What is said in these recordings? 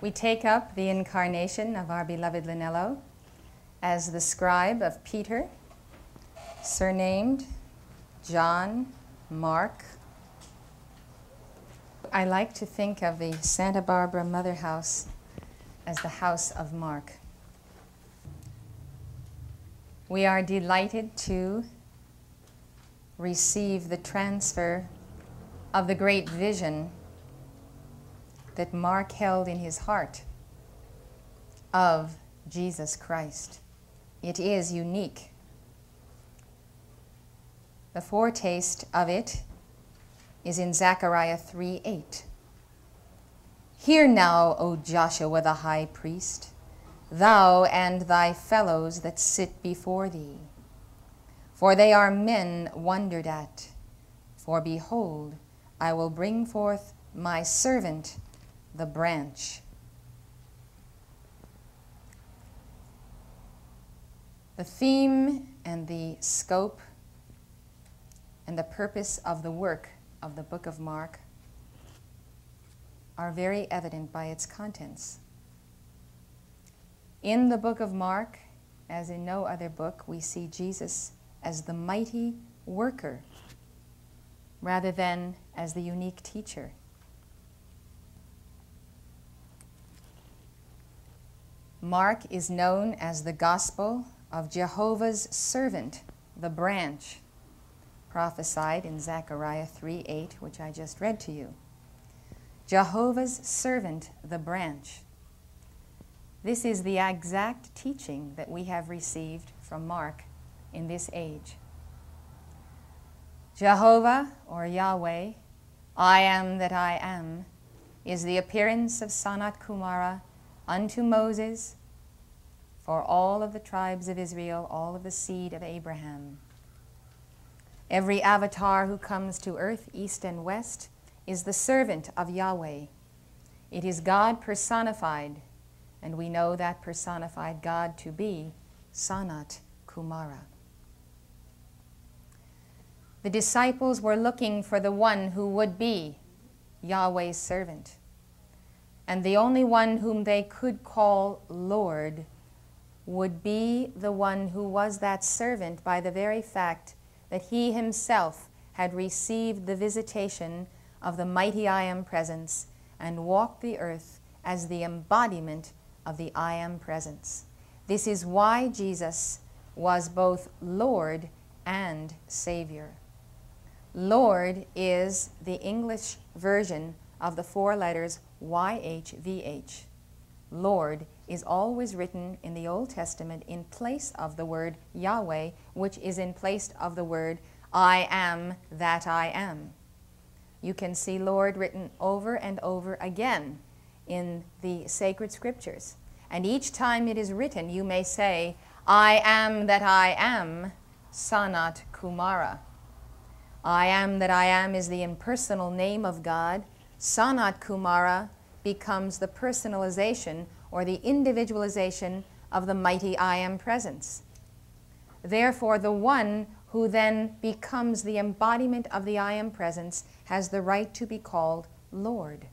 We take up the incarnation of our beloved Lanello as the scribe of Peter, surnamed John Mark. I like to think of the Santa Barbara Mother House as the house of Mark. We are delighted to receive the transfer of the great vision that Mark held in his heart of Jesus Christ. It is unique. The foretaste of it is in Zechariah 3 8. Hear now, O Joshua the high priest, thou and thy fellows that sit before thee. For they are men wondered at. For behold, I will bring forth my servant the branch. The theme and the scope and the purpose of the work of the book of Mark are very evident by its contents. In the book of Mark, as in no other book, we see Jesus as the mighty worker rather than as the unique teacher. Mark is known as the Gospel of Jehovah's servant, the branch, prophesied in Zechariah 3 8, which I just read to you. Jehovah's servant, the branch. This is the exact teaching that we have received from Mark in this age. Jehovah, or Yahweh, I am that I am, is the appearance of Sanat Kumara unto Moses for all of the tribes of Israel, all of the seed of Abraham. Every avatar who comes to earth, east and west, is the servant of Yahweh. It is God personified, and we know that personified God to be Sanat Kumara. The disciples were looking for the one who would be Yahweh's servant and the only one whom they could call Lord would be the one who was that servant by the very fact that he himself had received the visitation of the mighty I Am presence and walked the earth as the embodiment of the I Am presence. This is why Jesus was both Lord and Savior. Lord is the English version of the four letters YHVH. Lord is always written in the Old Testament in place of the word Yahweh, which is in place of the word I am that I am. You can see Lord written over and over again in the sacred scriptures. And each time it is written, you may say, I am that I am, Sanat Kumara. I am that I am is the impersonal name of God Sanat Kumara becomes the personalization or the individualization of the mighty I Am presence. Therefore, the one who then becomes the embodiment of the I Am presence has the right to be called Lord,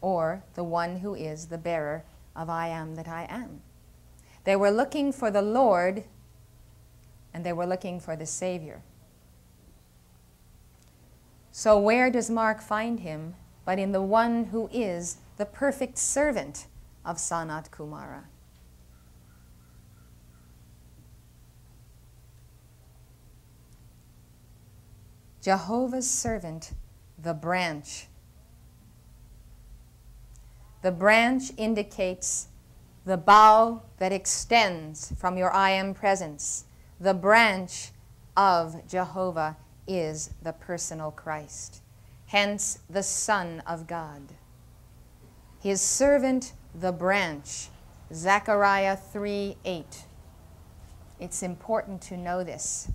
or the one who is the bearer of I Am that I Am. They were looking for the Lord and they were looking for the Savior. So, where does Mark find him but in the one who is the perfect servant of Sanat Kumara? Jehovah's servant, the branch. The branch indicates the bough that extends from your I am presence. The branch of Jehovah is the personal Christ, hence the Son of God. His servant, the branch, Zechariah 3 8. It's important to know this.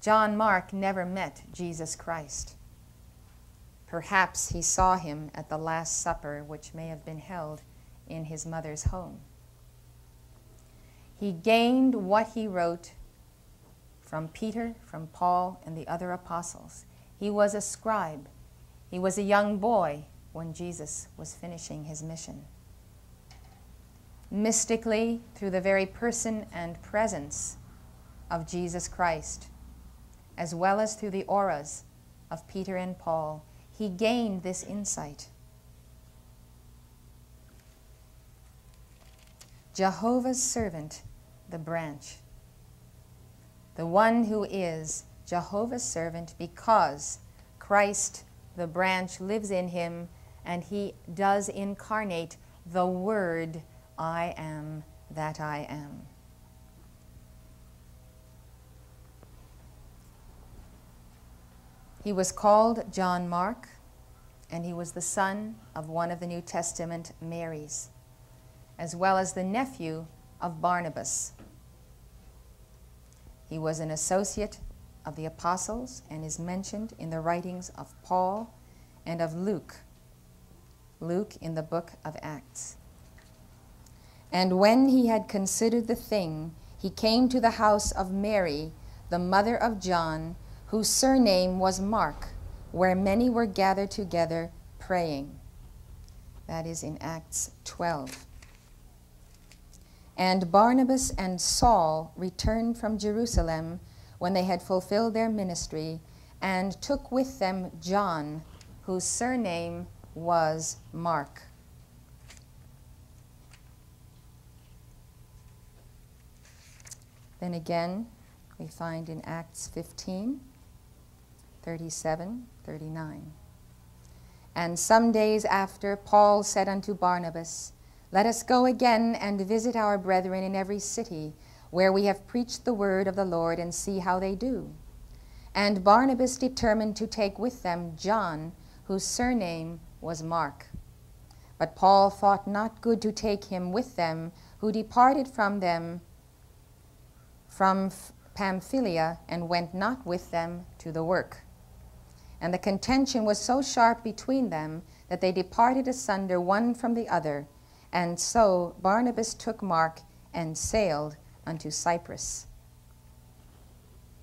John Mark never met Jesus Christ. Perhaps he saw him at the Last Supper, which may have been held in his mother's home. He gained what he wrote from Peter, from Paul, and the other apostles. He was a scribe. He was a young boy when Jesus was finishing his mission. Mystically, through the very person and presence of Jesus Christ, as well as through the auras of Peter and Paul, he gained this insight. Jehovah's servant, the branch. The one who is Jehovah's servant because Christ, the branch, lives in him and he does incarnate the Word, I am that I am. He was called John Mark, and he was the son of one of the New Testament Marys, as well as the nephew of Barnabas. He was an associate of the apostles and is mentioned in the writings of Paul and of Luke. Luke in the book of Acts. And when he had considered the thing, he came to the house of Mary, the mother of John whose surname was Mark, where many were gathered together praying. That is in Acts 12. And Barnabas and Saul returned from Jerusalem when they had fulfilled their ministry, and took with them John, whose surname was Mark. Then again, we find in Acts 15 37, 39. And some days after, Paul said unto Barnabas, Let us go again and visit our brethren in every city where we have preached the word of the Lord and see how they do. And Barnabas determined to take with them John, whose surname was Mark. But Paul thought not good to take him with them, who departed from them from Pamphylia and went not with them to the work. And the contention was so sharp between them that they departed asunder one from the other. And so Barnabas took Mark and sailed unto Cyprus.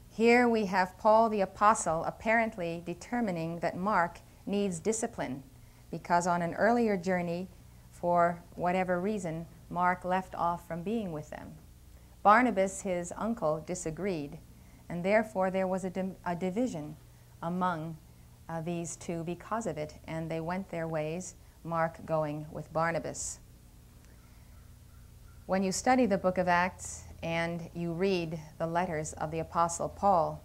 Here we have Paul the Apostle apparently determining that Mark needs discipline because on an earlier journey, for whatever reason, Mark left off from being with them. Barnabas, his uncle, disagreed, and therefore there was a, di- a division among uh, these two because of it, and they went their ways, Mark going with Barnabas. When you study the book of Acts and you read the letters of the Apostle Paul,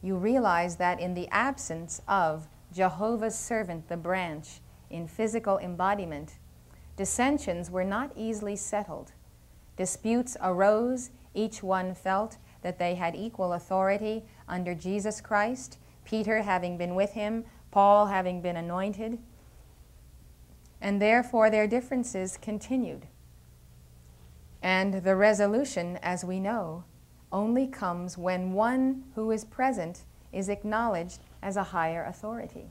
you realize that in the absence of Jehovah's servant, the branch, in physical embodiment, dissensions were not easily settled. Disputes arose, each one felt that they had equal authority under Jesus Christ Peter having been with him, Paul having been anointed. And therefore their differences continued. And the resolution, as we know, only comes when one who is present is acknowledged as a higher authority.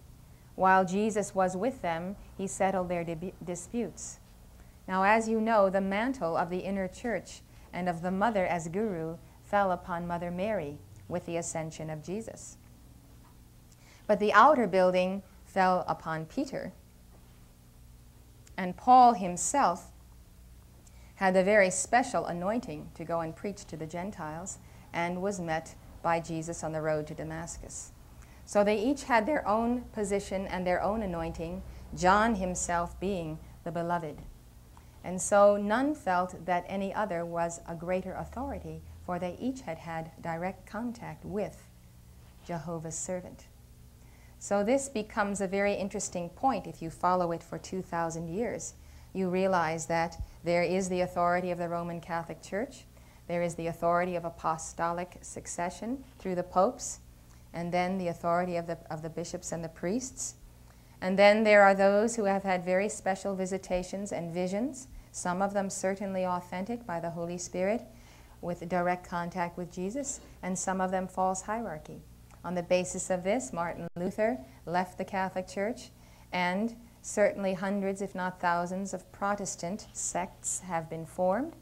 While Jesus was with them, he settled their disputes. Now, as you know, the mantle of the inner church and of the mother as guru fell upon Mother Mary with the ascension of Jesus. But the outer building fell upon Peter. And Paul himself had a very special anointing to go and preach to the Gentiles and was met by Jesus on the road to Damascus. So they each had their own position and their own anointing, John himself being the beloved. And so none felt that any other was a greater authority, for they each had had direct contact with Jehovah's servant. So this becomes a very interesting point if you follow it for 2,000 years. You realize that there is the authority of the Roman Catholic Church, there is the authority of apostolic succession through the popes, and then the authority of the, of the bishops and the priests. And then there are those who have had very special visitations and visions, some of them certainly authentic by the Holy Spirit with direct contact with Jesus, and some of them false hierarchy. On the basis of this, Martin Luther left the Catholic Church, and certainly hundreds, if not thousands, of Protestant sects have been formed.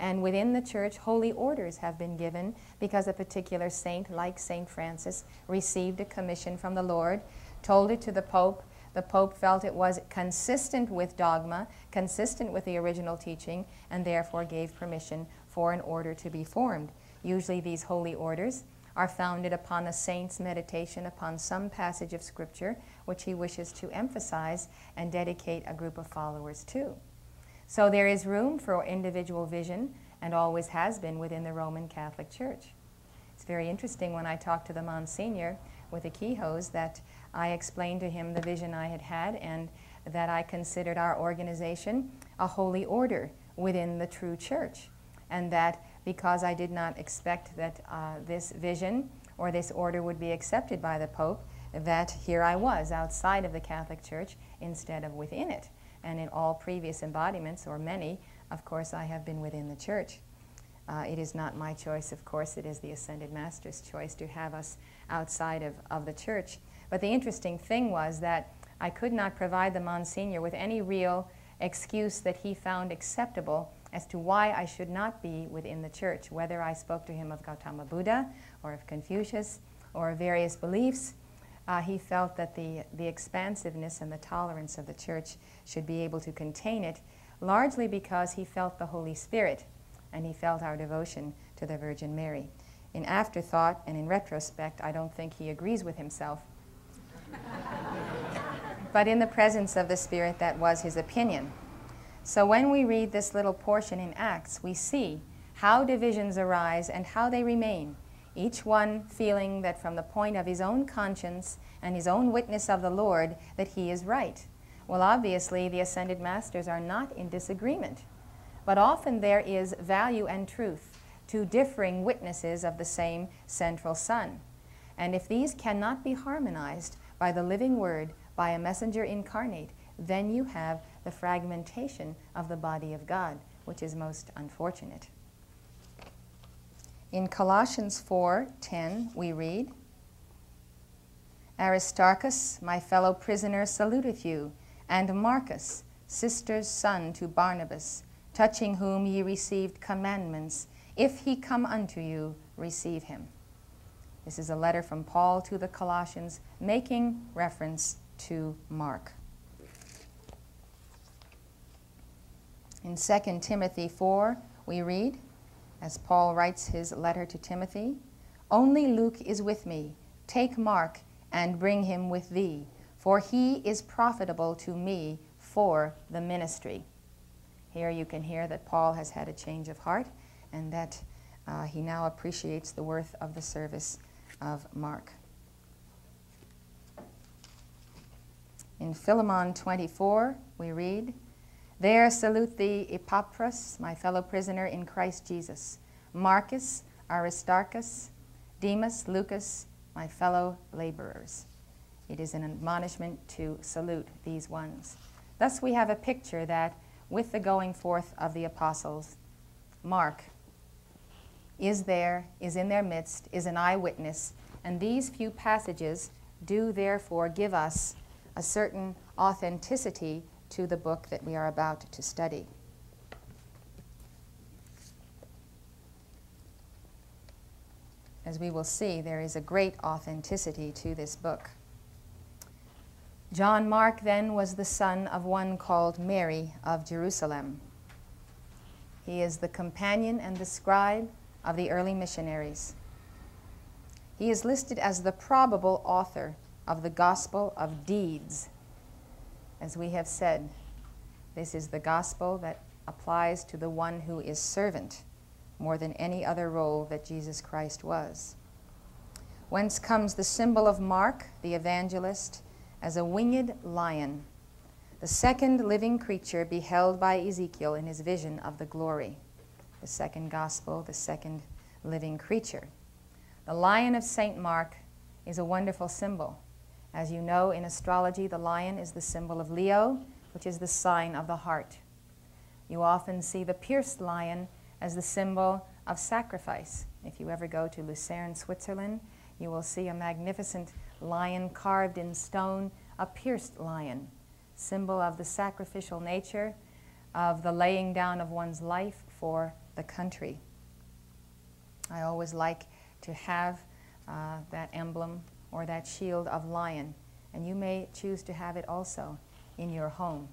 And within the church, holy orders have been given because a particular saint, like St. Francis, received a commission from the Lord, told it to the Pope, The Pope felt it was consistent with dogma, consistent with the original teaching, and therefore gave permission for an order to be formed. Usually, these holy orders are founded upon a saint's meditation upon some passage of Scripture which he wishes to emphasize and dedicate a group of followers to. So, there is room for individual vision and always has been within the Roman Catholic Church. It's very interesting when I talked to the Monsignor with the Kehoes that I explained to him the vision I had had and that I considered our organization a holy order within the true church. And that because I did not expect that uh, this vision or this order would be accepted by the Pope, that here I was outside of the Catholic Church instead of within it. And in all previous embodiments, or many, of course, I have been within the church. Uh, it is not my choice, of course, it is the Ascended Master's choice to have us outside of, of the church. But the interesting thing was that I could not provide the Monsignor with any real excuse that he found acceptable as to why I should not be within the church, whether I spoke to him of Gautama Buddha or of Confucius or various beliefs. Uh, he felt that the, the expansiveness and the tolerance of the church should be able to contain it, largely because he felt the Holy Spirit and he felt our devotion to the Virgin Mary. In afterthought and in retrospect, I don't think he agrees with himself. but in the presence of the Spirit, that was his opinion. So when we read this little portion in Acts, we see how divisions arise and how they remain, each one feeling that from the point of his own conscience and his own witness of the Lord that he is right. Well, obviously, the ascended masters are not in disagreement, but often there is value and truth to differing witnesses of the same central sun. And if these cannot be harmonized by the living Word, by a messenger incarnate, then you have the fragmentation of the body of God, which is most unfortunate. In Colossians 4:10 we read, Aristarchus, my fellow prisoner, saluteth you, and Marcus, sister's son to Barnabas, touching whom ye received commandments. If he come unto you, receive him. This is a letter from Paul to the Colossians, making reference to Mark. In 2 Timothy 4, we read, as Paul writes his letter to Timothy, Only Luke is with me. Take Mark and bring him with thee, for he is profitable to me for the ministry. Here you can hear that Paul has had a change of heart and that uh, he now appreciates the worth of the service of Mark. In Philemon 24, we read, there salute thee, Epaphras, my fellow prisoner in Christ Jesus, Marcus, Aristarchus, Demas, Lucas, my fellow laborers. It is an admonishment to salute these ones. Thus, we have a picture that, with the going forth of the apostles, Mark is there, is in their midst, is an eyewitness, and these few passages do therefore give us a certain authenticity to the book that we are about to study. As we will see, there is a great authenticity to this book. John Mark then was the son of one called Mary of Jerusalem. He is the companion and the scribe of the early missionaries. He is listed as the probable author of the Gospel of Deeds as we have said, this is the gospel that applies to the one who is servant more than any other role that Jesus Christ was. Whence comes the symbol of Mark, the evangelist, as a winged lion, the second living creature beheld by Ezekiel in his vision of the glory. The second gospel, the second living creature. The lion of St. Mark is a wonderful symbol. As you know, in astrology, the lion is the symbol of Leo, which is the sign of the heart. You often see the pierced lion as the symbol of sacrifice. If you ever go to Lucerne, Switzerland, you will see a magnificent lion carved in stone, a pierced lion, symbol of the sacrificial nature, of the laying down of one's life for the country. I always like to have uh, that emblem or that shield of lion And you may choose to have it also in your home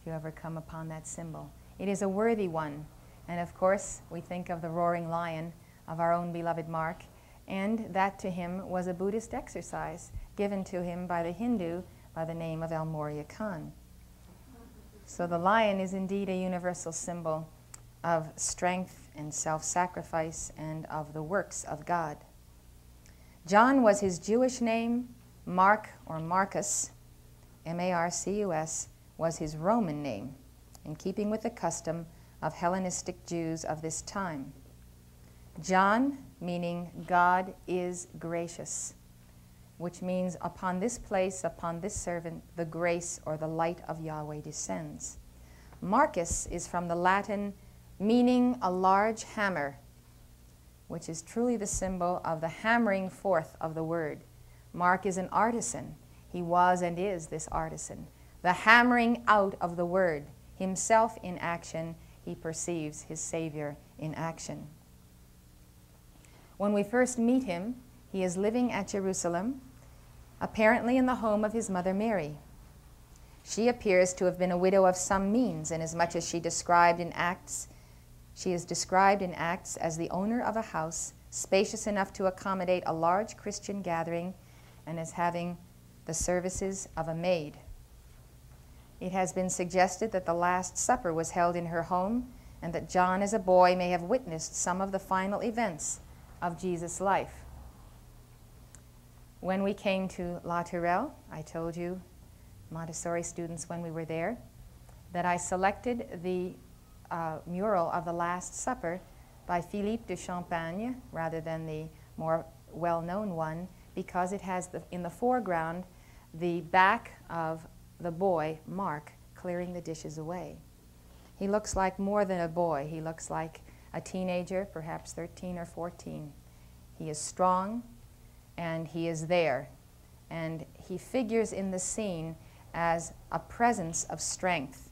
if you ever come upon that symbol. It is a worthy one. And of course, we think of the roaring lion of our own beloved Mark, and that to him was a Buddhist exercise given to him by the Hindu by the name of El Morya Khan. So the lion is indeed a universal symbol of strength and self sacrifice and of the works of God. John was his Jewish name, Mark or Marcus, M A R C U S, was his Roman name, in keeping with the custom of Hellenistic Jews of this time. John, meaning God is gracious, which means upon this place, upon this servant, the grace or the light of Yahweh descends. Marcus is from the Latin meaning a large hammer, which is truly the symbol of the hammering forth of the word. Mark is an artisan. He was and is this artisan. The hammering out of the word, himself in action, he perceives his Savior in action. When we first meet him, he is living at Jerusalem, apparently in the home of his mother Mary. She appears to have been a widow of some means, inasmuch as she described in Acts she is described in Acts as the owner of a house spacious enough to accommodate a large Christian gathering and as having the services of a maid. It has been suggested that the Last Supper was held in her home and that John, as a boy, may have witnessed some of the final events of Jesus' life. When we came to La Tourelle, I told you, Montessori students, when we were there, that I selected the uh, mural of the Last Supper by Philippe de Champaigne rather than the more well known one because it has the, in the foreground the back of the boy, Mark, clearing the dishes away. He looks like more than a boy, he looks like a teenager, perhaps 13 or 14. He is strong and he is there. And he figures in the scene as a presence of strength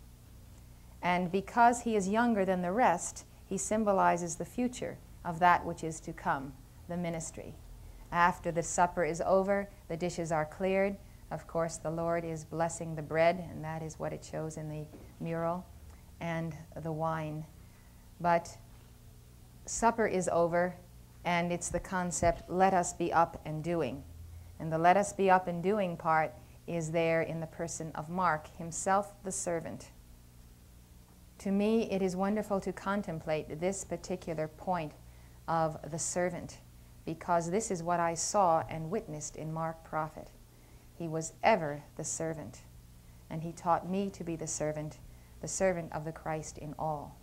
and because he is younger than the rest, he symbolizes the future of that which is to come, the ministry. After the supper is over, the dishes are cleared. Of course, the Lord is blessing the bread, and that is what it shows in the mural, and the wine. But supper is over, and it's the concept let us be up and doing. And the let us be up and doing part is there in the person of Mark, himself the servant. To me, it is wonderful to contemplate this particular point of the servant because this is what I saw and witnessed in Mark Prophet. He was ever the servant, and he taught me to be the servant, the servant of the Christ in all.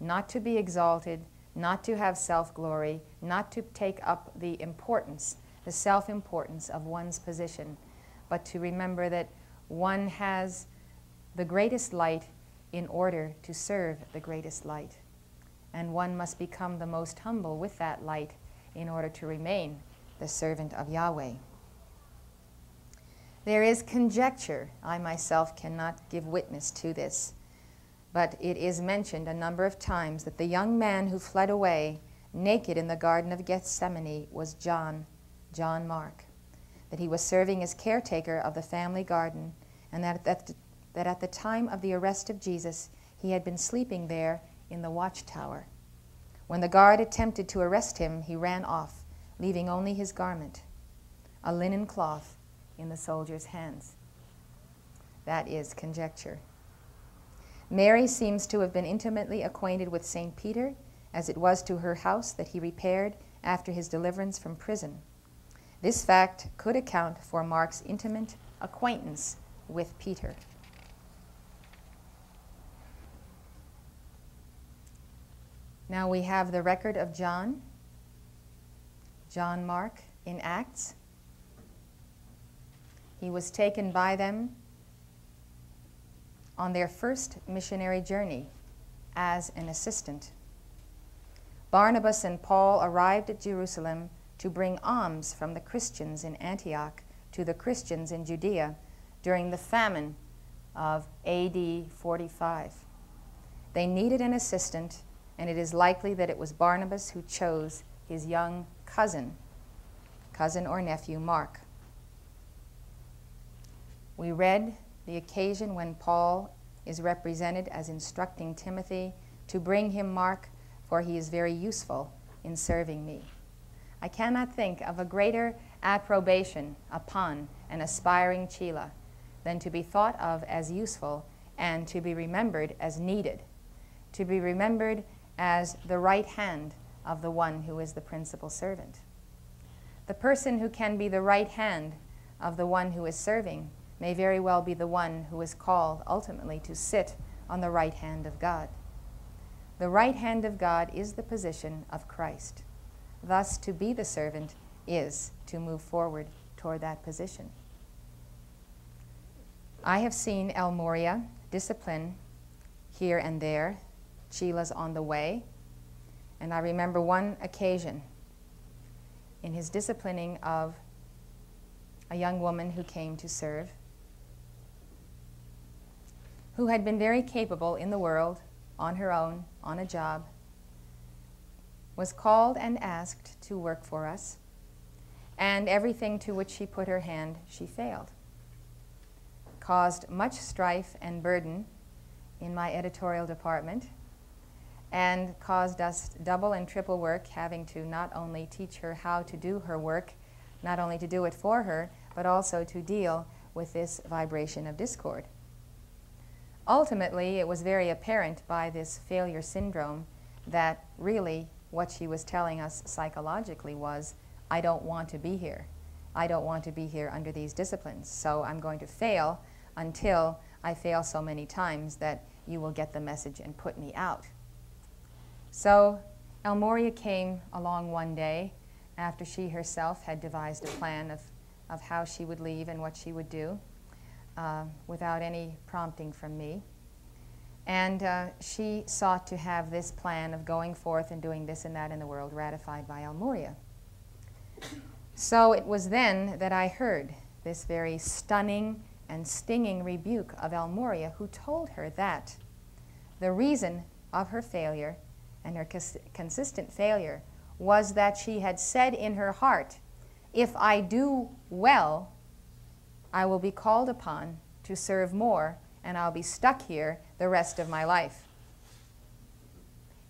Not to be exalted, not to have self glory, not to take up the importance, the self importance of one's position, but to remember that one has the greatest light in order to serve the greatest light. And one must become the most humble with that light in order to remain the servant of Yahweh. There is conjecture, I myself cannot give witness to this, but it is mentioned a number of times that the young man who fled away naked in the Garden of Gethsemane was John, John Mark, that he was serving as caretaker of the family garden, and that at the that at the time of the arrest of Jesus, he had been sleeping there in the watchtower. When the guard attempted to arrest him, he ran off, leaving only his garment, a linen cloth, in the soldier's hands. That is conjecture. Mary seems to have been intimately acquainted with St. Peter, as it was to her house that he repaired after his deliverance from prison. This fact could account for Mark's intimate acquaintance with Peter. Now we have the record of John, John Mark in Acts. He was taken by them on their first missionary journey as an assistant. Barnabas and Paul arrived at Jerusalem to bring alms from the Christians in Antioch to the Christians in Judea during the famine of AD 45. They needed an assistant and it is likely that it was Barnabas who chose his young cousin, cousin or nephew Mark. We read the occasion when Paul is represented as instructing Timothy to bring him Mark, for he is very useful in serving me. I cannot think of a greater approbation upon an aspiring Chela than to be thought of as useful and to be remembered as needed, to be remembered as the right hand of the one who is the principal servant. The person who can be the right hand of the one who is serving may very well be the one who is called ultimately to sit on the right hand of God. The right hand of God is the position of Christ. Thus, to be the servant is to move forward toward that position. I have seen El Morya discipline here and there, Chelas on the way, and I remember one occasion in his disciplining of a young woman who came to serve, who had been very capable in the world, on her own, on a job, was called and asked to work for us, and everything to which she put her hand, she failed. Caused much strife and burden in my editorial department, and caused us double and triple work, having to not only teach her how to do her work, not only to do it for her, but also to deal with this vibration of discord. Ultimately, it was very apparent by this failure syndrome that really what she was telling us psychologically was, I don't want to be here. I don't want to be here under these disciplines. So I'm going to fail until I fail so many times that you will get the message and put me out. So El Morya came along one day after she herself had devised a plan of, of how she would leave and what she would do uh, without any prompting from me. And uh, she sought to have this plan of going forth and doing this and that in the world ratified by El Morya. So it was then that I heard this very stunning and stinging rebuke of El Morya, who told her that the reason of her failure and her cons consistent failure was that she had said in her heart, If I do well, I will be called upon to serve more, and I'll be stuck here the rest of my life.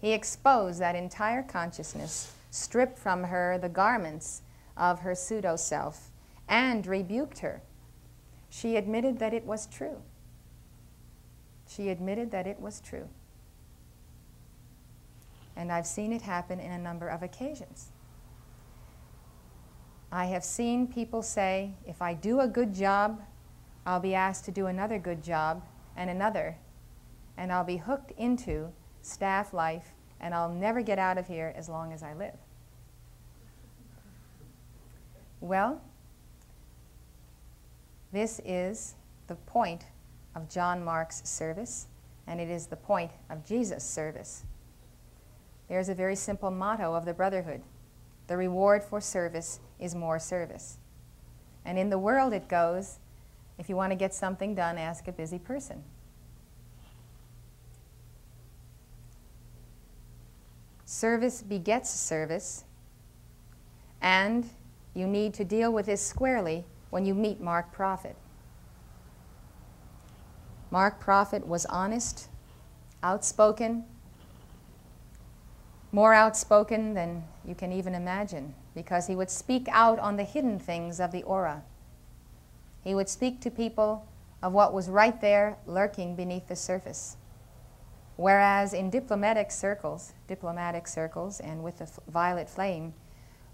He exposed that entire consciousness, stripped from her the garments of her pseudo self, and rebuked her. She admitted that it was true. She admitted that it was true. And I've seen it happen in a number of occasions. I have seen people say, if I do a good job, I'll be asked to do another good job and another, and I'll be hooked into staff life, and I'll never get out of here as long as I live. Well, this is the point of John Mark's service, and it is the point of Jesus' service. There's a very simple motto of the Brotherhood the reward for service is more service. And in the world it goes, if you want to get something done, ask a busy person. Service begets service, and you need to deal with this squarely when you meet Mark Prophet. Mark Prophet was honest, outspoken, more outspoken than you can even imagine, because he would speak out on the hidden things of the aura. He would speak to people of what was right there lurking beneath the surface. Whereas in diplomatic circles, diplomatic circles, and with the violet flame,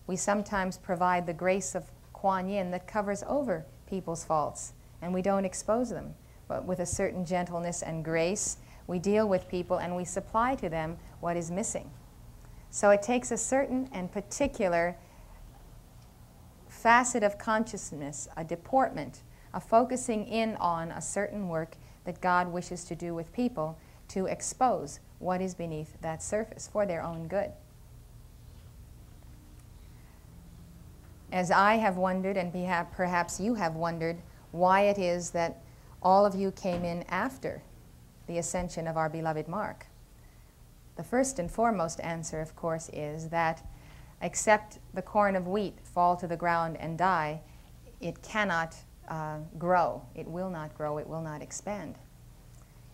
we sometimes provide the grace of Kuan Yin that covers over people's faults, and we don't expose them. But with a certain gentleness and grace, we deal with people and we supply to them what is missing. So it takes a certain and particular facet of consciousness, a deportment, a focusing in on a certain work that God wishes to do with people to expose what is beneath that surface for their own good. As I have wondered, and perhaps you have wondered, why it is that all of you came in after the ascension of our beloved Mark. The first and foremost answer, of course, is that except the corn of wheat fall to the ground and die, it cannot uh, grow. It will not grow. It will not expand.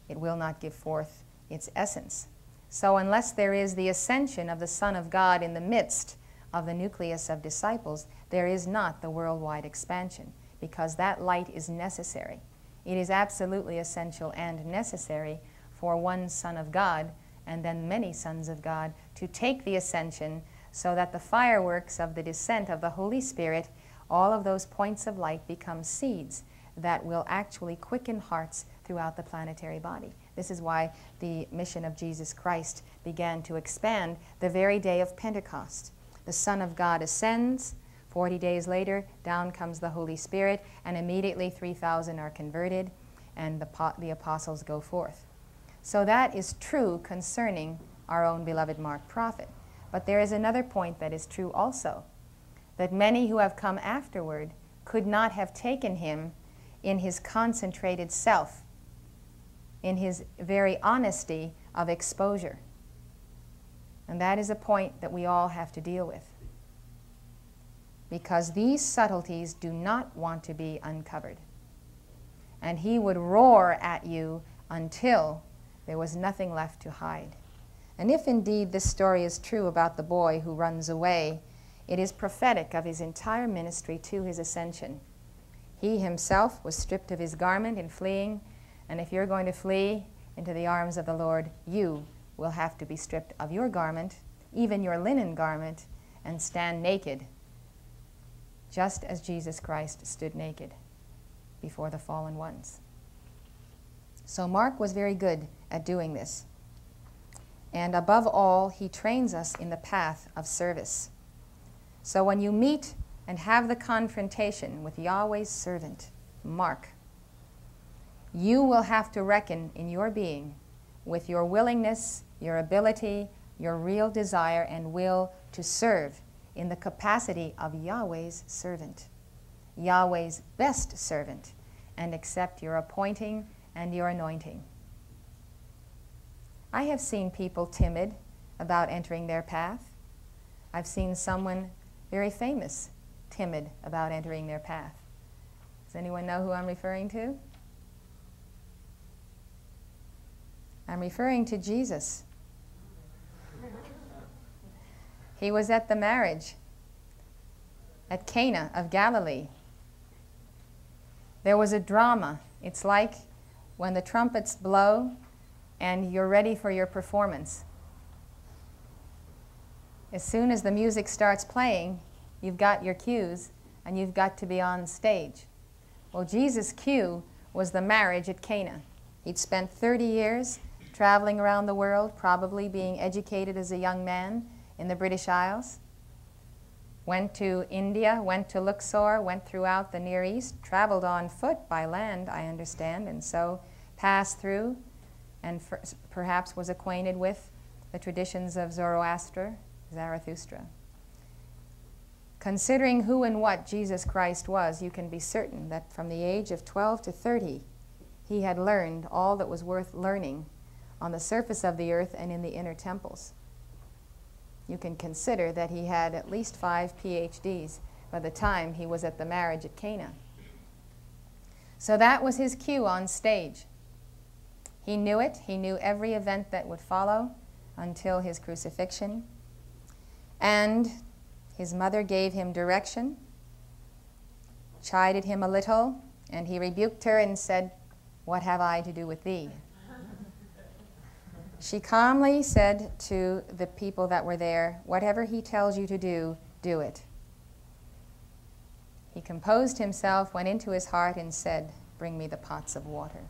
It will not give forth its essence. So, unless there is the ascension of the Son of God in the midst of the nucleus of disciples, there is not the worldwide expansion because that light is necessary. It is absolutely essential and necessary for one Son of God and then many sons of God to take the ascension so that the fireworks of the descent of the Holy Spirit, all of those points of light, become seeds that will actually quicken hearts throughout the planetary body. This is why the mission of Jesus Christ began to expand the very day of Pentecost. The Son of God ascends. 40 days later, down comes the Holy Spirit, and immediately 3,000 are converted, and the, the apostles go forth. So that is true concerning our own beloved Mark Prophet. But there is another point that is true also that many who have come afterward could not have taken him in his concentrated self, in his very honesty of exposure. And that is a point that we all have to deal with. Because these subtleties do not want to be uncovered. And he would roar at you until there was nothing left to hide. And if indeed this story is true about the boy who runs away, it is prophetic of his entire ministry to his ascension. He himself was stripped of his garment in fleeing, and if you're going to flee into the arms of the Lord, you will have to be stripped of your garment, even your linen garment, and stand naked, just as Jesus Christ stood naked before the fallen ones. So Mark was very good at doing this. And above all, he trains us in the path of service. So when you meet and have the confrontation with Yahweh's servant, Mark, you will have to reckon in your being with your willingness, your ability, your real desire and will to serve in the capacity of Yahweh's servant, Yahweh's best servant, and accept your appointing and your anointing. I have seen people timid about entering their path. I've seen someone very famous timid about entering their path. Does anyone know who I'm referring to? I'm referring to Jesus. He was at the marriage at Cana of Galilee. There was a drama. It's like when the trumpets blow and you're ready for your performance. As soon as the music starts playing, you've got your cues and you've got to be on stage. Well, Jesus' cue was the marriage at Cana. He'd spent 30 years traveling around the world, probably being educated as a young man in the British Isles. Went to India, went to Luxor, went throughout the Near East, traveled on foot by land, I understand, and so passed through and perhaps was acquainted with the traditions of Zoroaster, Zarathustra. Considering who and what Jesus Christ was, you can be certain that from the age of 12 to 30, he had learned all that was worth learning on the surface of the earth and in the inner temples. You can consider that he had at least five PhDs by the time he was at the marriage at Cana. So that was his cue on stage. He knew it. He knew every event that would follow until his crucifixion. And his mother gave him direction, chided him a little, and he rebuked her and said, What have I to do with thee? She calmly said to the people that were there, Whatever he tells you to do, do it. He composed himself, went into his heart, and said, Bring me the pots of water.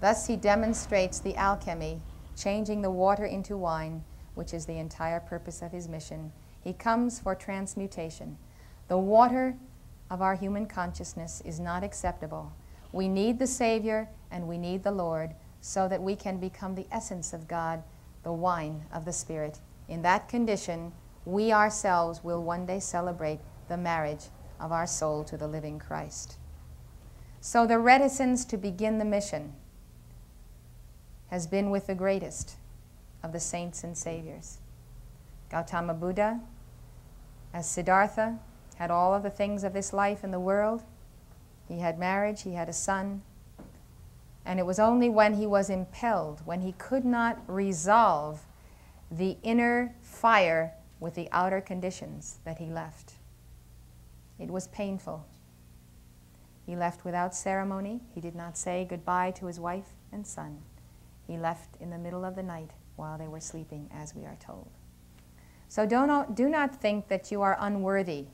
Thus he demonstrates the alchemy, changing the water into wine, which is the entire purpose of his mission. He comes for transmutation. The water of our human consciousness is not acceptable. We need the Savior and we need the Lord so that we can become the essence of God, the wine of the Spirit. In that condition, we ourselves will one day celebrate the marriage of our soul to the living Christ. So the reticence to begin the mission has been with the greatest of the saints and saviors. Gautama Buddha, as Siddhartha, had all of the things of this life and the world, He had marriage, he had a son. And it was only when he was impelled, when he could not resolve the inner fire with the outer conditions, that he left. It was painful. He left without ceremony. He did not say goodbye to his wife and son. He left in the middle of the night while they were sleeping, as we are told. So don't, do not think that you are unworthy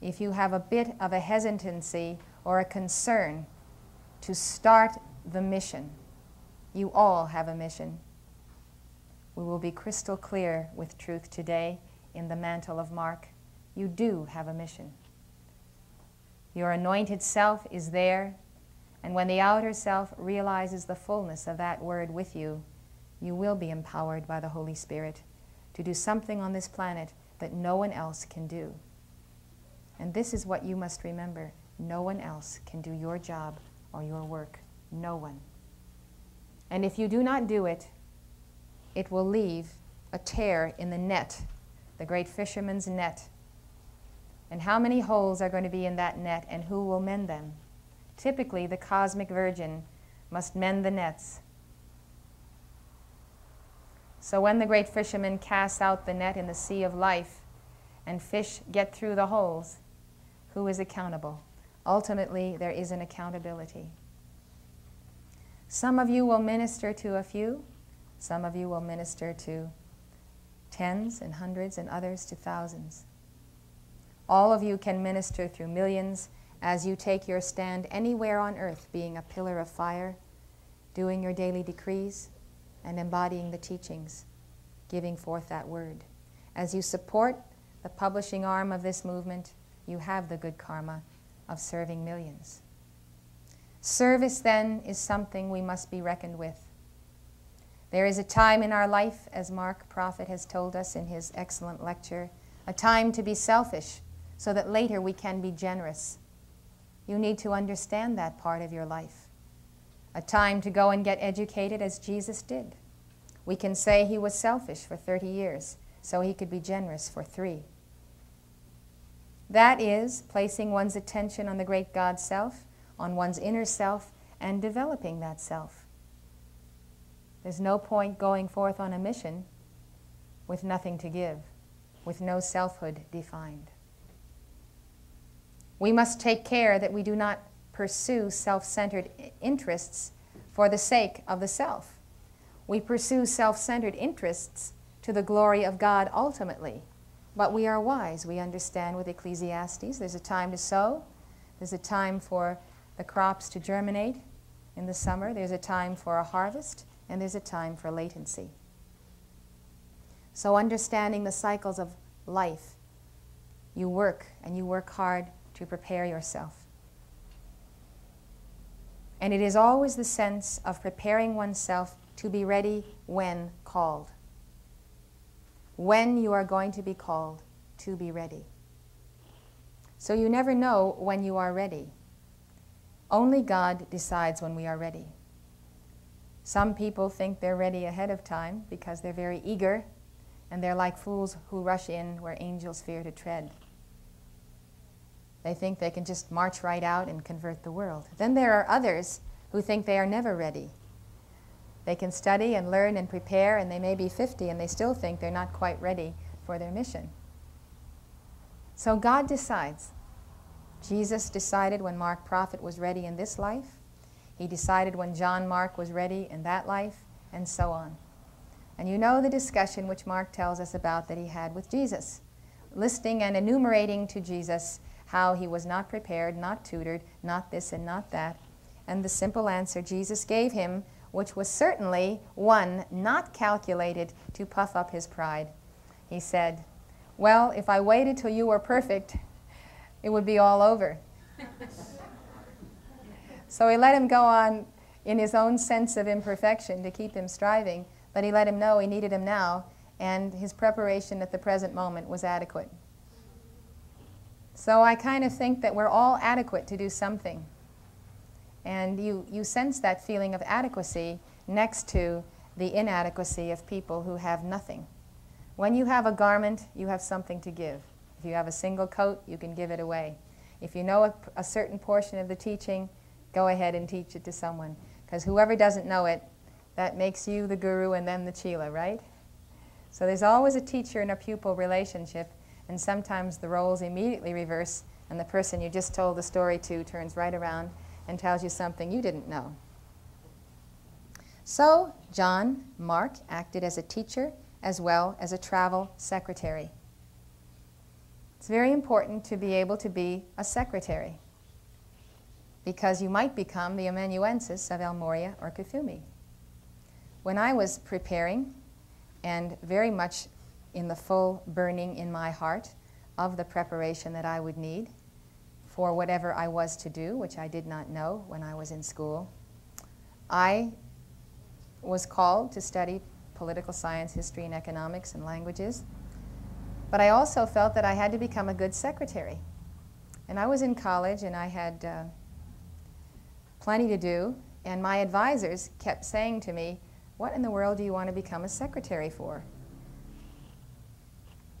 if you have a bit of a hesitancy or a concern to start the mission. You all have a mission. We will be crystal clear with truth today in the mantle of Mark. You do have a mission. Your anointed self is there, and when the outer self realizes the fullness of that word with you, you will be empowered by the Holy Spirit to do something on this planet that no one else can do. And this is what you must remember no one else can do your job or your work. No one. And if you do not do it, it will leave a tear in the net, the great fisherman's net. And how many holes are going to be in that net, and who will mend them? Typically, the cosmic virgin must mend the nets. So when the great fisherman casts out the net in the sea of life and fish get through the holes, who is accountable? Ultimately, there is an accountability. Some of you will minister to a few, some of you will minister to tens and hundreds, and others to thousands. All of you can minister through millions as you take your stand anywhere on earth, being a pillar of fire, doing your daily decrees, and embodying the teachings, giving forth that word. As you support the publishing arm of this movement, you have the good karma of serving millions. Service, then, is something we must be reckoned with. There is a time in our life, as Mark Prophet has told us in his excellent lecture, a time to be selfish so that later we can be generous. You need to understand that part of your life. A time to go and get educated as Jesus did. We can say he was selfish for 30 years so he could be generous for three. That is placing one's attention on the great God self, on one's inner self, and developing that self. There's no point going forth on a mission with nothing to give, with no selfhood defined. We must take care that we do not pursue self centered interests for the sake of the self. We pursue self centered interests to the glory of God ultimately. But we are wise. We understand with Ecclesiastes there's a time to sow, there's a time for the crops to germinate in the summer, there's a time for a harvest, and there's a time for latency. So, understanding the cycles of life, you work and you work hard to prepare yourself. And it is always the sense of preparing oneself to be ready when called when you are going to be called to be ready. So you never know when you are ready. Only God decides when we are ready. Some people think they're ready ahead of time because they're very eager and they're like fools who rush in where angels fear to tread. They think they can just march right out and convert the world. Then there are others who think they are never ready they can study and learn and prepare, and they may be 50 and they still think they're not quite ready for their mission. So God decides. Jesus decided when Mark Prophet was ready in this life. He decided when John Mark was ready in that life, and so on. And you know the discussion which Mark tells us about that he had with Jesus, listing and enumerating to Jesus how he was not prepared, not tutored, not this and not that. And the simple answer Jesus gave him which was certainly one not calculated to puff up his pride. He said, Well, if I waited till you were perfect, it would be all over. so he let him go on in his own sense of imperfection to keep him striving, but he let him know he needed him now, and his preparation at the present moment was adequate. So I kind of think that we're all adequate to do something. And you, you sense that feeling of adequacy next to the inadequacy of people who have nothing. When you have a garment, you have something to give. If you have a single coat, you can give it away. If you know a, a certain portion of the teaching, go ahead and teach it to someone. Because whoever doesn't know it, that makes you the guru and then the chela, right? So there's always a teacher and a pupil relationship, and sometimes the roles immediately reverse, and the person you just told the story to turns right around and tells you something you didn't know. So, John Mark acted as a teacher as well as a travel secretary. It's very important to be able to be a secretary because you might become the amanuensis of El Morya or Kuthumi. When I was preparing and very much in the full burning in my heart of the preparation that I would need for whatever I was to do, which I did not know when I was in school, I was called to study political science, history, and economics and languages. But I also felt that I had to become a good secretary. And I was in college and I had uh, plenty to do, and my advisors kept saying to me, What in the world do you want to become a secretary for?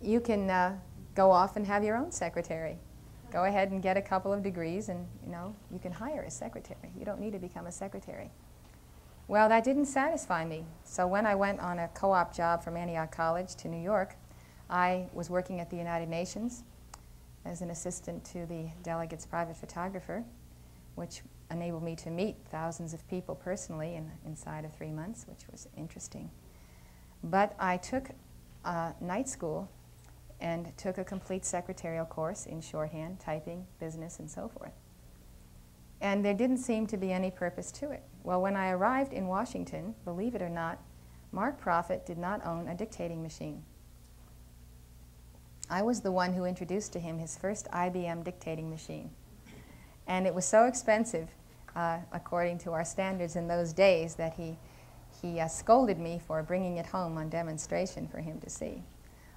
You can uh, go off and have your own secretary. Go ahead and get a couple of degrees, and you know you can hire a secretary. You don't need to become a secretary. Well, that didn't satisfy me. So when I went on a co-op job from Antioch College to New York, I was working at the United Nations as an assistant to the delegate's private photographer, which enabled me to meet thousands of people personally in, inside of three months, which was interesting. But I took a night school and took a complete secretarial course in shorthand, typing, business, and so forth. And there didn't seem to be any purpose to it. Well, when I arrived in Washington, believe it or not, Mark Prophet did not own a dictating machine. I was the one who introduced to him his first IBM dictating machine. And it was so expensive, uh, according to our standards in those days, that he, he uh, scolded me for bringing it home on demonstration for him to see.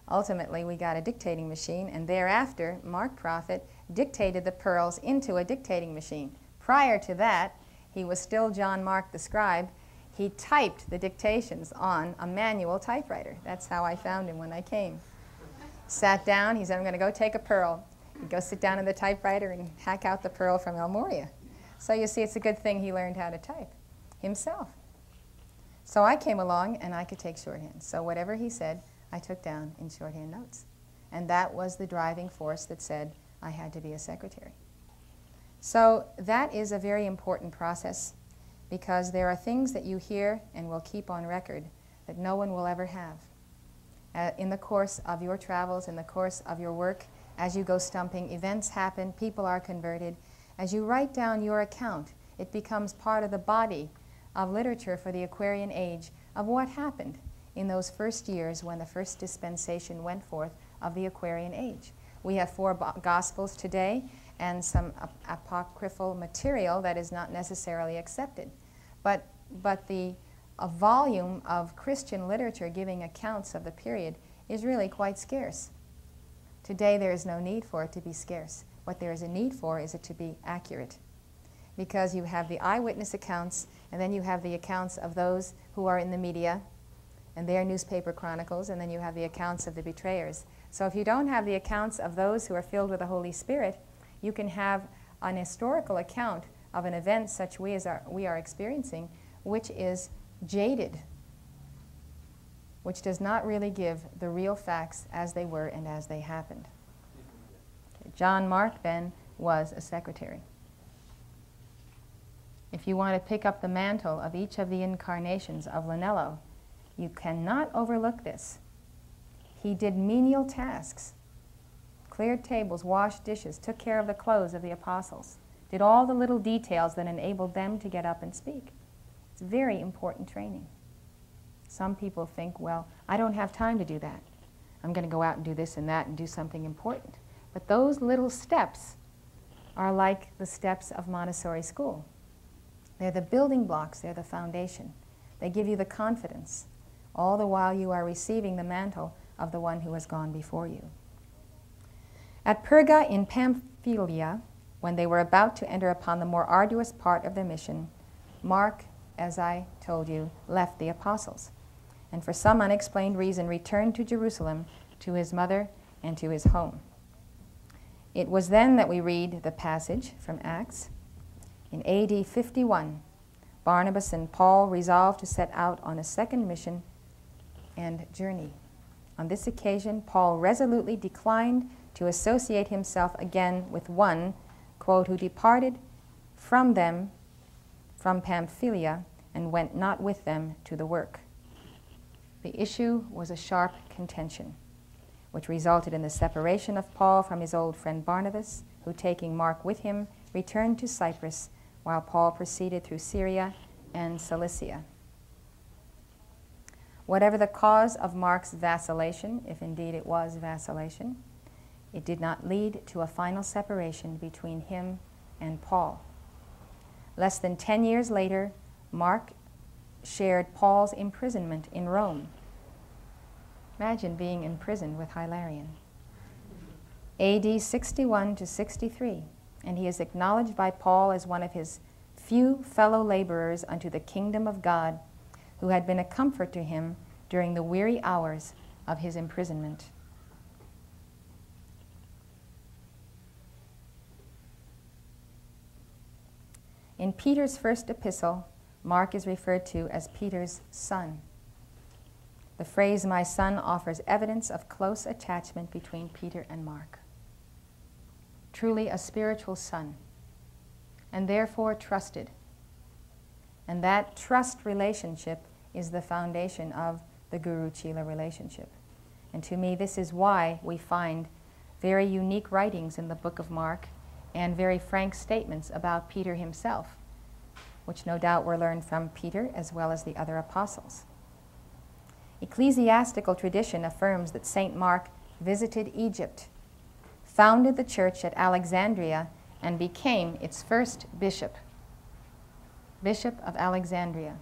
Ultimately, we got a dictating machine, and thereafter, Mark Prophet dictated the pearls into a dictating machine. Prior to that, he was still John Mark the scribe. He typed the dictations on a manual typewriter. That's how I found him when I came. Sat down, he said, I'm going to go take a pearl. He'd go sit down in the typewriter and hack out the pearl from El Morya. So you see, it's a good thing he learned how to type himself. So I came along and I could take shorthand. So whatever he said, I took down in shorthand notes. And that was the driving force that said I had to be a secretary. So that is a very important process because there are things that you hear and will keep on record that no one will ever have. Uh, in the course of your travels, in the course of your work, as you go stumping, events happen, people are converted. As you write down your account, it becomes part of the body of literature for the Aquarian age of what happened in those first years when the first dispensation went forth of the Aquarian age. We have four Gospels today, and some ap apocryphal material that is not necessarily accepted. But, but the a volume of Christian literature giving accounts of the period is really quite scarce. Today there is no need for it to be scarce. What there is a need for is it to be accurate. Because you have the eyewitness accounts, and then you have the accounts of those who are in the media, and their newspaper chronicles, and then you have the accounts of the betrayers. So if you don't have the accounts of those who are filled with the Holy Spirit, you can have an historical account of an event such we, as are, we are experiencing, which is jaded, which does not really give the real facts as they were and as they happened. John Mark, then, was a secretary. If you want to pick up the mantle of each of the incarnations of Lanello, you cannot overlook this. He did menial tasks cleared tables, washed dishes, took care of the clothes of the apostles, did all the little details that enabled them to get up and speak. It's very important training. Some people think, well, I don't have time to do that. I'm going to go out and do this and that and do something important. But those little steps are like the steps of Montessori school. They're the building blocks, they're the foundation. They give you the confidence, all the while you are receiving the mantle of the one who has gone before you. At Perga in Pamphylia, when they were about to enter upon the more arduous part of their mission, Mark, as I told you, left the apostles, and for some unexplained reason returned to Jerusalem to his mother and to his home. It was then that we read the passage from Acts. In AD 51, Barnabas and Paul resolved to set out on a second mission and journey. On this occasion, Paul resolutely declined to associate himself again with one, quote, who departed from them from Pamphylia and went not with them to the work. The issue was a sharp contention, which resulted in the separation of Paul from his old friend Barnabas, who, taking Mark with him, returned to Cyprus, while Paul proceeded through Syria and Cilicia. Whatever the cause of Mark's vacillation, if indeed it was vacillation, it did not lead to a final separation between him and Paul. Less than 10 years later, Mark shared Paul's imprisonment in Rome. Imagine being imprisoned with Hilarion. AD 61 to 63, and he is acknowledged by Paul as one of his few fellow laborers unto the kingdom of God, who had been a comfort to him during the weary hours of his imprisonment. In Peter's first epistle, Mark is referred to as Peter's son. The phrase, my son, offers evidence of close attachment between Peter and Mark. Truly a spiritual son, and therefore trusted. And that trust relationship is the foundation of the Guru Chela relationship. And to me, this is why we find very unique writings in the book of Mark and very frank statements about Peter himself, which no doubt were learned from Peter as well as the other apostles. Ecclesiastical tradition affirms that St. Mark visited Egypt, founded the church at Alexandria, and became its first bishop, Bishop of Alexandria.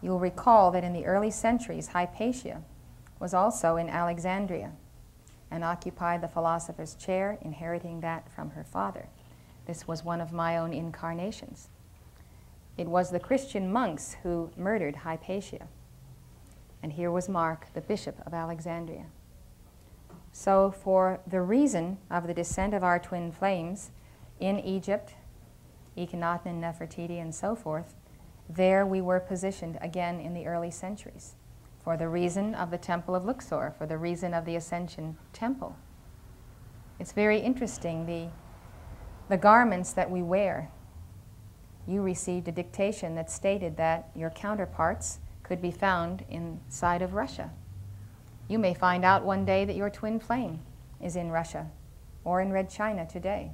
You'll recall that in the early centuries, Hypatia was also in Alexandria and occupied the philosopher's chair, inheriting that from her father. This was one of my own incarnations. It was the Christian monks who murdered Hypatia. And here was Mark, the bishop of Alexandria. So, for the reason of the descent of our twin flames in Egypt, Akhenaten and Nefertiti, and so forth, there we were positioned again in the early centuries for the reason of the Temple of Luxor, for the reason of the Ascension Temple. It's very interesting, the, the garments that we wear. You received a dictation that stated that your counterparts could be found inside of Russia. You may find out one day that your twin flame is in Russia or in Red China today,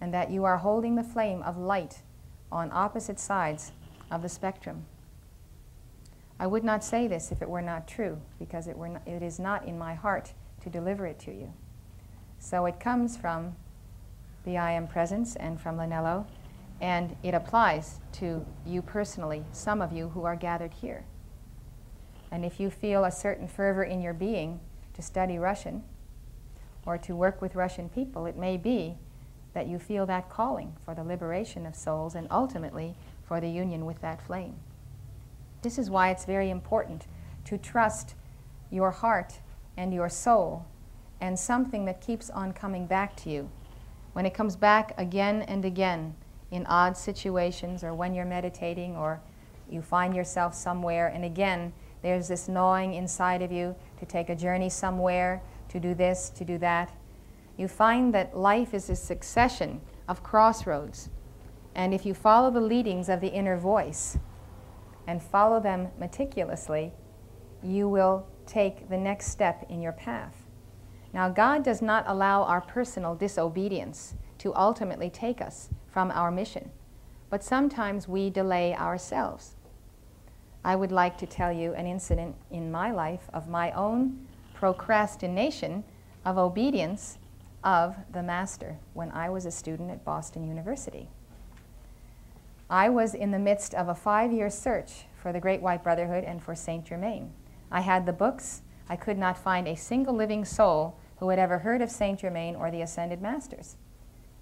and that you are holding the flame of light on opposite sides of the spectrum. I would not say this if it were not true, because it, were not, it is not in my heart to deliver it to you. So it comes from the I Am Presence and from Lanello, and it applies to you personally, some of you who are gathered here. And if you feel a certain fervor in your being to study Russian or to work with Russian people, it may be that you feel that calling for the liberation of souls and ultimately for the union with that flame. This is why it's very important to trust your heart and your soul and something that keeps on coming back to you. When it comes back again and again in odd situations or when you're meditating or you find yourself somewhere and again there's this gnawing inside of you to take a journey somewhere, to do this, to do that. You find that life is a succession of crossroads. And if you follow the leadings of the inner voice, and follow them meticulously, you will take the next step in your path. Now, God does not allow our personal disobedience to ultimately take us from our mission, but sometimes we delay ourselves. I would like to tell you an incident in my life of my own procrastination of obedience of the Master when I was a student at Boston University. I was in the midst of a five year search for the Great White Brotherhood and for Saint Germain. I had the books. I could not find a single living soul who had ever heard of Saint Germain or the Ascended Masters.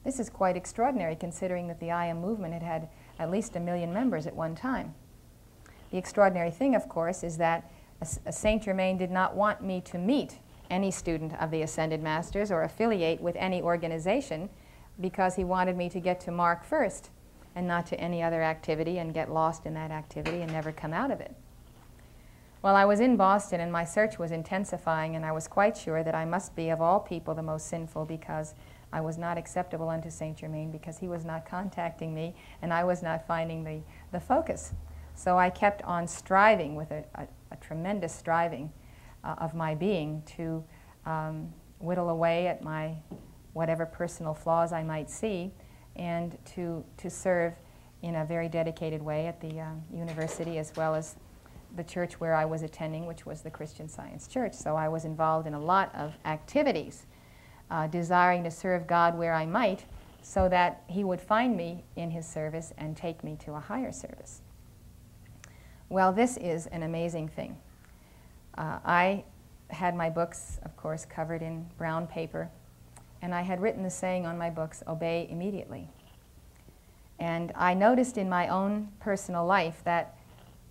This is quite extraordinary considering that the I Am movement had had at least a million members at one time. The extraordinary thing, of course, is that Saint Germain did not want me to meet any student of the Ascended Masters or affiliate with any organization because he wanted me to get to Mark first and not to any other activity and get lost in that activity and never come out of it. Well, I was in Boston and my search was intensifying, and I was quite sure that I must be, of all people, the most sinful because I was not acceptable unto Saint Germain because he was not contacting me and I was not finding the, the focus. So I kept on striving with a, a, a tremendous striving uh, of my being to um, whittle away at my whatever personal flaws I might see and to, to serve in a very dedicated way at the um, university as well as the church where I was attending, which was the Christian Science Church. So I was involved in a lot of activities, uh, desiring to serve God where I might, so that He would find me in His service and take me to a higher service. Well, this is an amazing thing. Uh, I had my books, of course, covered in brown paper, and I had written the saying on my books obey immediately. And I noticed in my own personal life that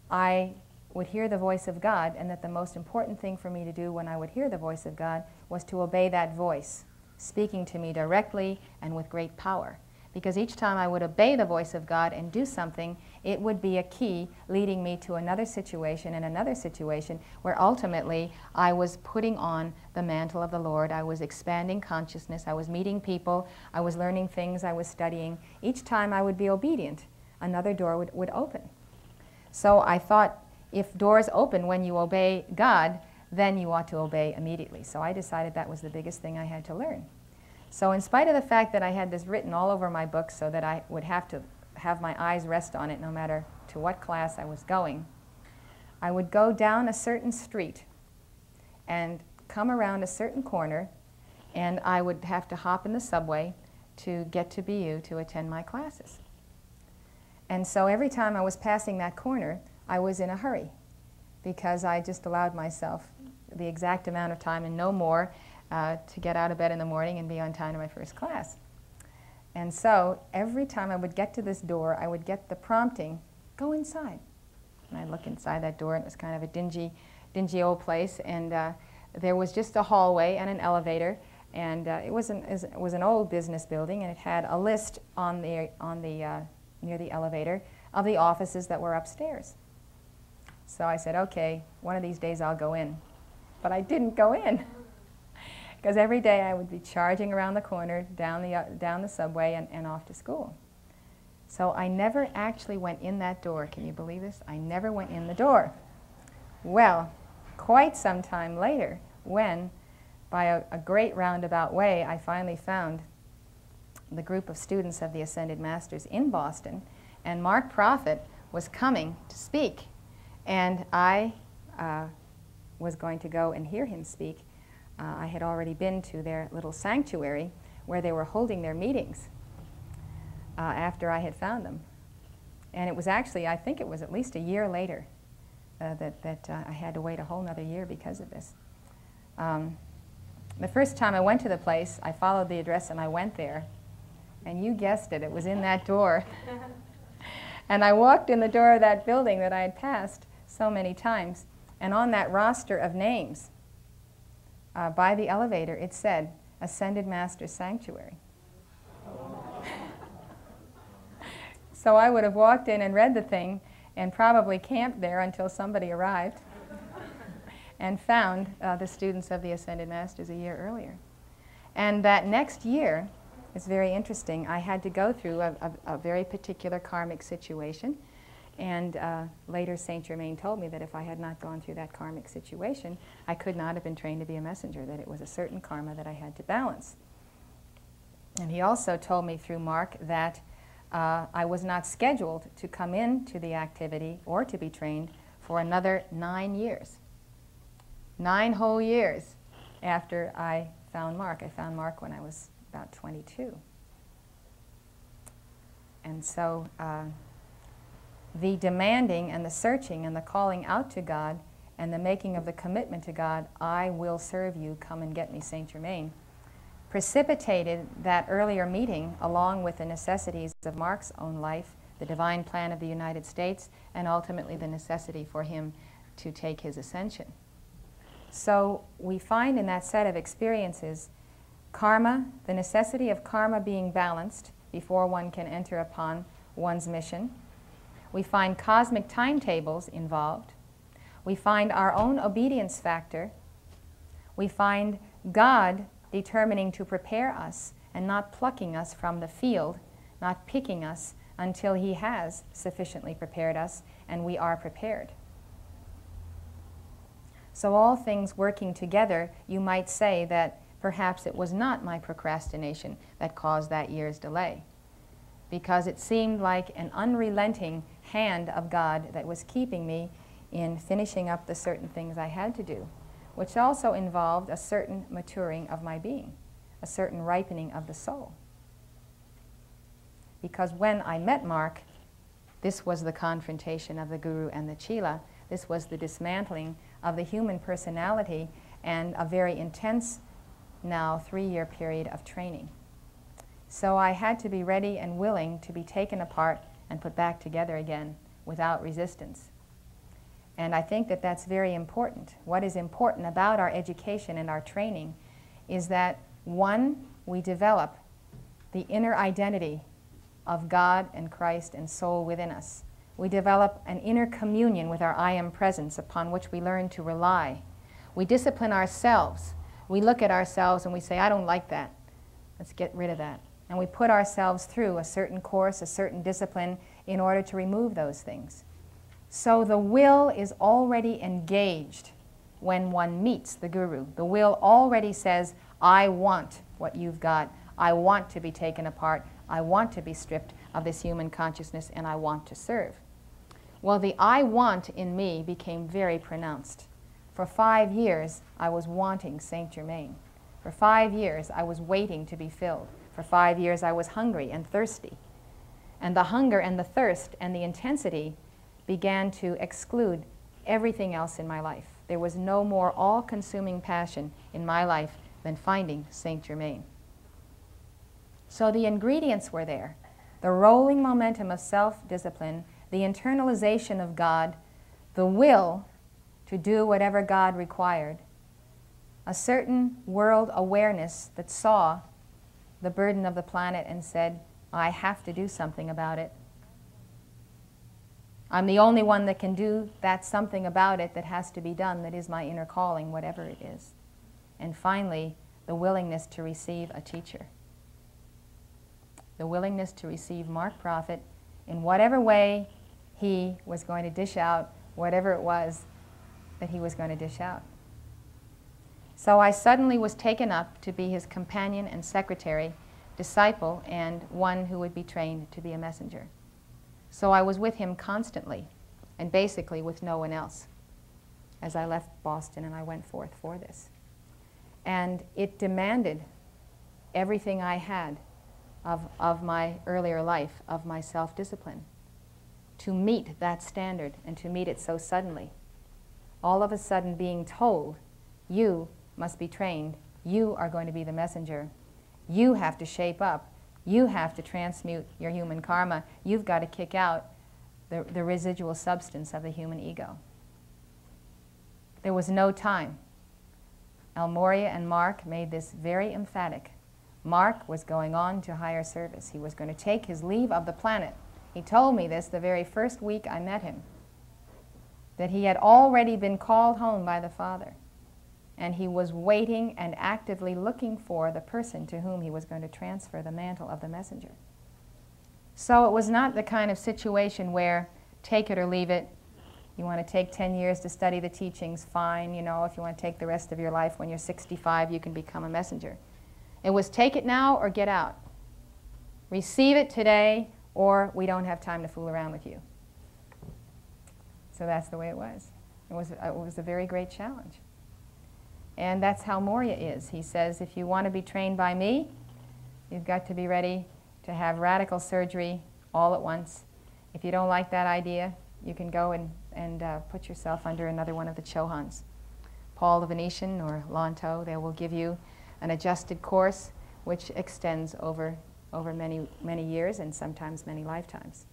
I would hear the voice of God, and that the most important thing for me to do when I would hear the voice of God was to obey that voice, speaking to me directly and with great power. Because each time I would obey the voice of God and do something, it would be a key leading me to another situation and another situation where ultimately I was putting on the mantle of the Lord. I was expanding consciousness. I was meeting people. I was learning things. I was studying. Each time I would be obedient, another door would, would open. So I thought if doors open when you obey God, then you ought to obey immediately. So I decided that was the biggest thing I had to learn. So in spite of the fact that I had this written all over my book so that I would have to have my eyes rest on it no matter to what class I was going, I would go down a certain street and come around a certain corner and I would have to hop in the subway to get to BU to attend my classes. And so every time I was passing that corner, I was in a hurry because I just allowed myself the exact amount of time and no more uh, to get out of bed in the morning and be on time to my first class. And so every time I would get to this door, I would get the prompting, go inside. And I'd look inside that door, and it was kind of a dingy, dingy old place. And uh, there was just a hallway and an elevator. And uh, it, was an, it was an old business building, and it had a list on the, on the, uh, near the elevator of the offices that were upstairs. So I said, okay, one of these days I'll go in. But I didn't go in. Because every day I would be charging around the corner, down the, uh, down the subway, and, and off to school. So I never actually went in that door. Can you believe this? I never went in the door. Well, quite some time later, when, by a, a great roundabout way, I finally found the group of students of the Ascended Masters in Boston, and Mark Prophet was coming to speak and I uh, was going to go and hear him speak. Uh, I had already been to their little sanctuary where they were holding their meetings uh, after I had found them. And it was actually, I think it was at least a year later uh, that, that uh, I had to wait a whole other year because of this. Um, the first time I went to the place, I followed the address and I went there. And you guessed it, it was in that door. and I walked in the door of that building that I had passed, so many times. And on that roster of names uh, by the elevator, it said, Ascended Master Sanctuary. so I would have walked in and read the thing and probably camped there until somebody arrived and found uh, the students of the Ascended Masters a year earlier. And that next year, is very interesting. I had to go through a, a, a very particular karmic situation and uh, later, Saint Germain told me that if I had not gone through that karmic situation, I could not have been trained to be a messenger, that it was a certain karma that I had to balance. And he also told me through Mark that uh, I was not scheduled to come into the activity or to be trained for another nine years. Nine whole years after I found Mark. I found Mark when I was about 22. And so uh, the demanding and the searching and the calling out to God and the making of the commitment to God, I will serve you, come and get me, Saint Germain, precipitated that earlier meeting along with the necessities of Mark's own life, the divine plan of the United States, and ultimately the necessity for him to take his ascension. So we find in that set of experiences karma, the necessity of karma being balanced before one can enter upon one's mission. We find cosmic timetables involved. We find our own obedience factor. We find God determining to prepare us and not plucking us from the field, not picking us until He has sufficiently prepared us and we are prepared. So, all things working together, you might say that perhaps it was not my procrastination that caused that year's delay, because it seemed like an unrelenting hand of God that was keeping me in finishing up the certain things I had to do, which also involved a certain maturing of my being, a certain ripening of the soul. Because when I met Mark, this was the confrontation of the Guru and the Chela. This was the dismantling of the human personality and a very intense, now three year period of training. So I had to be ready and willing to be taken apart and put back together again without resistance. And I think that that's very important. What is important about our education and our training is that, one, we develop the inner identity of God and Christ and soul within us. We develop an inner communion with our I am presence upon which we learn to rely. We discipline ourselves. We look at ourselves and we say, I don't like that. Let's get rid of that. And we put ourselves through a certain course, a certain discipline in order to remove those things. So the will is already engaged when one meets the guru. The will already says, I want what you've got. I want to be taken apart. I want to be stripped of this human consciousness and I want to serve. Well, the I want in me became very pronounced. For five years, I was wanting Saint Germain. For five years, I was waiting to be filled. For five years, I was hungry and thirsty. And the hunger and the thirst and the intensity began to exclude everything else in my life. There was no more all consuming passion in my life than finding Saint Germain. So the ingredients were there the rolling momentum of self discipline the internalization of God, the will to do whatever God required, a certain world awareness that saw the burden of the planet and said, I have to do something about it. I'm the only one that can do that something about it that has to be done, that is my inner calling, whatever it is. And finally, the willingness to receive a teacher. The willingness to receive Mark Prophet in whatever way he was going to dish out whatever it was that he was going to dish out. So I suddenly was taken up to be his companion and secretary, disciple, and one who would be trained to be a messenger. So I was with him constantly, and basically with no one else, as I left Boston and I went forth for this. And it demanded everything I had of, of my earlier life, of my self discipline to meet that standard and to meet it so suddenly. All of a sudden being told, you must be trained, you are going to be the messenger, you have to shape up, you have to transmute your human karma, you've got to kick out the, the residual substance of the human ego. There was no time. El Morya and Mark made this very emphatic. Mark was going on to higher service. He was going to take his leave of the planet he told me this the very first week I met him that he had already been called home by the Father, and he was waiting and actively looking for the person to whom he was going to transfer the mantle of the messenger. So it was not the kind of situation where take it or leave it. You want to take 10 years to study the teachings, fine. You know, if you want to take the rest of your life when you're 65, you can become a messenger. It was take it now or get out. Receive it today or we don't have time to fool around with you. So that's the way it was. It was, it was a very great challenge. And that's how Morya is. He says, if you want to be trained by me, you've got to be ready to have radical surgery all at once. If you don't like that idea, you can go and, and uh, put yourself under another one of the Chohans. Paul the Venetian or Lanto, they will give you an adjusted course which extends over over many, many years and sometimes many lifetimes.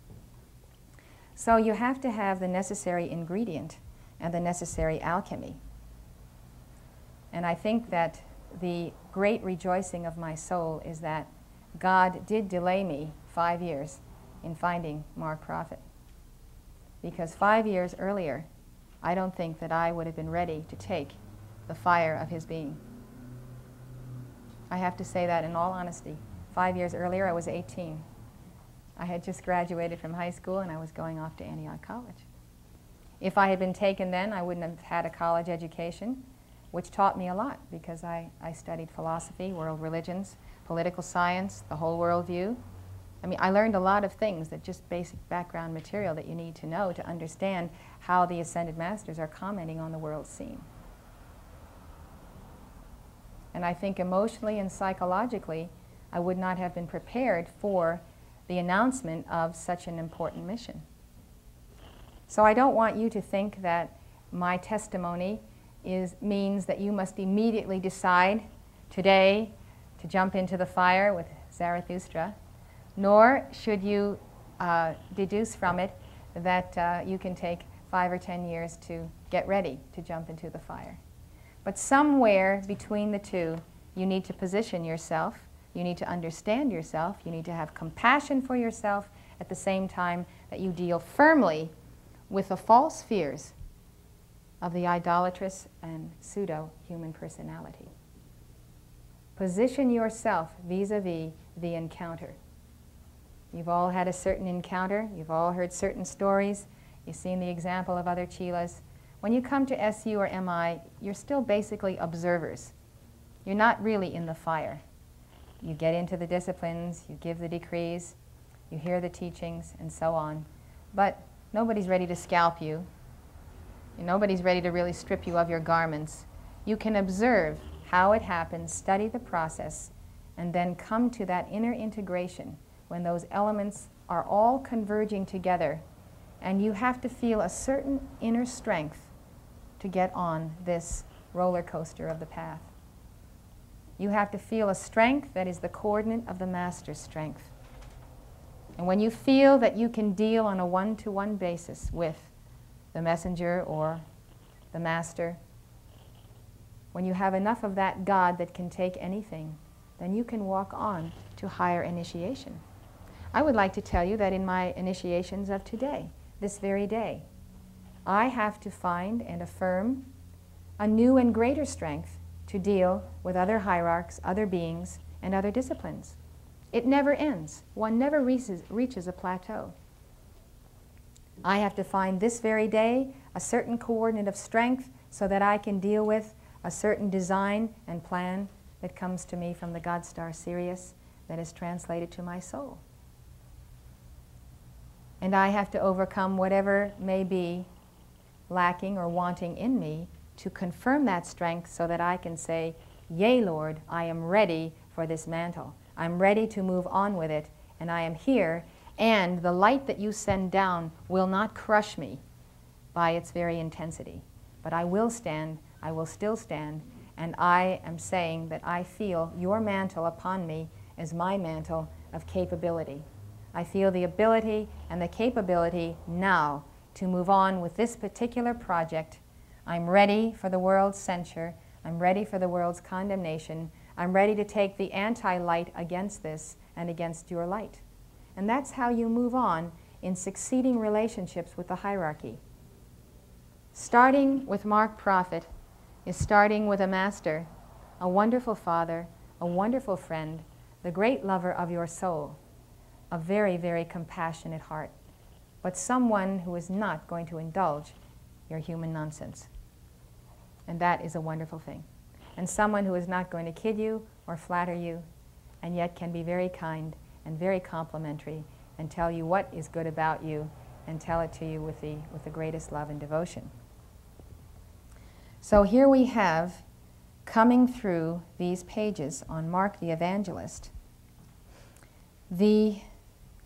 So you have to have the necessary ingredient and the necessary alchemy. And I think that the great rejoicing of my soul is that God did delay me five years in finding Mark Prophet. Because five years earlier, I don't think that I would have been ready to take the fire of his being. I have to say that in all honesty. Five years earlier, I was 18. I had just graduated from high school and I was going off to Antioch College. If I had been taken then, I wouldn't have had a college education, which taught me a lot because I, I studied philosophy, world religions, political science, the whole worldview. I mean, I learned a lot of things that just basic background material that you need to know to understand how the Ascended Masters are commenting on the world scene. And I think emotionally and psychologically, I would not have been prepared for the announcement of such an important mission. So I don't want you to think that my testimony is, means that you must immediately decide today to jump into the fire with Zarathustra, nor should you uh, deduce from it that uh, you can take five or ten years to get ready to jump into the fire. But somewhere between the two, you need to position yourself you need to understand yourself. You need to have compassion for yourself at the same time that you deal firmly with the false fears of the idolatrous and pseudo human personality. Position yourself vis a vis the encounter. You've all had a certain encounter, you've all heard certain stories, you've seen the example of other chelas. When you come to SU or MI, you're still basically observers. You're not really in the fire you get into the disciplines, you give the decrees, you hear the teachings, and so on. But nobody's ready to scalp you. Nobody's ready to really strip you of your garments. You can observe how it happens, study the process, and then come to that inner integration when those elements are all converging together. And you have to feel a certain inner strength to get on this roller coaster of the path. You have to feel a strength that is the coordinate of the master's strength. And when you feel that you can deal on a one to one basis with the messenger or the master, when you have enough of that God that can take anything, then you can walk on to higher initiation. I would like to tell you that in my initiations of today, this very day, I have to find and affirm a new and greater strength to deal with other hierarchs, other beings, and other disciplines. It never ends. One never reaches, reaches a plateau. I have to find this very day a certain coordinate of strength so that I can deal with a certain design and plan that comes to me from the God star Sirius that is translated to my soul. And I have to overcome whatever may be lacking or wanting in me to confirm that strength so that I can say, Yea, Lord, I am ready for this mantle. I'm ready to move on with it, and I am here, and the light that you send down will not crush me by its very intensity. But I will stand, I will still stand, and I am saying that I feel your mantle upon me as my mantle of capability. I feel the ability and the capability now to move on with this particular project I'm ready for the world's censure. I'm ready for the world's condemnation. I'm ready to take the anti light against this and against your light. And that's how you move on in succeeding relationships with the hierarchy. Starting with Mark Prophet is starting with a master, a wonderful father, a wonderful friend, the great lover of your soul, a very, very compassionate heart, but someone who is not going to indulge your human nonsense. And that is a wonderful thing. And someone who is not going to kid you or flatter you, and yet can be very kind and very complimentary and tell you what is good about you and tell it to you with the, with the greatest love and devotion. So here we have, coming through these pages on Mark the Evangelist, the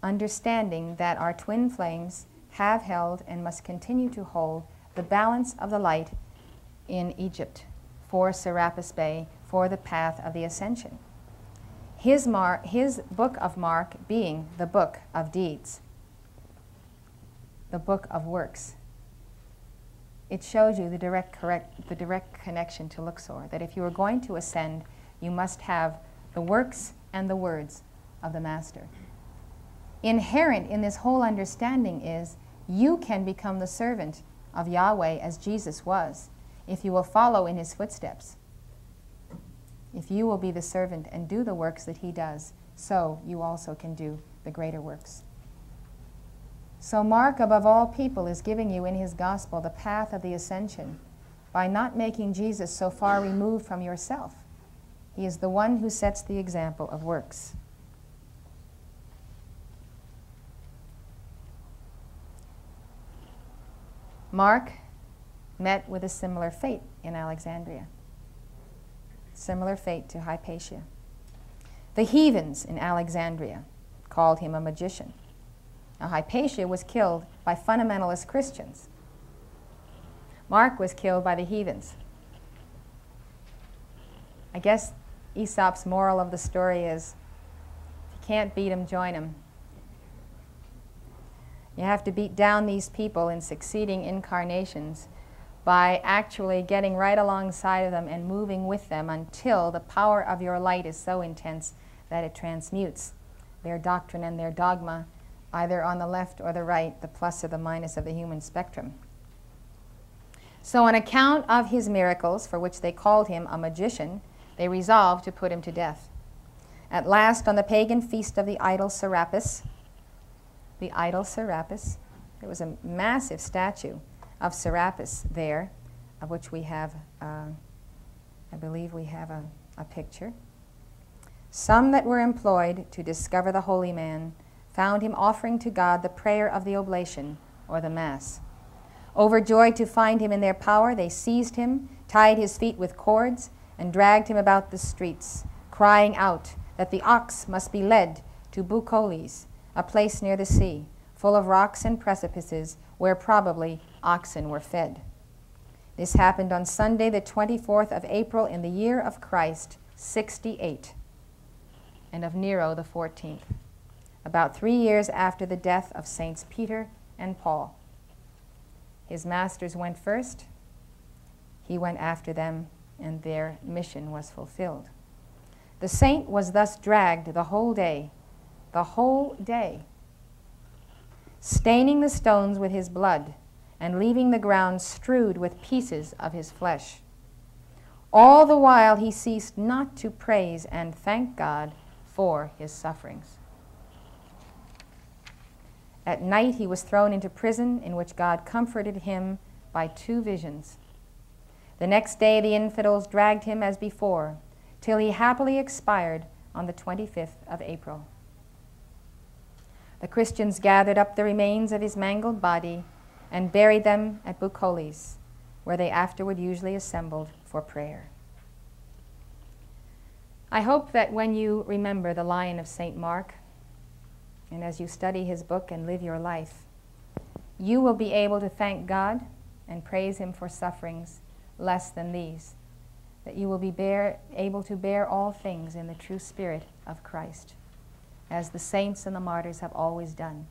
understanding that our twin flames have held and must continue to hold the balance of the light in Egypt for Serapis Bey for the path of the ascension. His, mar- his book of Mark being the book of deeds, the book of works. it shows you the direct, correct, the direct connection to Luxor. That if you are going to ascend, you must have the works and the words of the Master. Inherent in this whole understanding is you can become the servant of Yahweh as Jesus was if you will follow in his footsteps. If you will be the servant and do the works that he does, so you also can do the greater works. So, Mark, above all people, is giving you in his gospel the path of the ascension by not making Jesus so far removed from yourself. He is the one who sets the example of works. Mark met with a similar fate in Alexandria. Similar fate to Hypatia. The heathens in Alexandria called him a magician. Now, Hypatia was killed by fundamentalist Christians. Mark was killed by the heathens. I guess Aesop's moral of the story is if you can't beat them, join them. You have to beat down these people in succeeding incarnations by actually getting right alongside of them and moving with them until the power of your light is so intense that it transmutes their doctrine and their dogma either on the left or the right, the plus or the minus of the human spectrum. So, on account of his miracles, for which they called him a magician, they resolved to put him to death. At last, on the pagan feast of the idol Serapis, the idol Serapis, it was a massive statue of Serapis there, of which we have, uh, I believe we have a, a picture. Some that were employed to discover the holy man found him offering to God the prayer of the oblation or the Mass. Overjoyed to find him in their power, they seized him, tied his feet with cords, and dragged him about the streets, crying out that the ox must be led to Bucolis, a place near the sea, full of rocks and precipices, where probably oxen were fed. This happened on Sunday, the 24th of April, in the year of Christ, 68, and of Nero, the 14th about three years after the death of Saints Peter and Paul. His masters went first, he went after them, and their mission was fulfilled. The saint was thus dragged the whole day, the whole day, staining the stones with his blood and leaving the ground strewed with pieces of his flesh. All the while he ceased not to praise and thank God for his sufferings. At night he was thrown into prison, in which God comforted him by two visions. The next day the infidels dragged him as before, till he happily expired on the 25th of April. The Christians gathered up the remains of his mangled body and buried them at Bucolis, where they afterward usually assembled for prayer. I hope that when you remember the Lion of St. Mark, and as you study his book and live your life, you will be able to thank God and praise him for sufferings less than these, that you will be bear, able to bear all things in the true spirit of Christ, as the saints and the martyrs have always done.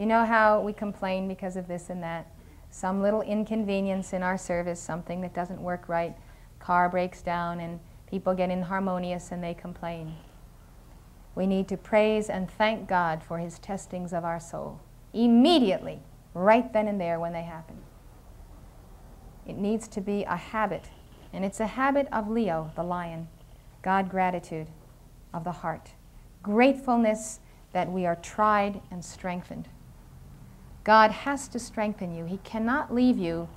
You know how we complain because of this and that? Some little inconvenience in our service, something that doesn't work right, car breaks down and people get inharmonious and they complain. We need to praise and thank God for his testings of our soul immediately, right then and there when they happen. It needs to be a habit, and it's a habit of Leo, the lion, God gratitude of the heart, gratefulness that we are tried and strengthened. God has to strengthen you. He cannot leave you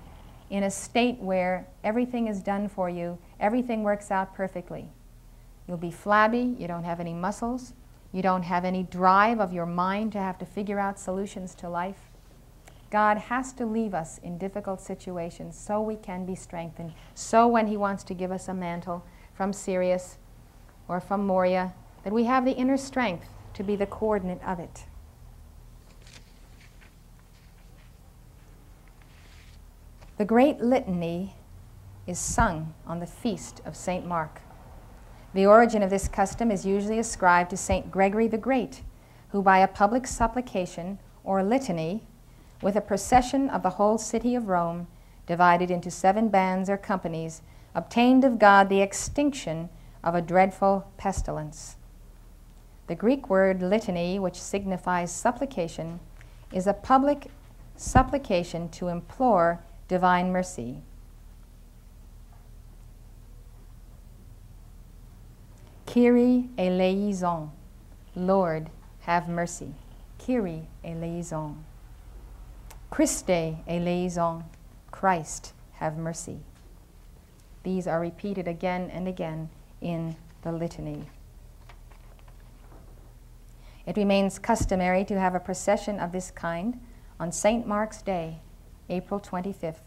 in a state where everything is done for you, everything works out perfectly. You'll be flabby, you don't have any muscles, you don't have any drive of your mind to have to figure out solutions to life. God has to leave us in difficult situations so we can be strengthened. So when He wants to give us a mantle from Sirius or from Morya, that we have the inner strength to be the coordinate of it. The great litany is sung on the feast of St. Mark. The origin of this custom is usually ascribed to St. Gregory the Great, who by a public supplication or litany, with a procession of the whole city of Rome, divided into seven bands or companies, obtained of God the extinction of a dreadful pestilence. The Greek word litany, which signifies supplication, is a public supplication to implore divine mercy. Kyrie eleison, Lord, have mercy. Kyrie eleison. Christe eleison, Christ, have mercy. These are repeated again and again in the litany. It remains customary to have a procession of this kind on St. Mark's Day, April 25th,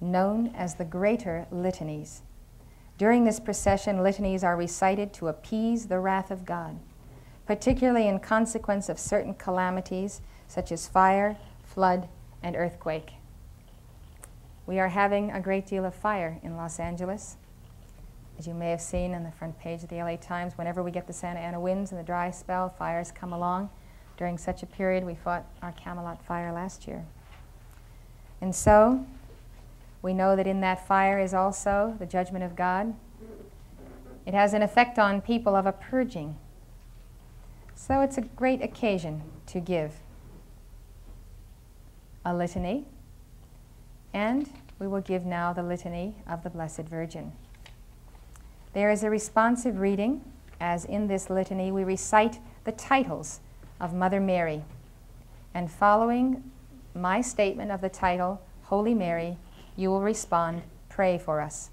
known as the Greater Litanies. During this procession, litanies are recited to appease the wrath of God, particularly in consequence of certain calamities such as fire, flood, and earthquake. We are having a great deal of fire in Los Angeles. As you may have seen on the front page of the LA Times, whenever we get the Santa Ana winds and the dry spell, fires come along. During such a period, we fought our Camelot fire last year. And so, we know that in that fire is also the judgment of God. It has an effect on people of a purging. So it's a great occasion to give a litany, and we will give now the litany of the Blessed Virgin. There is a responsive reading, as in this litany we recite the titles of Mother Mary. And following my statement of the title, Holy Mary, you will respond, Pray for us.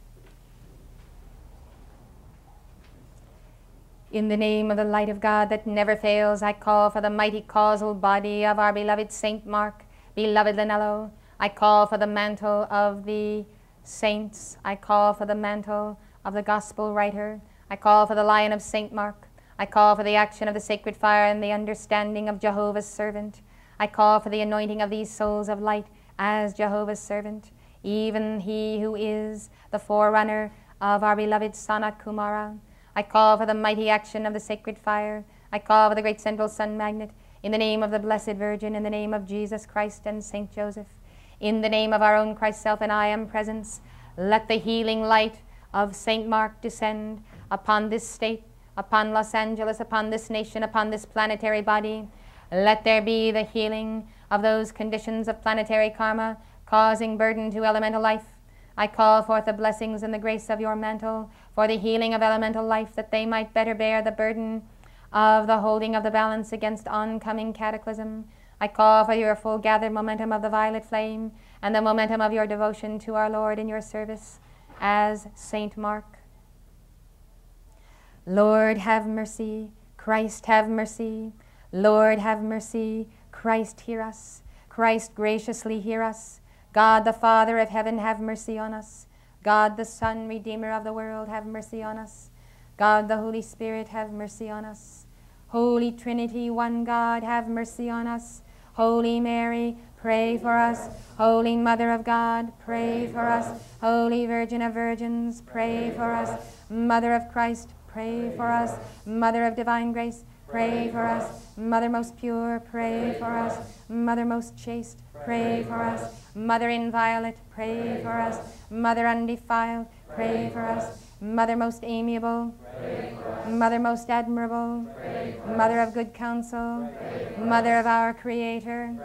In the name of the light of God that never fails, I call for the mighty causal body of our beloved Saint Mark, beloved Lanello. I call for the mantle of the saints. I call for the mantle of the gospel writer. I call for the lion of St. Mark. I call for the action of the sacred fire and the understanding of Jehovah's servant. I call for the anointing of these souls of light as Jehovah's servant, even he who is the forerunner of our beloved Sanat Kumara. I call for the mighty action of the sacred fire. I call for the great central sun magnet in the name of the Blessed Virgin, in the name of Jesus Christ and Saint Joseph, in the name of our own Christ self and I am presence. Let the healing light of St. Mark descend upon this state, upon Los Angeles, upon this nation, upon this planetary body. Let there be the healing of those conditions of planetary karma causing burden to elemental life. I call forth the blessings and the grace of your mantle for the healing of elemental life, that they might better bear the burden of the holding of the balance against oncoming cataclysm. I call for your full gathered momentum of the violet flame and the momentum of your devotion to our Lord in your service as Saint Mark. Lord, have mercy. Christ, have mercy. Lord, have mercy. Christ, hear us. Christ, graciously hear us. God, the Father of heaven, have mercy on us. God, the Son, Redeemer of the world, have mercy on us. God, the Holy Spirit, have mercy on us. Holy Trinity, one God, have mercy on us. Holy Mary, pray for us. Holy Mother of God, pray for us. Holy Virgin of Virgins, pray for us. Mother of Christ, pray for us. Mother of divine grace, pray for us. Mother most pure, pray for us. Mother most chaste, pray for us. Mother inviolate, pray for us. Mother undefiled, pray for us. Mother most amiable, Mother most admirable, Mother of good counsel, Mother of our Creator,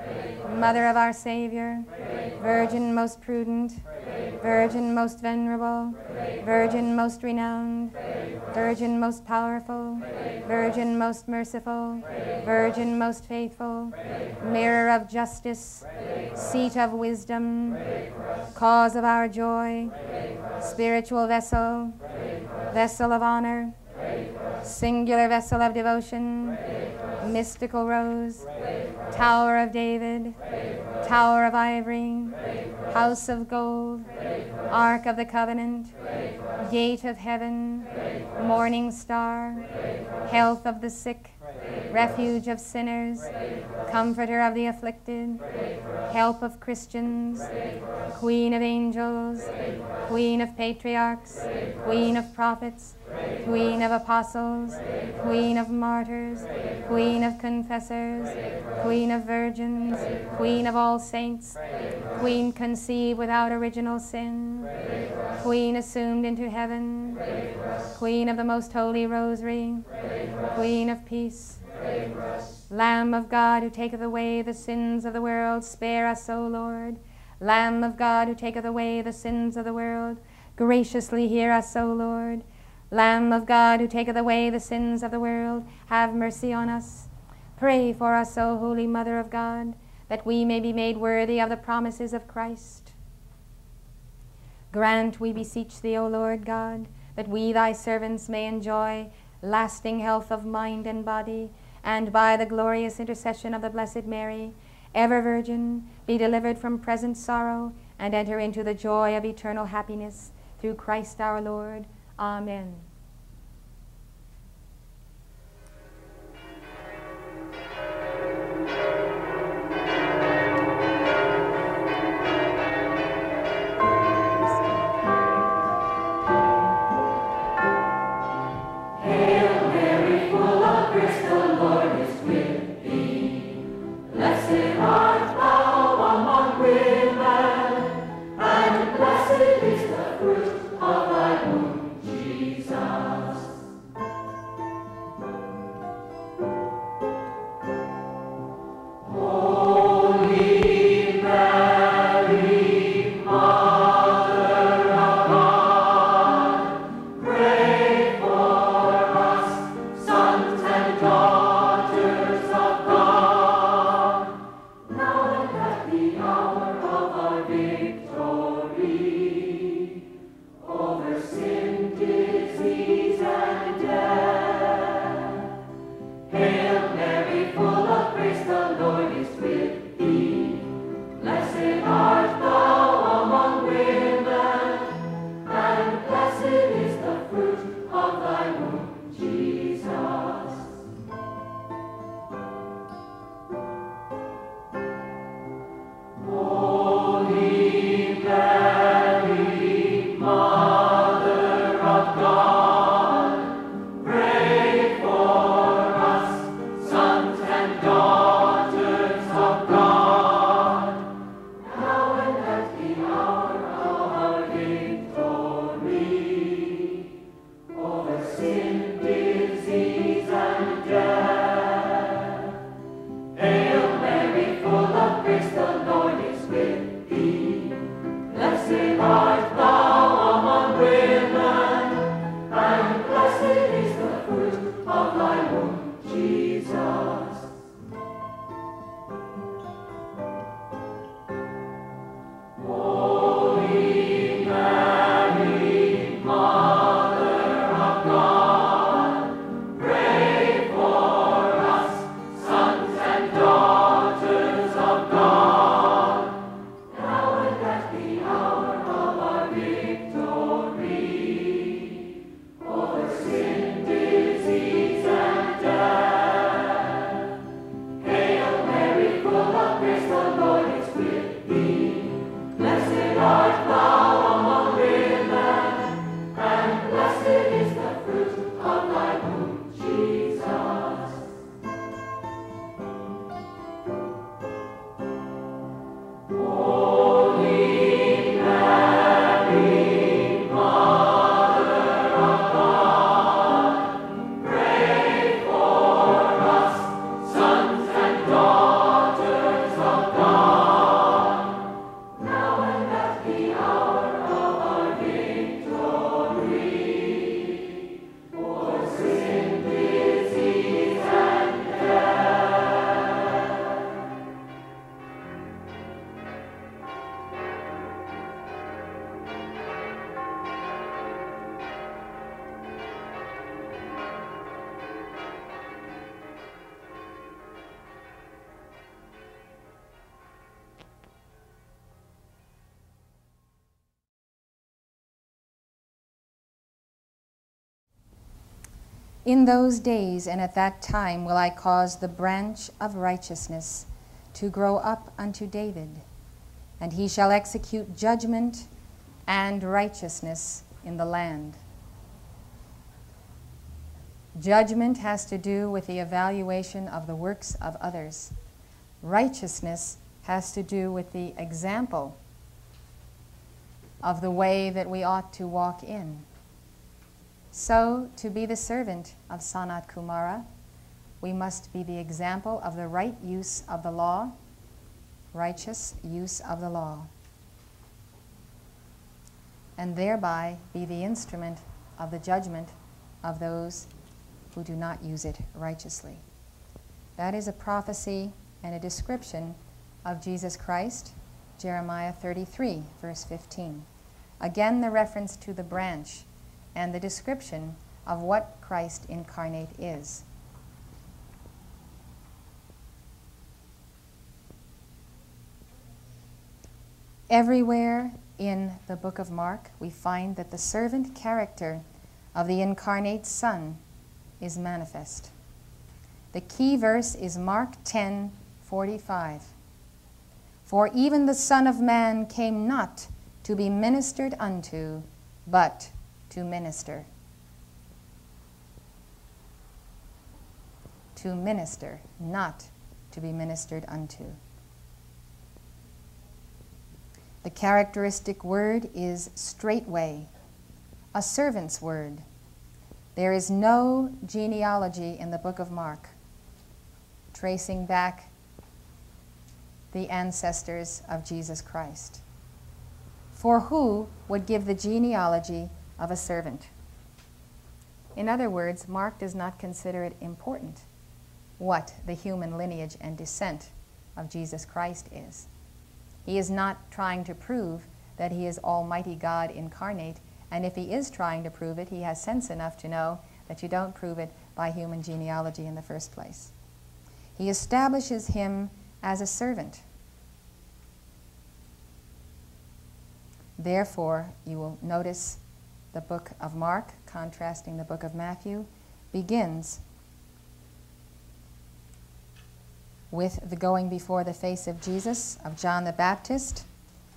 Mother of our Savior, Virgin most prudent, Virgin most venerable, Virgin most renowned, Virgin most powerful, Virgin most merciful, Virgin most faithful, Mirror of justice, Seat of wisdom, Cause of our joy, Spiritual vessel, Vessel of honor, Singular vessel of devotion, Mystical rose, Tower of David, Tower of ivory, House of gold, Ark of the covenant, Gate of heaven, Morning star, Health of the sick, refuge of sinners, comforter of the afflicted, help of Christians, queen of angels, queen of patriarchs, queen of prophets, queen of apostles, queen of martyrs, queen of confessors, queen of virgins, queen of all saints, queen conceived without original sin, queen assumed into heaven, queen of the most holy rosary, queen of peace, Lamb of God who taketh away the sins of the world, spare us, O Lord. Lamb of God who taketh away the sins of the world, graciously hear us, O Lord. Lamb of God who taketh away the sins of the world, have mercy on us. Pray for us, O Holy Mother of God, that we may be made worthy of the promises of Christ. Grant, we beseech thee, O Lord God, that we, thy servants, may enjoy lasting health of mind and body and by the glorious intercession of the Blessed Mary, ever Virgin, be delivered from present sorrow and enter into the joy of eternal happiness through Christ our Lord. Amen. God. In those days and at that time will I cause the branch of righteousness to grow up unto David, and he shall execute judgment and righteousness in the land. Judgment has to do with the evaluation of the works of others. Righteousness has to do with the example of the way that we ought to walk in. So, to be the servant of Sanat Kumara, we must be the example of the right use of the law, righteous use of the law, and thereby be the instrument of the judgment of those who do not use it righteously. That is a prophecy and a description of Jesus Christ, Jeremiah 33, verse 15. Again, the reference to the branch and the description of what Christ incarnate is. Everywhere in the book of Mark, we find that the servant character of the incarnate Son is manifest. The key verse is Mark 10 45. For even the Son of Man came not to be ministered unto, but to minister. To minister, not to be ministered unto. The characteristic word is straightway, a servant's word. There is no genealogy in the book of Mark tracing back the ancestors of Jesus Christ. For who would give the genealogy of a servant? In other words, Mark does not consider it important what the human lineage and descent of Jesus Christ is. He is not trying to prove that he is Almighty God incarnate, and if he is trying to prove it, he has sense enough to know that you don't prove it by human genealogy in the first place. He establishes him as a servant. Therefore, you will notice the book of Mark, contrasting the book of Matthew, begins with the going before the face of Jesus, of John the Baptist,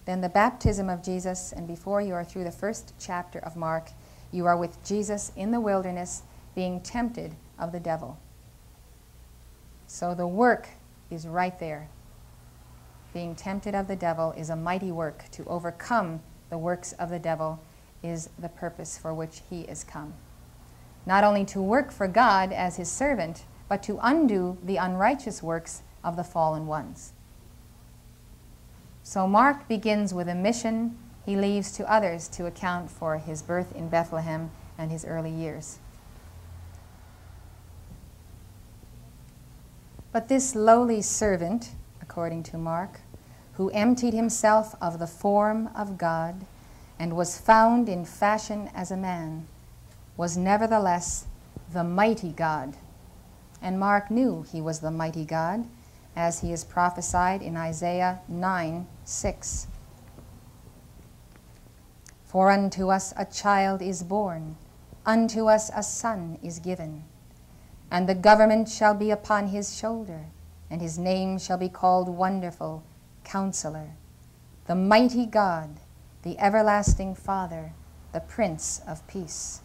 then the baptism of Jesus, and before you are through the first chapter of Mark, you are with Jesus in the wilderness being tempted of the devil. So the work is right there. Being tempted of the devil is a mighty work. To overcome the works of the devil is the purpose for which he is come. Not only to work for God as his servant, but to undo the unrighteous works of the fallen ones. So Mark begins with a mission he leaves to others to account for his birth in Bethlehem and his early years. But this lowly servant, according to Mark, who emptied himself of the form of God and was found in fashion as a man, was nevertheless the mighty God and Mark knew he was the mighty God, as he is prophesied in Isaiah 9 6. For unto us a child is born, unto us a son is given, and the government shall be upon his shoulder, and his name shall be called Wonderful, Counselor, the Mighty God, the Everlasting Father, the Prince of Peace.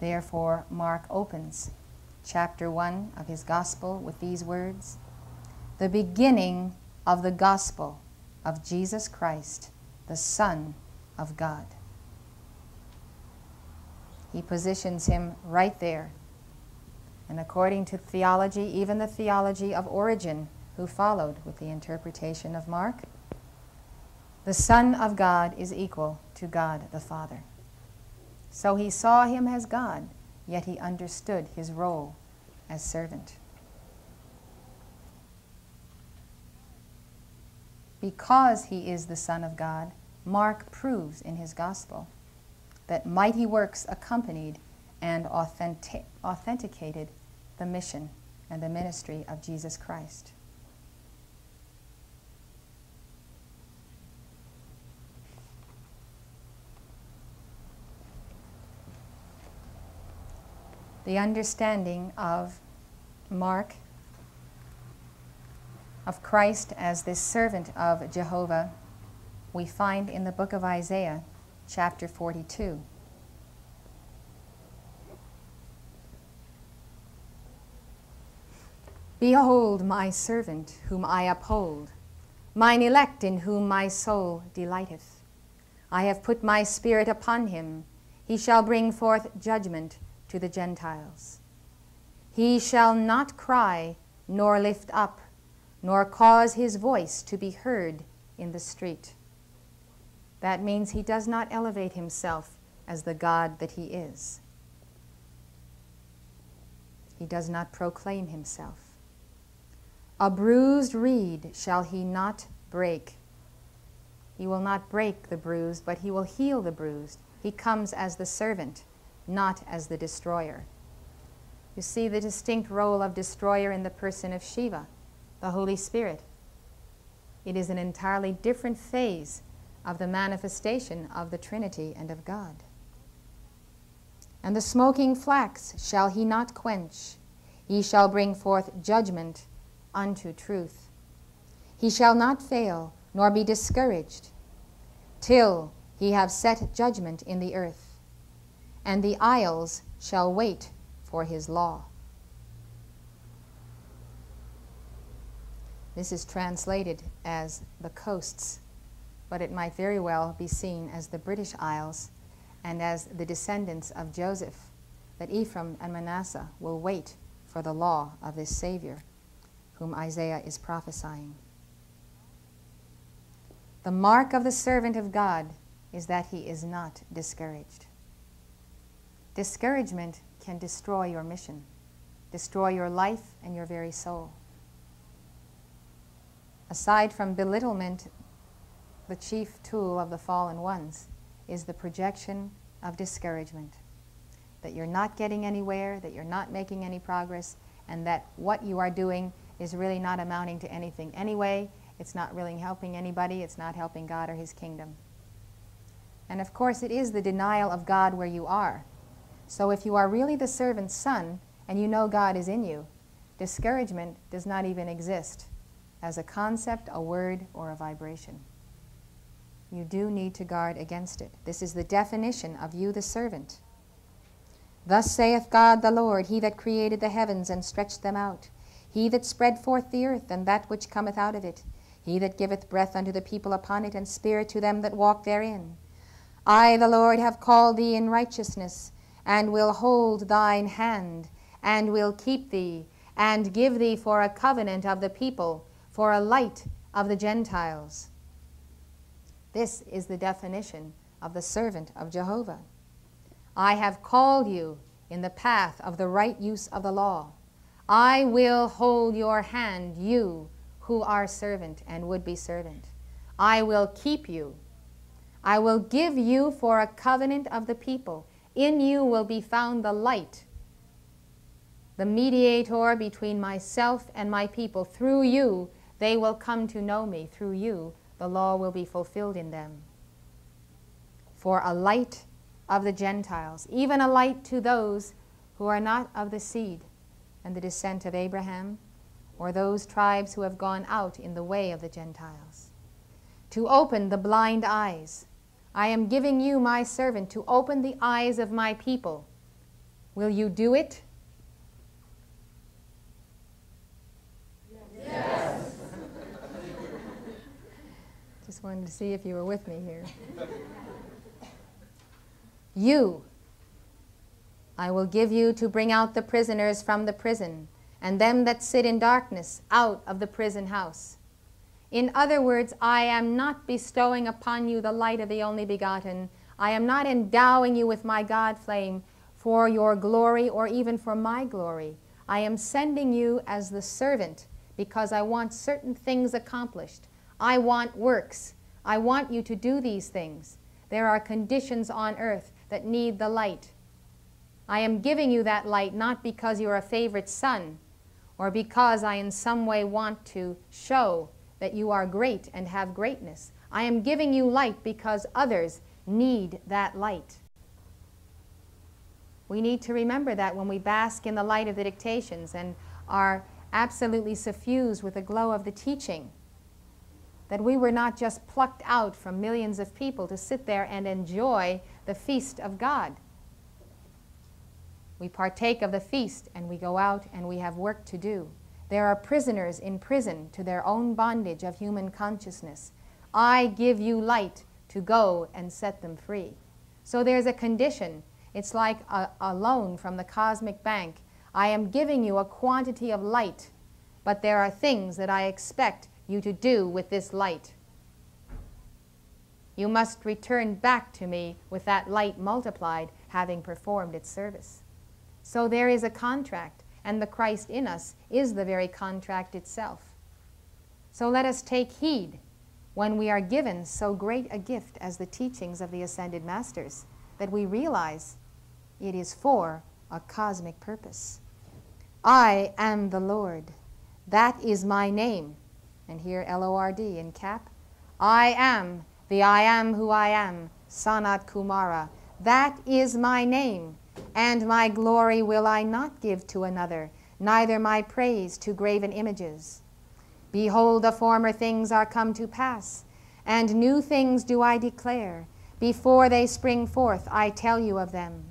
Therefore, Mark opens chapter 1 of his gospel with these words The beginning of the gospel of Jesus Christ, the Son of God. He positions him right there. And according to theology, even the theology of Origen, who followed with the interpretation of Mark, the Son of God is equal to God the Father. So he saw him as God yet he understood his role as servant. Because he is the Son of God, Mark proves in his gospel that mighty works accompanied and authentic- authenticated the mission and the ministry of Jesus Christ. The understanding of Mark, of Christ as this servant of Jehovah, we find in the book of Isaiah, chapter 42. Behold my servant, whom I uphold, mine elect in whom my soul delighteth. I have put my spirit upon him. He shall bring forth judgment to the Gentiles. He shall not cry, nor lift up, nor cause his voice to be heard in the street. That means he does not elevate himself as the God that he is. He does not proclaim himself. A bruised reed shall he not break. He will not break the bruised, but he will heal the bruised. He comes as the servant, not as the destroyer. You see the distinct role of destroyer in the person of Shiva, the Holy Spirit. It is an entirely different phase of the manifestation of the Trinity and of God. And the smoking flax shall he not quench. He shall bring forth judgment unto truth. He shall not fail, nor be discouraged, till he have set judgment in the earth, and the isles shall wait for his law. This is translated as the coasts, but it might very well be seen as the British Isles and as the descendants of Joseph, that Ephraim and Manasseh will wait for the law of this Savior whom Isaiah is prophesying. The mark of the servant of God is that he is not discouraged. Discouragement can destroy your mission, destroy your life and your very soul. Aside from belittlement, the chief tool of the fallen ones is the projection of discouragement. That you're not getting anywhere, that you're not making any progress, and that what you are doing is really not amounting to anything anyway. It's not really helping anybody. It's not helping God or His kingdom. And of course, it is the denial of God where you are. So if you are really the servant's son and you know God is in you, discouragement does not even exist as a concept, a word, or a vibration. You do need to guard against it. This is the definition of you, the servant. Thus saith God the Lord, He that created the heavens and stretched them out he that spread forth the earth, and that which cometh out of it, he that giveth breath unto the people upon it, and spirit to them that walk therein. I, the Lord, have called thee in righteousness, and will hold thine hand, and will keep thee, and give thee for a covenant of the people, for a light of the Gentiles. This is the definition of the servant of Jehovah. I have called you in the path of the right use of the law I will hold your hand, you who are servant and would be servant. I will keep you. I will give you for a covenant of the people. In you will be found the light, the mediator between myself and my people. Through you, they will come to know me. Through you, the law will be fulfilled in them. For a light of the Gentiles, even a light to those who are not of the seed and the descent of Abraham, or those tribes who have gone out in the way of the Gentiles. To open the blind eyes. I am giving you, my servant, to open the eyes of my people. Will you do it? Yes. Just wanted to see if you were with me here. You I will give you to bring out the prisoners from the prison, and them that sit in darkness out of the prison house. In other words, I am not bestowing upon you the light of the only begotten. I am not endowing you with my God flame for your glory or even for my glory. I am sending you as the servant because I want certain things accomplished. I want works. I want you to do these things. There are conditions on earth that need the light. I am giving you that light not because you're a favorite son or because I in some way want to show that you are great and have greatness. I am giving you light because others need that light. We need to remember that when we bask in the light of the dictations and are absolutely suffused with the glow of the teaching, that we were not just plucked out from millions of people to sit there and enjoy the feast of God. We partake of the feast and we go out and we have work to do. There are prisoners in prison to their own bondage of human consciousness. I give you light to go and set them free. So there's a condition. It's like a, a loan from the cosmic bank. I am giving you a quantity of light, but there are things that I expect you to do with this light. You must return back to me with that light multiplied, having performed its service. So there is a contract, and the Christ in us is the very contract itself. So let us take heed when we are given so great a gift as the teachings of the ascended masters that we realize it is for a cosmic purpose. I am the Lord. That is my name. And here L O R D in cap. I am the I am who I am, Sanat Kumara. That is my name. And my glory will I not give to another, neither my praise to graven images. Behold, the former things are come to pass, and new things do I declare. Before they spring forth, I tell you of them.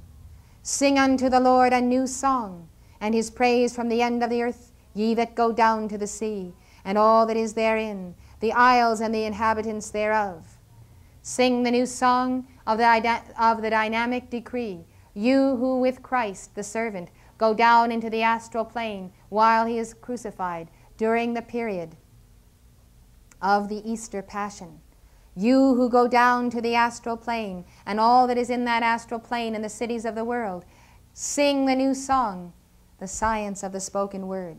Sing unto the Lord a new song, and his praise from the end of the earth, ye that go down to the sea and all that is therein, the isles and the inhabitants thereof. Sing the new song of the, of the dynamic decree, you who with Christ, the servant, go down into the astral plane while he is crucified during the period of the Easter Passion. You who go down to the astral plane and all that is in that astral plane in the cities of the world, sing the new song, the science of the spoken word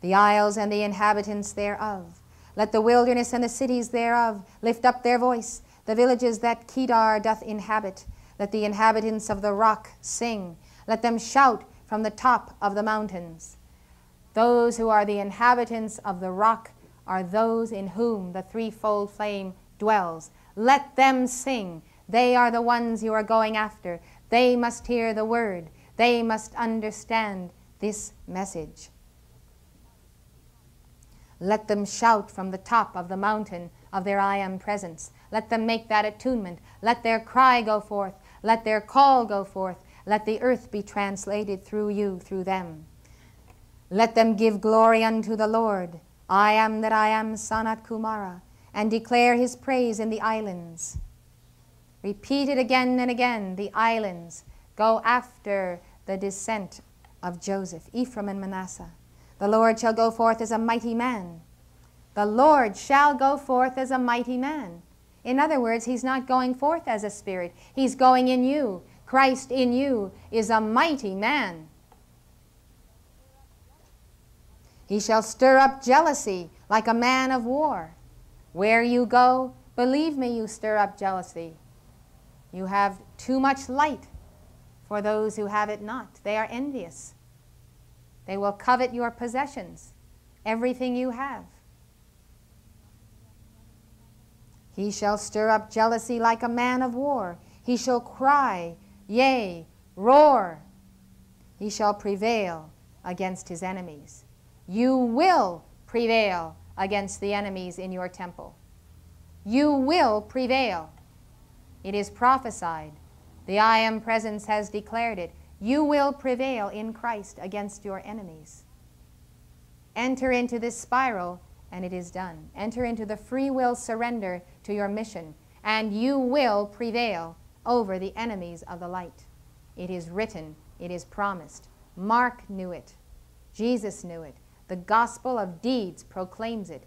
the isles and the inhabitants thereof. Let the wilderness and the cities thereof lift up their voice, the villages that Kedar doth inhabit. Let the inhabitants of the rock sing. Let them shout from the top of the mountains. Those who are the inhabitants of the rock are those in whom the threefold flame dwells. Let them sing. They are the ones you are going after. They must hear the word. They must understand this message. Let them shout from the top of the mountain of their I am presence. Let them make that attunement. Let their cry go forth. Let their call go forth. Let the earth be translated through you, through them. Let them give glory unto the Lord. I am that I am Sanat Kumara, and declare his praise in the islands. Repeat it again and again, the islands. Go after the descent of Joseph, Ephraim, and Manasseh. The Lord shall go forth as a mighty man. The Lord shall go forth as a mighty man. In other words, he's not going forth as a spirit, he's going in you. Christ in you is a mighty man. He shall stir up jealousy like a man of war. Where you go, believe me, you stir up jealousy. You have too much light for those who have it not. They are envious. They will covet your possessions, everything you have. He shall stir up jealousy like a man of war. He shall cry, yea, roar. He shall prevail against his enemies. You will prevail against the enemies in your temple. You will prevail. It is prophesied. The I am presence has declared it. You will prevail in Christ against your enemies. Enter into this spiral, and it is done. Enter into the free will surrender to your mission, and you will prevail over the enemies of the light. It is written, it is promised. Mark knew it. Jesus knew it. The gospel of deeds proclaims it.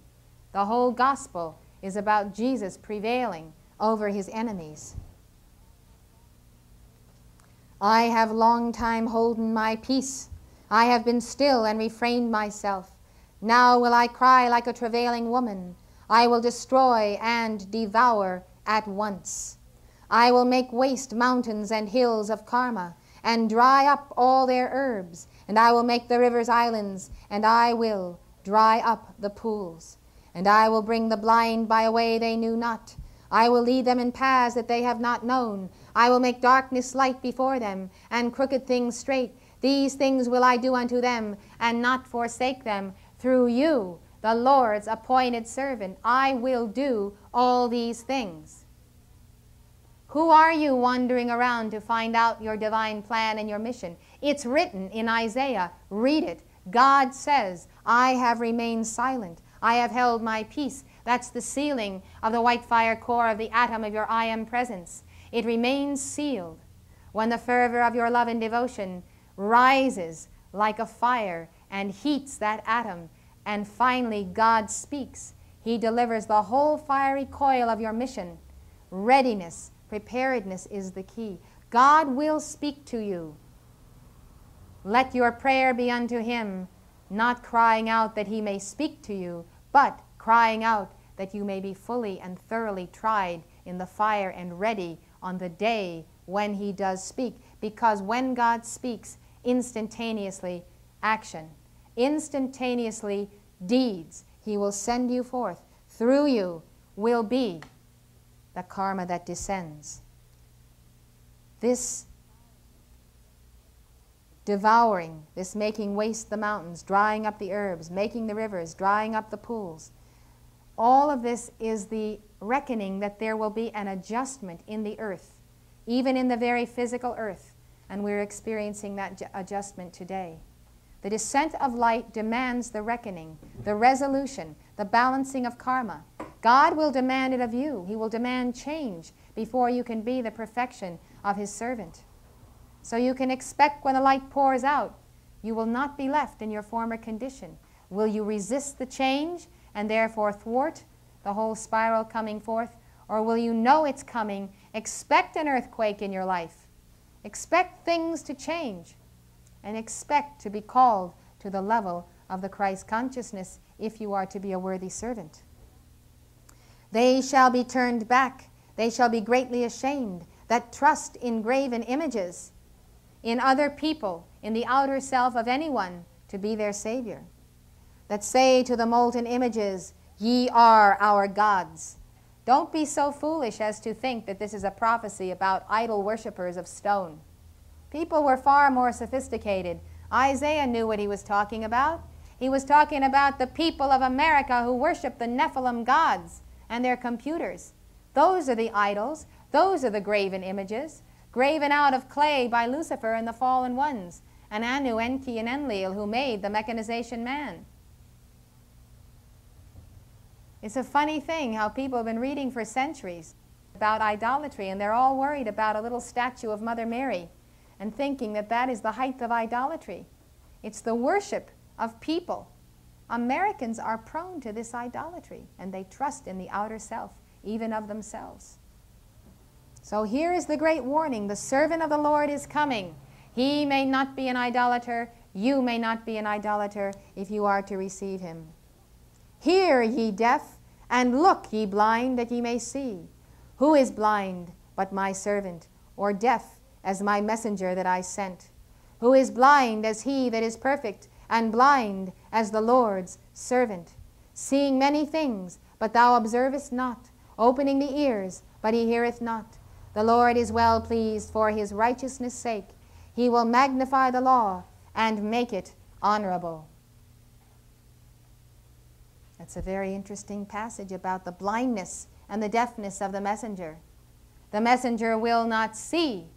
The whole gospel is about Jesus prevailing over his enemies. I have long time holden my peace. I have been still and refrained myself. Now will I cry like a travailing woman. I will destroy and devour at once. I will make waste mountains and hills of Karma, and dry up all their herbs, and I will make the rivers islands, and I will dry up the pools. And I will bring the blind by a way they knew not. I will lead them in paths that they have not known. I will make darkness light before them, and crooked things straight. These things will I do unto them, and not forsake them. Through you, the Lord's appointed servant, I will do all these things. Who are you wandering around to find out your divine plan and your mission? It's written in Isaiah. Read it. God says, I have remained silent. I have held my peace. That's the sealing of the white fire core of the atom of your I am presence. It remains sealed when the fervor of your love and devotion rises like a fire and heats that atom. And finally, God speaks. He delivers the whole fiery coil of your mission. Readiness, Preparedness is the key. God will speak to you. Let your prayer be unto him, not crying out that he may speak to you, but crying out that you may be fully and thoroughly tried in the fire and ready on the day when he does speak. Because when God speaks, instantaneously action, instantaneously deeds, he will send you forth. Through you will be the karma that descends. This devouring, this making waste the mountains, drying up the herbs, making the rivers, drying up the pools, all of this is the reckoning that there will be an adjustment in the earth, even in the very physical earth, and we're experiencing that adjustment today. The descent of light demands the reckoning, the resolution, the balancing of karma. God will demand it of you. He will demand change before you can be the perfection of His servant. So you can expect when the light pours out, you will not be left in your former condition. Will you resist the change and therefore thwart the whole spiral coming forth? Or will you know it's coming, expect an earthquake in your life, expect things to change, and expect to be called to the level of the Christ consciousness if you are to be a worthy servant? They shall be turned back. They shall be greatly ashamed that trust in graven images, in other people, in the outer self of anyone to be their Savior. That say to the molten images, Ye are our gods. Don't be so foolish as to think that this is a prophecy about idol worshippers of stone. People were far more sophisticated. Isaiah knew what he was talking about. He was talking about the people of America who worship the Nephilim gods and their computers. Those are the idols. Those are the graven images, graven out of clay by Lucifer and the fallen ones, and Anu, Enki, and Enlil, who made the mechanization man. It's a funny thing how people have been reading for centuries about idolatry, and they're all worried about a little statue of Mother Mary and thinking that that is the height of idolatry. It's the worship of people Americans are prone to this idolatry, and they trust in the outer self, even of themselves. So here is the great warning the servant of the Lord is coming. He may not be an idolater, you may not be an idolater if you are to receive him. Hear, ye deaf, and look, ye blind, that ye may see. Who is blind but my servant, or deaf as my messenger that I sent? Who is blind as he that is perfect? and blind as the Lord's servant, seeing many things, but thou observest not, opening the ears, but he heareth not. The Lord is well pleased for his righteousness' sake. He will magnify the law and make it honorable. That's a very interesting passage about the blindness and the deafness of the messenger. The messenger will not see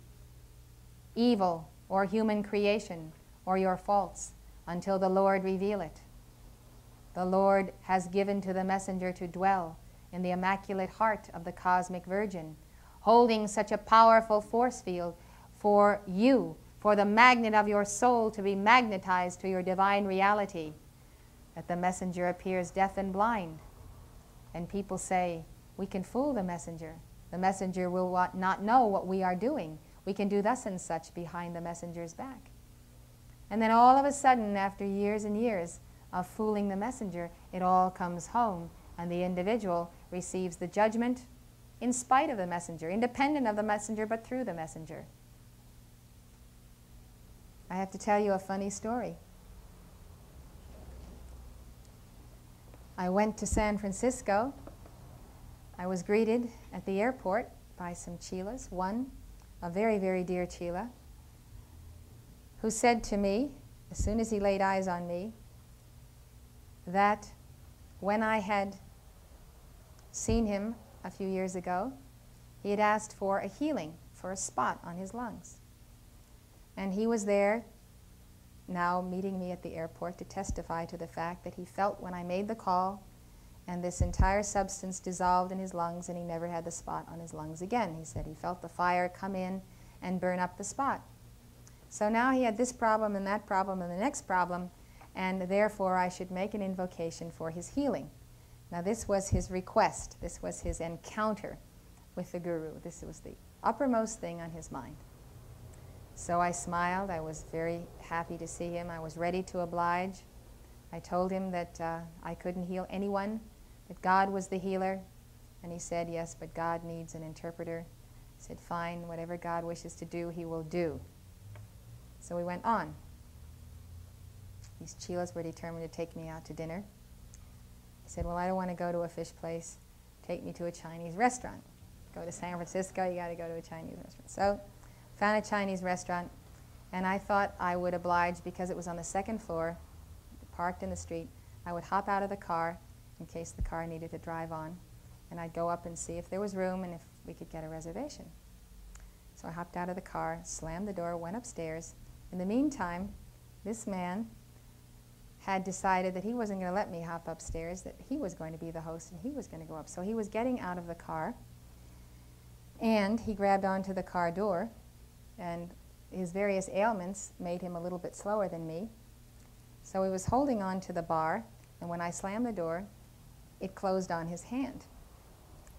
evil or human creation or your faults until the Lord reveal it. The Lord has given to the messenger to dwell in the immaculate heart of the cosmic virgin, holding such a powerful force field for you, for the magnet of your soul to be magnetized to your divine reality, that the messenger appears deaf and blind. And people say, we can fool the messenger. The messenger will not know what we are doing. We can do thus and such behind the messenger's back. And then all of a sudden, after years and years of fooling the messenger, it all comes home, and the individual receives the judgment in spite of the messenger, independent of the messenger, but through the messenger. I have to tell you a funny story. I went to San Francisco. I was greeted at the airport by some chelas. One a very, very dear Chela, who said to me, as soon as he laid eyes on me, that when I had seen him a few years ago, he had asked for a healing for a spot on his lungs. And he was there now meeting me at the airport to testify to the fact that he felt when I made the call and this entire substance dissolved in his lungs and he never had the spot on his lungs again. He said he felt the fire come in and burn up the spot. So now he had this problem and that problem and the next problem, and therefore I should make an invocation for his healing. Now, this was his request, this was his encounter with the Guru. This was the uppermost thing on his mind. So I smiled. I was very happy to see him. I was ready to oblige. I told him that uh, I couldn't heal anyone, that God was the healer. And he said, Yes, but God needs an interpreter. I said, Fine, whatever God wishes to do, he will do. So we went on. These chelas were determined to take me out to dinner. I said, Well, I don't want to go to a fish place. Take me to a Chinese restaurant. Go to San Francisco, you got to go to a Chinese restaurant. So, found a Chinese restaurant, and I thought I would oblige because it was on the second floor, parked in the street. I would hop out of the car in case the car needed to drive on, and I'd go up and see if there was room and if we could get a reservation. So I hopped out of the car, slammed the door, went upstairs. In the meantime, this man had decided that he wasn't going to let me hop upstairs, that he was going to be the host and he was going to go up. So he was getting out of the car and he grabbed onto the car door and his various ailments made him a little bit slower than me. So he was holding on to the bar and when I slammed the door, it closed on his hand.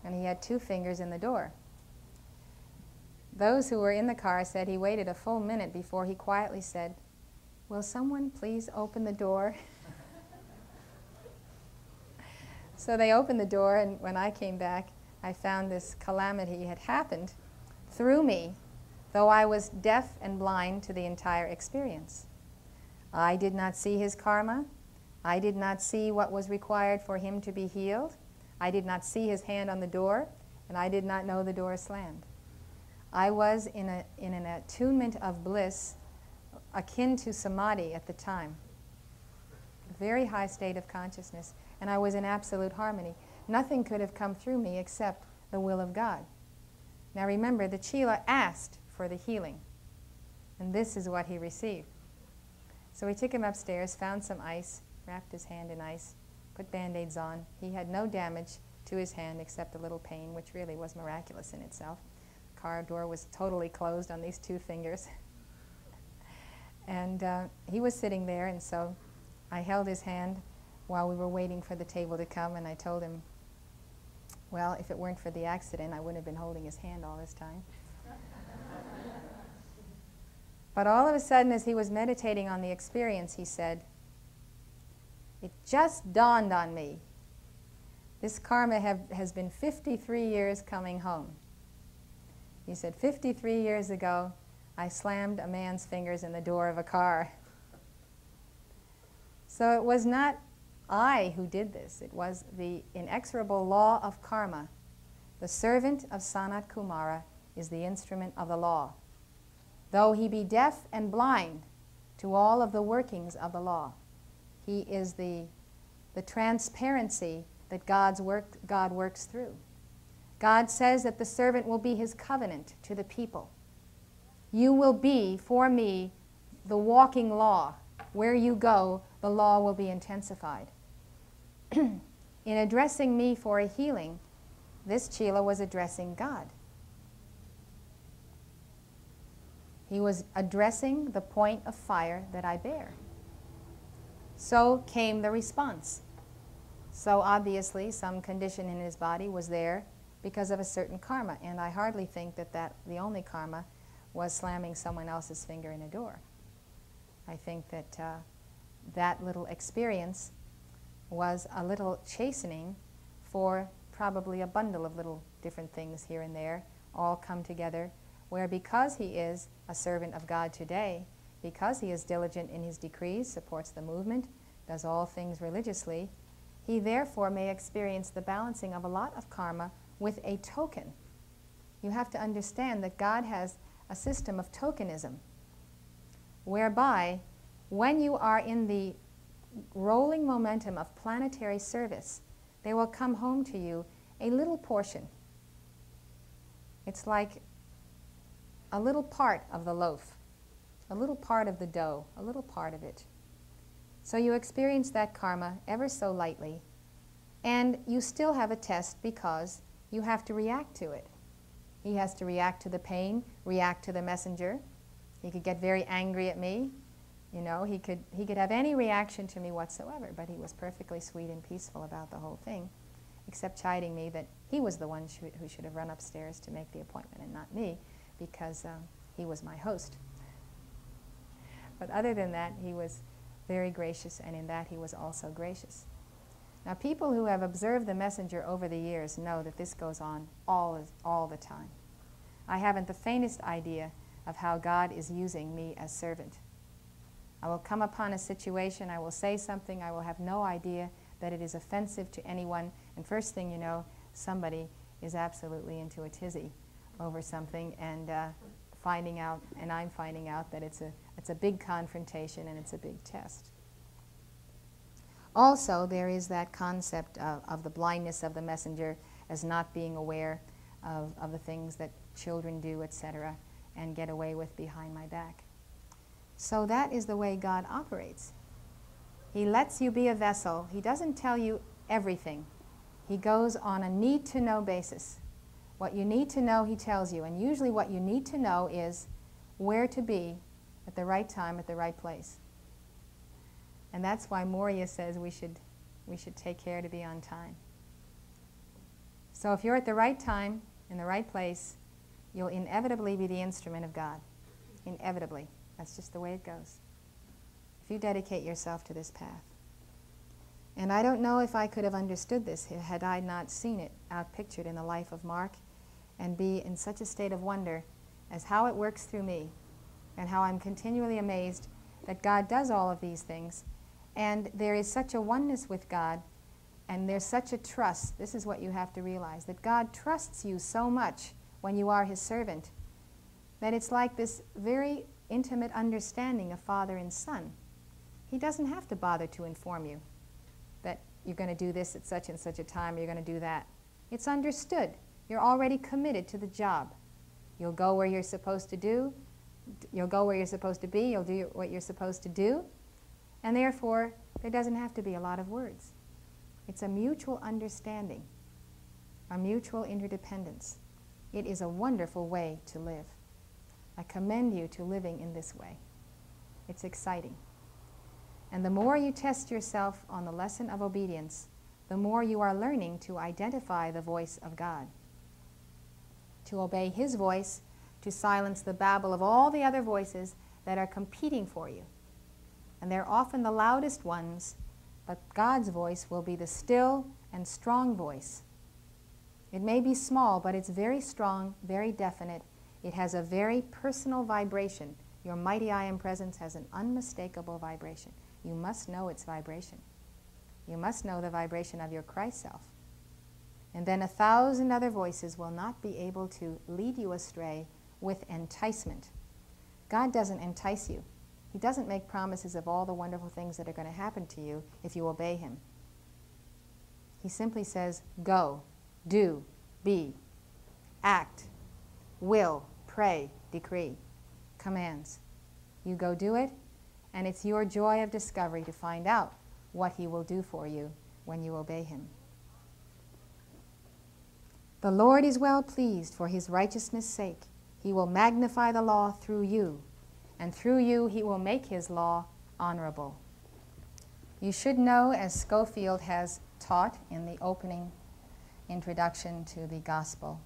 And he had two fingers in the door. Those who were in the car said he waited a full minute before he quietly said, Will someone please open the door? so they opened the door, and when I came back, I found this calamity had happened through me, though I was deaf and blind to the entire experience. I did not see his karma. I did not see what was required for him to be healed. I did not see his hand on the door, and I did not know the door slammed. I was in, a, in an attunement of bliss akin to samadhi at the time. A very high state of consciousness, and I was in absolute harmony. Nothing could have come through me except the will of God. Now remember, the Chela asked for the healing, and this is what he received. So we took him upstairs, found some ice, wrapped his hand in ice, put band aids on. He had no damage to his hand except a little pain, which really was miraculous in itself. Car door was totally closed on these two fingers. And uh, he was sitting there, and so I held his hand while we were waiting for the table to come, and I told him, well, if it weren't for the accident, I wouldn't have been holding his hand all this time. but all of a sudden, as he was meditating on the experience, he said, It just dawned on me. This karma have, has been 53 years coming home. He said, 53 years ago, I slammed a man's fingers in the door of a car. So it was not I who did this, it was the inexorable law of karma. The servant of Sanat Kumara is the instrument of the law. Though he be deaf and blind to all of the workings of the law, he is the, the transparency that God's work, God works through. God says that the servant will be his covenant to the people. You will be, for me, the walking law. Where you go, the law will be intensified. In addressing me for a healing, this Chela was addressing God. He was addressing the point of fire that I bear. So came the response. So obviously, some condition in his body was there because of a certain karma, and I hardly think that that the only karma was slamming someone else's finger in a door. I think that uh, that little experience was a little chastening for probably a bundle of little different things here and there, all come together, where because he is a servant of God today, because he is diligent in his decrees, supports the movement, does all things religiously, he therefore may experience the balancing of a lot of karma with a token. You have to understand that God has a system of tokenism, whereby when you are in the rolling momentum of planetary service, they will come home to you a little portion. It's like a little part of the loaf, a little part of the dough, a little part of it. So you experience that karma ever so lightly, and you still have a test because you have to react to it. He has to react to the pain, react to the messenger. He could get very angry at me. You know, he could, he could have any reaction to me whatsoever, but he was perfectly sweet and peaceful about the whole thing, except chiding me that he was the one who should have run upstairs to make the appointment and not me because um, he was my host. But other than that, he was very gracious, and in that he was also gracious. Now, people who have observed the messenger over the years know that this goes on all, all the time. I haven't the faintest idea of how God is using me as servant. I will come upon a situation, I will say something, I will have no idea that it is offensive to anyone, and first thing you know, somebody is absolutely into a tizzy over something and uh, finding out, and I'm finding out that it's a, it's a big confrontation and it's a big test. Also, there is that concept of, of the blindness of the messenger as not being aware of, of the things that children do, etc., and get away with behind my back. So that is the way God operates. He lets you be a vessel. He doesn't tell you everything. He goes on a need to know basis. What you need to know, he tells you. And usually, what you need to know is where to be at the right time, at the right place. And that's why Morya says we should, we should take care to be on time. So, if you're at the right time, in the right place, you'll inevitably be the instrument of God. Inevitably. That's just the way it goes. If you dedicate yourself to this path. And I don't know if I could have understood this had I not seen it outpictured in the life of Mark and be in such a state of wonder as how it works through me and how I'm continually amazed that God does all of these things. And there is such a oneness with God and there's such a trust. This is what you have to realize that God trusts you so much when you are His servant that it's like this very intimate understanding of Father and Son. He doesn't have to bother to inform you that you're going to do this at such and such a time, or you're going to do that. It's understood. You're already committed to the job. You'll go where you're supposed to do. You'll go where you're supposed to be. You'll do what you're supposed to do. And therefore, there doesn't have to be a lot of words. It's a mutual understanding, a mutual interdependence. It is a wonderful way to live. I commend you to living in this way. It's exciting. And the more you test yourself on the lesson of obedience, the more you are learning to identify the voice of God to obey His voice, to silence the babble of all the other voices that are competing for you. And they're often the loudest ones, but God's voice will be the still and strong voice. It may be small, but it's very strong, very definite. It has a very personal vibration. Your mighty I am presence has an unmistakable vibration. You must know its vibration. You must know the vibration of your Christ self. And then a thousand other voices will not be able to lead you astray with enticement. God doesn't entice you. He doesn't make promises of all the wonderful things that are going to happen to you if you obey Him. He simply says, Go, do, be, act, will, pray, decree, commands. You go do it, and it's your joy of discovery to find out what He will do for you when you obey Him. The Lord is well pleased for his righteousness' sake. He will magnify the law through you, and through you he will make his law honorable. You should know, as Scofield has taught in the opening introduction to the Gospel,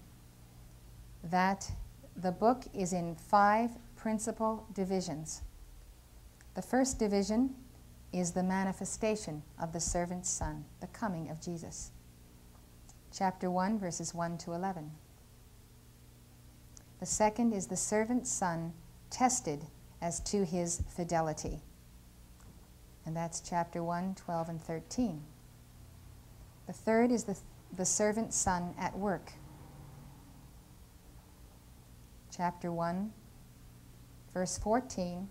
that the book is in five principal divisions. The first division is the manifestation of the servant's son, the coming of Jesus chapter 1, verses 1 to 11. The second is the servant's son tested as to his fidelity. And that's chapter 1, 12, and 13. The third is the, the servant's son at work. Chapter 1, verse 14,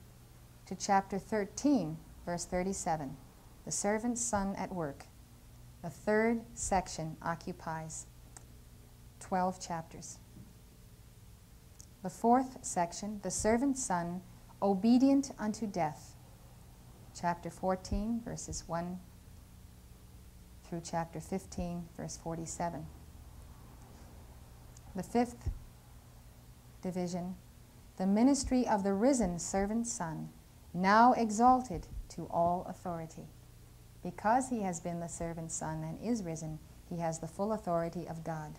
to chapter 13, verse 37, the servant's son at work. The third section occupies 12 chapters. The fourth section, the servant's son, obedient unto death, chapter 14, verses 1 through chapter 15, verse 47. The fifth division, the ministry of the risen servant's son, now exalted to all authority. Because he has been the servant's son and is risen, he has the full authority of God.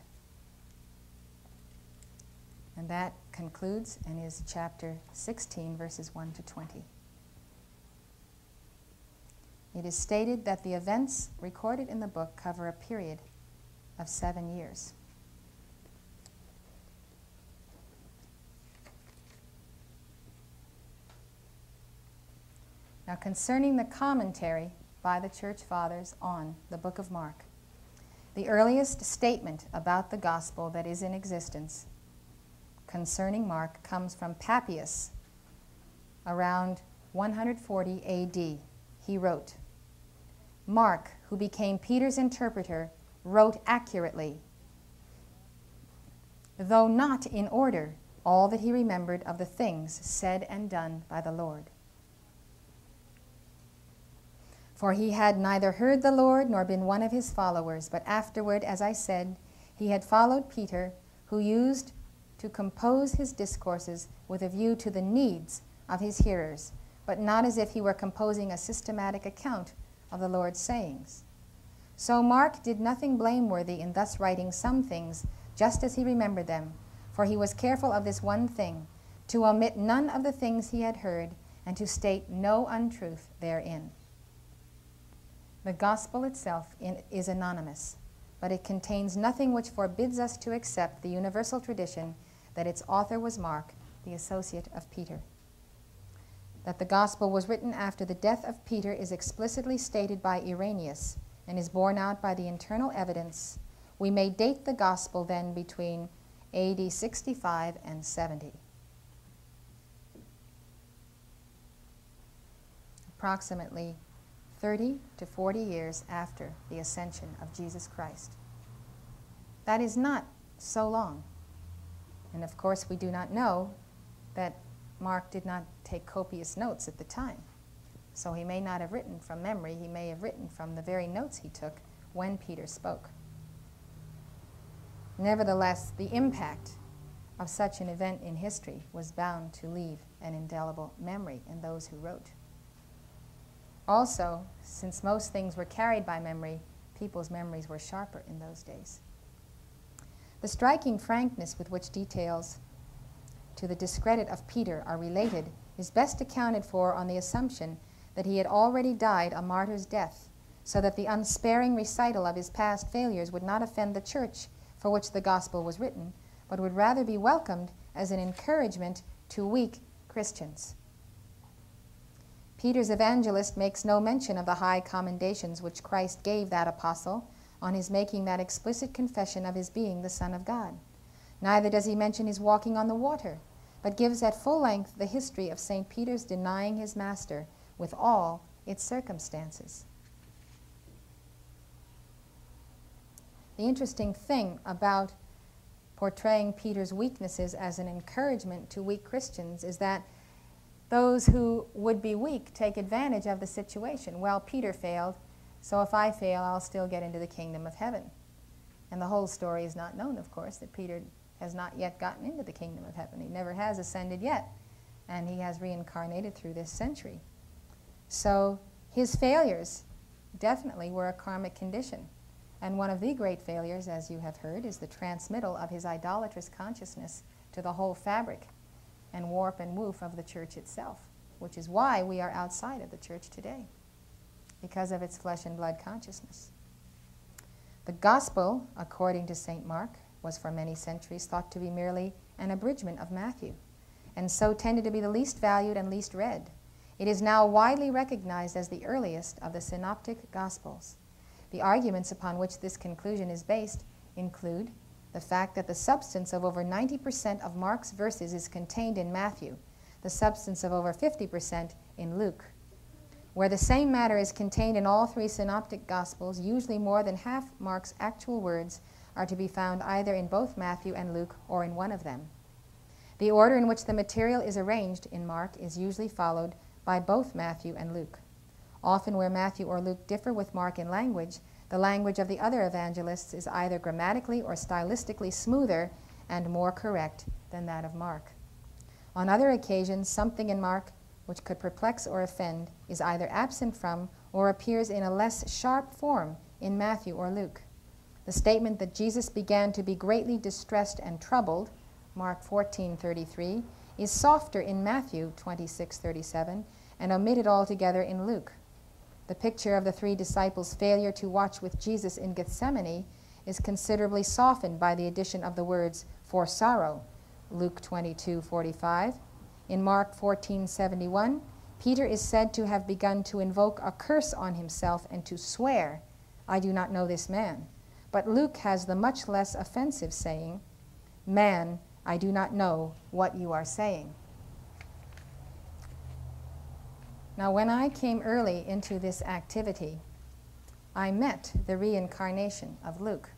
And that concludes and is chapter 16, verses 1 to 20. It is stated that the events recorded in the book cover a period of seven years. Now, concerning the commentary by the Church Fathers on the book of Mark, the earliest statement about the gospel that is in existence concerning Mark comes from Papias around 140 AD. He wrote, Mark, who became Peter's interpreter, wrote accurately, though not in order, all that he remembered of the things said and done by the Lord. For he had neither heard the Lord nor been one of his followers, but afterward, as I said, he had followed Peter, who used to compose his discourses with a view to the needs of his hearers, but not as if he were composing a systematic account of the Lord's sayings. So Mark did nothing blameworthy in thus writing some things just as he remembered them, for he was careful of this one thing, to omit none of the things he had heard, and to state no untruth therein. The gospel itself in, is anonymous, but it contains nothing which forbids us to accept the universal tradition that its author was Mark, the associate of Peter. That the gospel was written after the death of Peter is explicitly stated by Irenaeus and is borne out by the internal evidence. We may date the gospel then between AD 65 and 70. Approximately 30 to 40 years after the ascension of Jesus Christ. That is not so long. And of course, we do not know that Mark did not take copious notes at the time. So he may not have written from memory, he may have written from the very notes he took when Peter spoke. Nevertheless, the impact of such an event in history was bound to leave an indelible memory in those who wrote. Also, since most things were carried by memory, people's memories were sharper in those days. The striking frankness with which details to the discredit of Peter are related is best accounted for on the assumption that he had already died a martyr's death, so that the unsparing recital of his past failures would not offend the church for which the gospel was written, but would rather be welcomed as an encouragement to weak Christians. Peter's evangelist makes no mention of the high commendations which Christ gave that apostle on his making that explicit confession of his being the Son of God. Neither does he mention his walking on the water, but gives at full length the history of St. Peter's denying his master with all its circumstances. The interesting thing about portraying Peter's weaknesses as an encouragement to weak Christians is that those who would be weak take advantage of the situation. Well, Peter failed, so if I fail, I'll still get into the kingdom of heaven. And the whole story is not known, of course, that Peter has not yet gotten into the kingdom of heaven. He never has ascended yet, and he has reincarnated through this century. So his failures definitely were a karmic condition. And one of the great failures, as you have heard, is the transmittal of his idolatrous consciousness to the whole fabric and warp and woof of the church itself, which is why we are outside of the church today, because of its flesh and blood consciousness. The gospel, according to St. Mark, was for many centuries thought to be merely an abridgment of Matthew, and so tended to be the least valued and least read. It is now widely recognized as the earliest of the synoptic gospels. The arguments upon which this conclusion is based include the fact that the substance of over 90% of Mark's verses is contained in Matthew, the substance of over 50% in Luke. Where the same matter is contained in all three synoptic gospels, usually more than half Mark's actual words are to be found either in both Matthew and Luke or in one of them. The order in which the material is arranged in Mark is usually followed by both Matthew and Luke. Often, where Matthew or Luke differ with Mark in language, the language of the other evangelists is either grammatically or stylistically smoother and more correct than that of Mark. On other occasions, something in Mark which could perplex or offend is either absent from or appears in a less sharp form in Matthew or Luke. The statement that Jesus began to be greatly distressed and troubled, Mark 14:33, is softer in Matthew 26:37 and omitted altogether in Luke. The picture of the three disciples' failure to watch with Jesus in Gethsemane is considerably softened by the addition of the words for sorrow, Luke 22:45. In Mark 14:71, Peter is said to have begun to invoke a curse on himself and to swear, I do not know this man. But Luke has the much less offensive saying, Man, I do not know what you are saying. Now, when I came early into this activity, I met the reincarnation of Luke,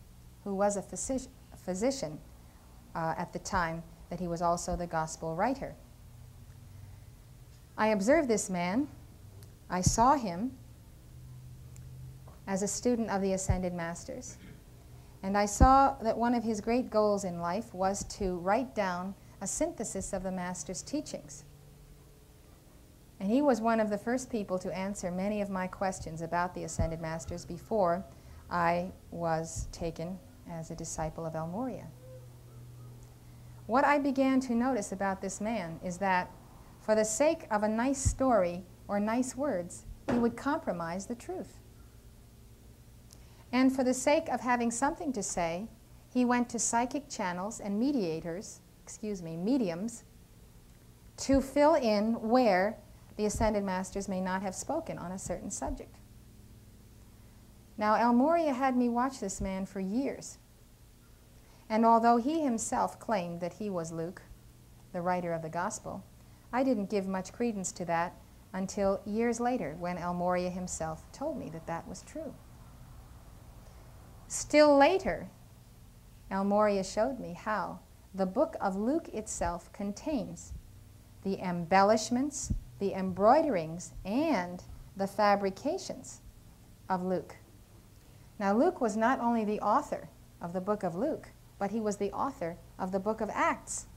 who was a physi- physician uh, at the time that he was also the gospel writer. I observed this man. I saw him as a student of the Ascended Masters. And I saw that one of his great goals in life was to write down a synthesis of the Master's teachings. And he was one of the first people to answer many of my questions about the Ascended Masters before I was taken as a disciple of El Morya. What I began to notice about this man is that for the sake of a nice story or nice words, he would compromise the truth. And for the sake of having something to say, he went to psychic channels and mediators, excuse me, mediums, to fill in where the ascended masters may not have spoken on a certain subject. Now, El Morya had me watch this man for years. And although he himself claimed that he was Luke, the writer of the gospel, I didn't give much credence to that until years later when El Morya himself told me that that was true. Still later, El Morya showed me how the book of Luke itself contains the embellishments, the embroiderings, and the fabrications of Luke. Now, Luke was not only the author of the book of Luke, but he was the author of the book of Acts.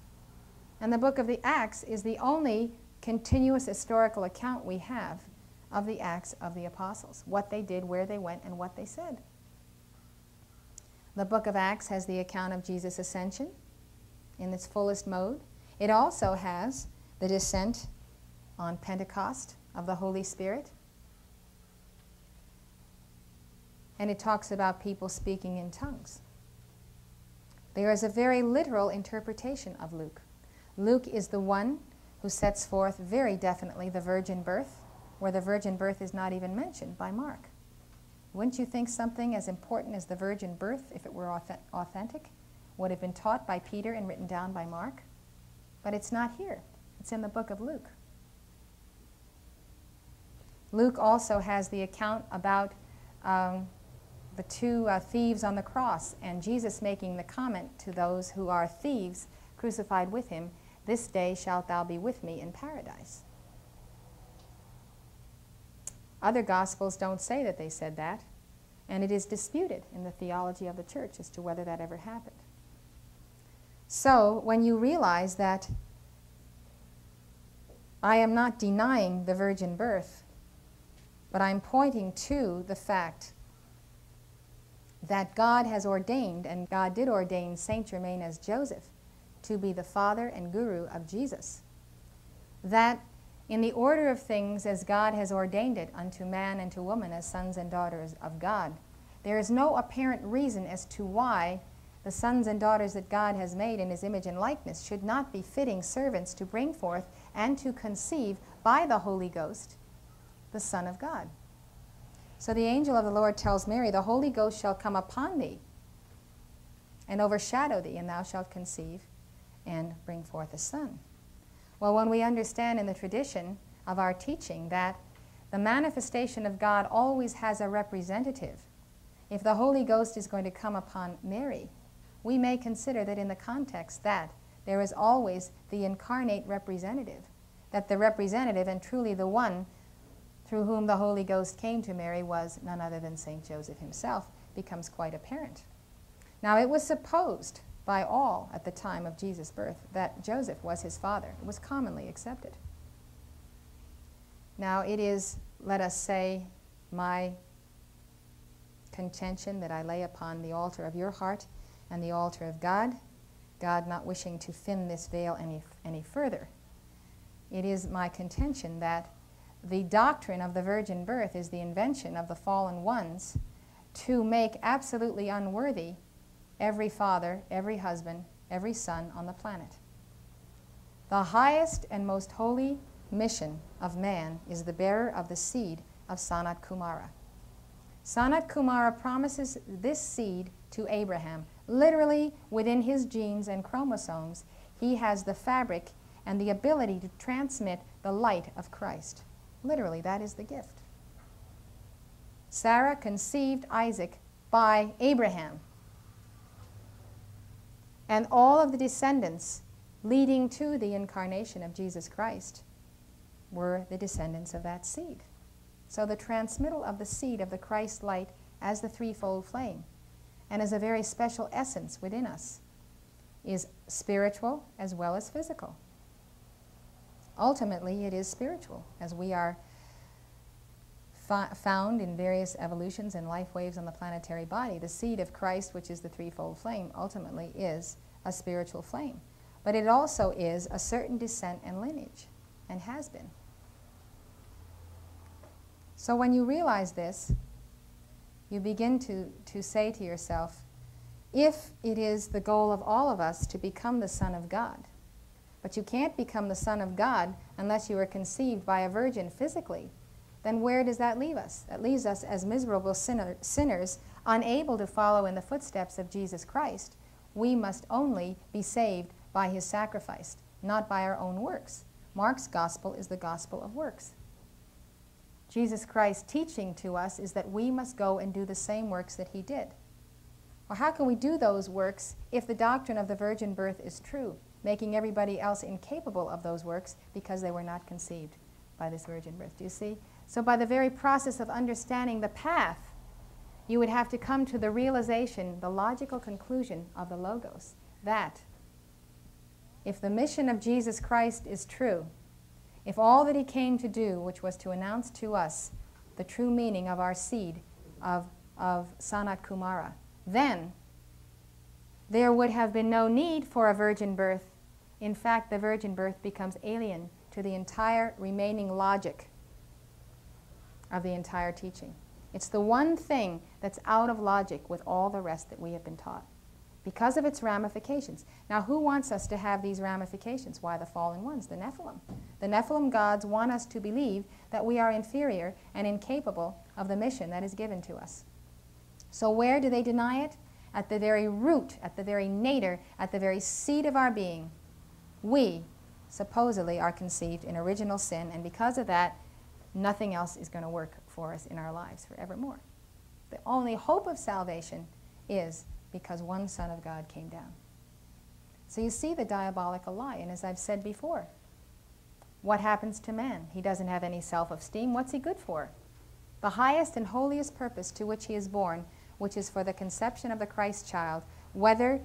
And the book of the Acts is the only continuous historical account we have of the Acts of the Apostles what they did, where they went, and what they said. The book of Acts has the account of Jesus' ascension in its fullest mode. It also has the descent on Pentecost of the Holy Spirit. And it talks about people speaking in tongues. There is a very literal interpretation of Luke. Luke is the one who sets forth very definitely the virgin birth, where the virgin birth is not even mentioned by Mark. Wouldn't you think something as important as the virgin birth, if it were authentic, would have been taught by Peter and written down by Mark? But it's not here, it's in the book of Luke. Luke also has the account about um, the two uh, thieves on the cross and Jesus making the comment to those who are thieves crucified with him This day shalt thou be with me in paradise. Other Gospels don't say that they said that, and it is disputed in the theology of the church as to whether that ever happened. So, when you realize that I am not denying the virgin birth, but I'm pointing to the fact that God has ordained, and God did ordain Saint Germain as Joseph to be the father and guru of Jesus. That in the order of things as God has ordained it unto man and to woman as sons and daughters of God. There is no apparent reason as to why the sons and daughters that God has made in his image and likeness should not be fitting servants to bring forth and to conceive by the Holy Ghost the Son of God. So the angel of the Lord tells Mary, The Holy Ghost shall come upon thee and overshadow thee, and thou shalt conceive and bring forth a son. Well, when we understand in the tradition of our teaching that the manifestation of God always has a representative, if the Holy Ghost is going to come upon Mary, we may consider that in the context that there is always the incarnate representative, that the representative and truly the one through whom the Holy Ghost came to Mary was none other than St. Joseph himself, becomes quite apparent. Now, it was supposed by all at the time of Jesus' birth that Joseph was his father. It was commonly accepted. Now, it is, let us say, my contention that I lay upon the altar of your heart and the altar of God, God not wishing to thin this veil any, any further. It is my contention that the doctrine of the virgin birth is the invention of the fallen ones to make absolutely unworthy every father, every husband, every son on the planet. The highest and most holy mission of man is the bearer of the seed of Sanat Kumara. Sanat Kumara promises this seed to Abraham. Literally, within his genes and chromosomes, he has the fabric and the ability to transmit the light of Christ. Literally, that is the gift. Sarah conceived Isaac by Abraham. And all of the descendants leading to the incarnation of Jesus Christ were the descendants of that seed. So the transmittal of the seed of the Christ light as the threefold flame and as a very special essence within us is spiritual as well as physical. Ultimately, it is spiritual, as we are found in various evolutions and life waves on the planetary body. The seed of Christ, which is the threefold flame, ultimately is a spiritual flame. But it also is a certain descent and lineage, and has been. So when you realize this, you begin to, to say to yourself, if it is the goal of all of us to become the Son of God, but you can't become the Son of God unless you are conceived by a virgin physically, then where does that leave us? That leaves us as miserable sinner, sinners, unable to follow in the footsteps of Jesus Christ. We must only be saved by his sacrifice, not by our own works. Mark's gospel is the gospel of works. Jesus Christ's teaching to us is that we must go and do the same works that he did. Well, how can we do those works if the doctrine of the virgin birth is true, making everybody else incapable of those works because they were not conceived by this virgin birth? Do you see? So, by the very process of understanding the path, you would have to come to the realization, the logical conclusion of the Logos, that if the mission of Jesus Christ is true, if all that he came to do, which was to announce to us the true meaning of our seed, of, of Sanat Kumara, then there would have been no need for a virgin birth. In fact, the virgin birth becomes alien to the entire remaining logic of the entire teaching. It's the one thing that's out of logic with all the rest that we have been taught because of its ramifications. Now, who wants us to have these ramifications? Why, the fallen ones, the Nephilim. The Nephilim gods want us to believe that we are inferior and incapable of the mission that is given to us. So, where do they deny it? At the very root, at the very nadir, at the very seed of our being. We, supposedly, are conceived in original sin, and because of that, nothing else is going to work for us in our lives forevermore. The only hope of salvation is because one Son of God came down. So you see the diabolical lie, and as I've said before, what happens to man? He doesn't have any self esteem. What's he good for? The highest and holiest purpose to which he is born, which is for the conception of the Christ child, whether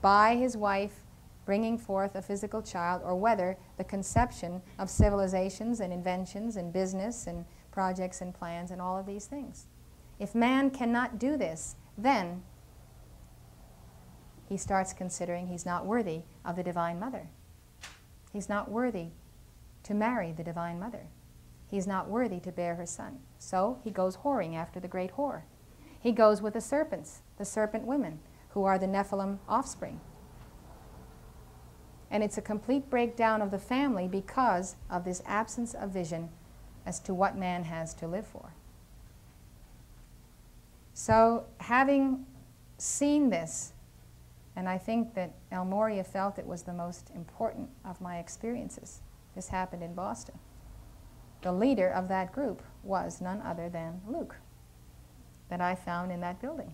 by his wife bringing forth a physical child, or whether the conception of civilizations and inventions and business and projects and plans and all of these things. If man cannot do this, then he starts considering he's not worthy of the Divine Mother. He's not worthy to marry the Divine Mother. He's not worthy to bear her son. So he goes whoring after the great whore. He goes with the serpents, the serpent women, who are the Nephilim offspring. And it's a complete breakdown of the family because of this absence of vision as to what man has to live for. So, having seen this, And I think that El Morya felt it was the most important of my experiences. This happened in Boston. The leader of that group was none other than Luke, that I found in that building.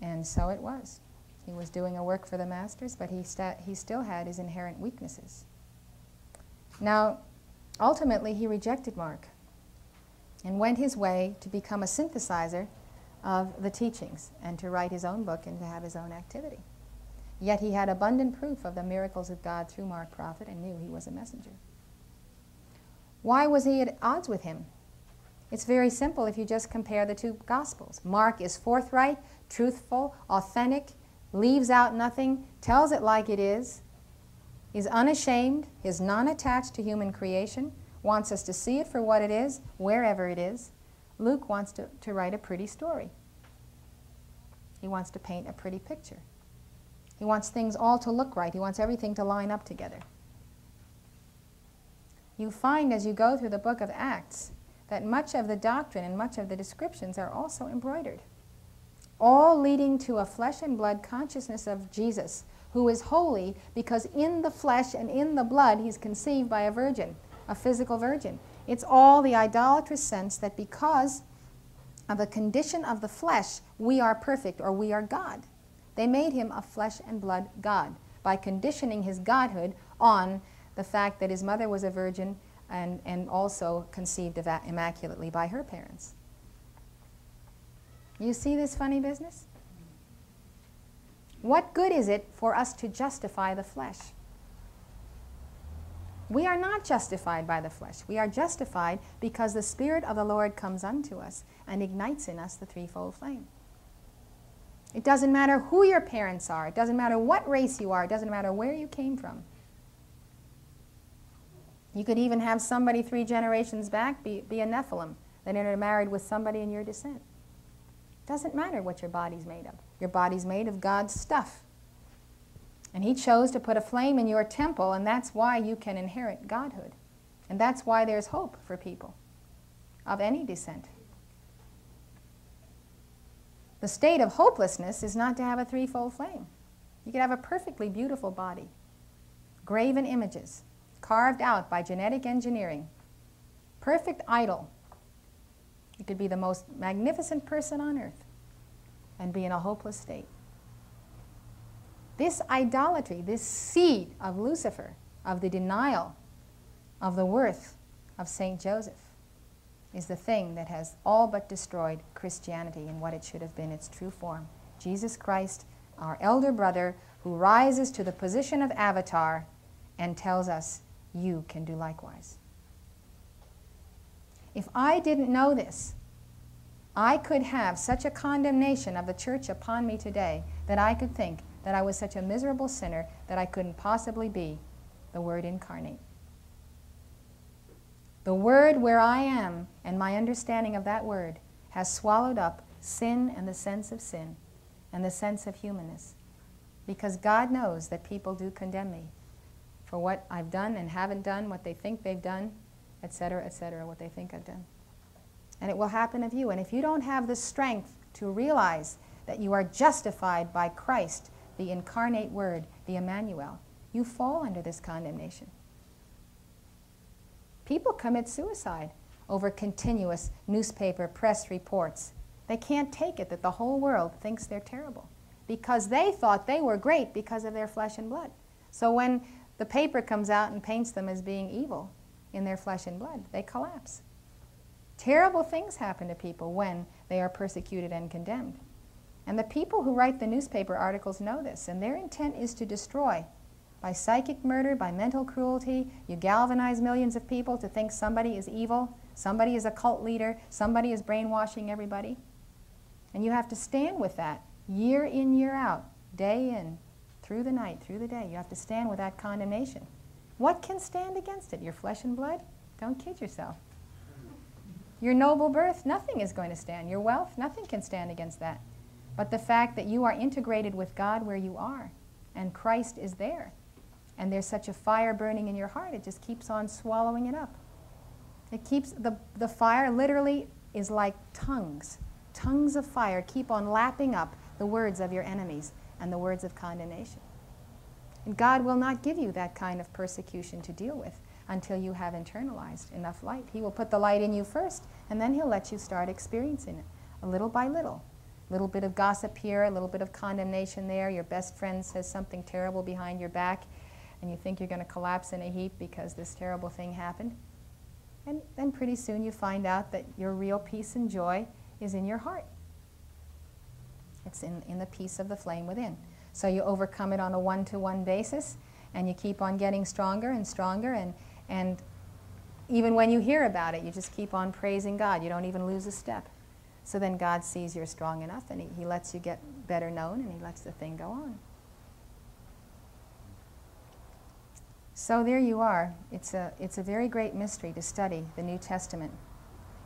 And so it was. He was doing a work for the masters, but he, he still had his inherent weaknesses. Now, ultimately, he rejected Mark and went his way to become a synthesizer of the teachings and to write his own book and to have his own activity. Yet he had abundant proof of the miracles of God through Mark Prophet and knew he was a messenger. Why was he at odds with him? It's very simple if you just compare the two Gospels. Mark is forthright, truthful, authentic, leaves out nothing, tells it like it is, is unashamed, is non attached to human creation, wants us to see it for what it is, wherever it is. Luke wants to, to write a pretty story. He wants to paint a pretty picture. He wants things all to look right. He wants everything to line up together. You find as you go through the book of Acts that much of the doctrine and much of the descriptions are also embroidered, all leading to a flesh and blood consciousness of Jesus, who is holy because in the flesh and in the blood he's conceived by a virgin, a physical virgin. It's all the idolatrous sense that because of the condition of the flesh, we are perfect or we are God. They made him a flesh and blood God by conditioning his godhood on the fact that his mother was a virgin and, and also conceived immaculately by her parents. You see this funny business? What good is it for us to justify the flesh? We are not justified by the flesh. We are justified because the Spirit of the Lord comes unto us and ignites in us the threefold flame. It doesn't matter who your parents are, it doesn't matter what race you are, it doesn't matter where you came from. You could even have somebody three generations back be, be a Nephilim, that intermarried with somebody in your descent. Doesn't matter what your body's made of. Your body's made of God's stuff. And he chose to put a flame in your temple, and that's why you can inherit godhood. And that's why there's hope for people of any descent. The state of hopelessness is not to have a threefold flame. You could have a perfectly beautiful body, graven images, carved out by genetic engineering, perfect idol. You could be the most magnificent person on earth and be in a hopeless state. This idolatry, this seed of Lucifer, of the denial of the worth of St. Joseph, is the thing that has all but destroyed Christianity in what it should have been its true form. Jesus Christ, our elder brother, who rises to the position of avatar and tells us, You can do likewise. If I didn't know this, I could have such a condemnation of the church upon me today that I could think that I was such a miserable sinner that I couldn't possibly be the Word incarnate. The Word where I am and my understanding of that Word has swallowed up sin and the sense of sin and the sense of humanness. Because God knows that people do condemn me for what I've done and haven't done, what they think they've done, etc., etc., what they think I've done. And it will happen of you. And if you don't have the strength to realize that you are justified by Christ the incarnate Word, the Emmanuel, you fall under this condemnation. People commit suicide over continuous newspaper press reports. They can't take it that the whole world thinks they're terrible because they thought they were great because of their flesh and blood. So when the paper comes out and paints them as being evil in their flesh and blood, they collapse. Terrible things happen to people when they are persecuted and condemned. And the people who write the newspaper articles know this, and their intent is to destroy. By psychic murder, by mental cruelty, you galvanize millions of people to think somebody is evil, somebody is a cult leader, somebody is brainwashing everybody. And you have to stand with that year in, year out, day in, through the night, through the day. You have to stand with that condemnation. What can stand against it? Your flesh and blood? Don't kid yourself. Your noble birth, nothing is going to stand. Your wealth, nothing can stand against that but the fact that you are integrated with God where you are, and Christ is there. And there's such a fire burning in your heart, it just keeps on swallowing it up. It keeps, the, the fire literally is like tongues tongues of fire keep on lapping up the words of your enemies and the words of condemnation. And God will not give you that kind of persecution to deal with until you have internalized enough light. He will put the light in you first, and then He'll let you start experiencing it, a little by little. A little bit of gossip here, a little bit of condemnation there. Your best friend says something terrible behind your back, and you think you're going to collapse in a heap because this terrible thing happened. And then pretty soon you find out that your real peace and joy is in your heart. It's in, in the peace of the flame within. So you overcome it on a one to one basis, and you keep on getting stronger and stronger. And, and even when you hear about it, you just keep on praising God. You don't even lose a step. So then God sees you're strong enough, and he, he lets you get better known, and He lets the thing go on. So there you are. It's a, it's a very great mystery to study the New Testament.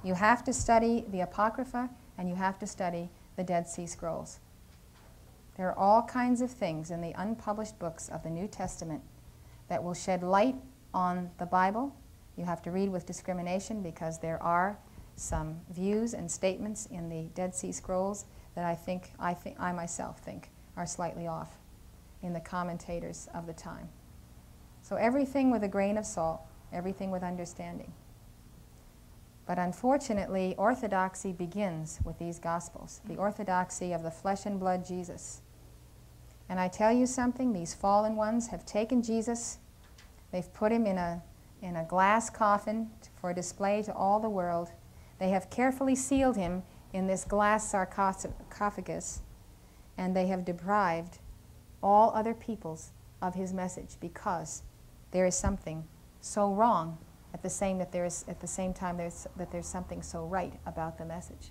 You have to study the Apocrypha and you have to study the Dead Sea Scrolls. There are all kinds of things in the unpublished books of the New Testament that will shed light on the Bible. You have to read with discrimination because there are some views and statements in the Dead Sea Scrolls that I think I, I myself think are slightly off in the commentators of the time. So everything with a grain of salt, everything with understanding. But unfortunately, orthodoxy begins with these Gospels, the orthodoxy of the flesh and blood Jesus. And I tell you something, these fallen ones have taken Jesus, they've put him in a, in a glass coffin for display to all the world. They have carefully sealed him in this glass sarcophagus, and they have deprived all other peoples of his message because there is something so wrong at the same that there is at the same time there's that there's something so right about the message.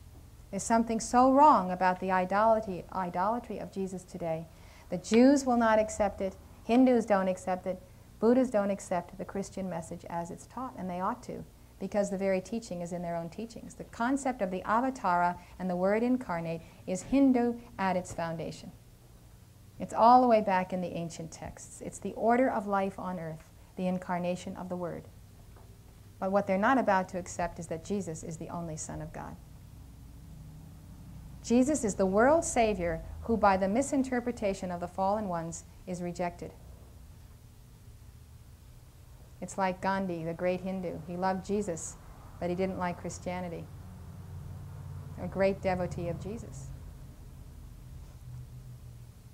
There's something so wrong about the idolatry idolatry of Jesus today. The Jews will not accept it, Hindus don't accept it, Buddhists don't accept the Christian message as it's taught, and they ought to, because the very teaching is in their own teachings. The concept of the avatara and the word incarnate is Hindu at its foundation. It's all the way back in the ancient texts. It's the order of life on earth the incarnation of the Word. But what they're not about to accept is that Jesus is the only Son of God. Jesus is the world's Savior who, by the misinterpretation of the fallen ones, is rejected. It's like Gandhi, the great Hindu. He loved Jesus, but he didn't like Christianity. A great devotee of Jesus.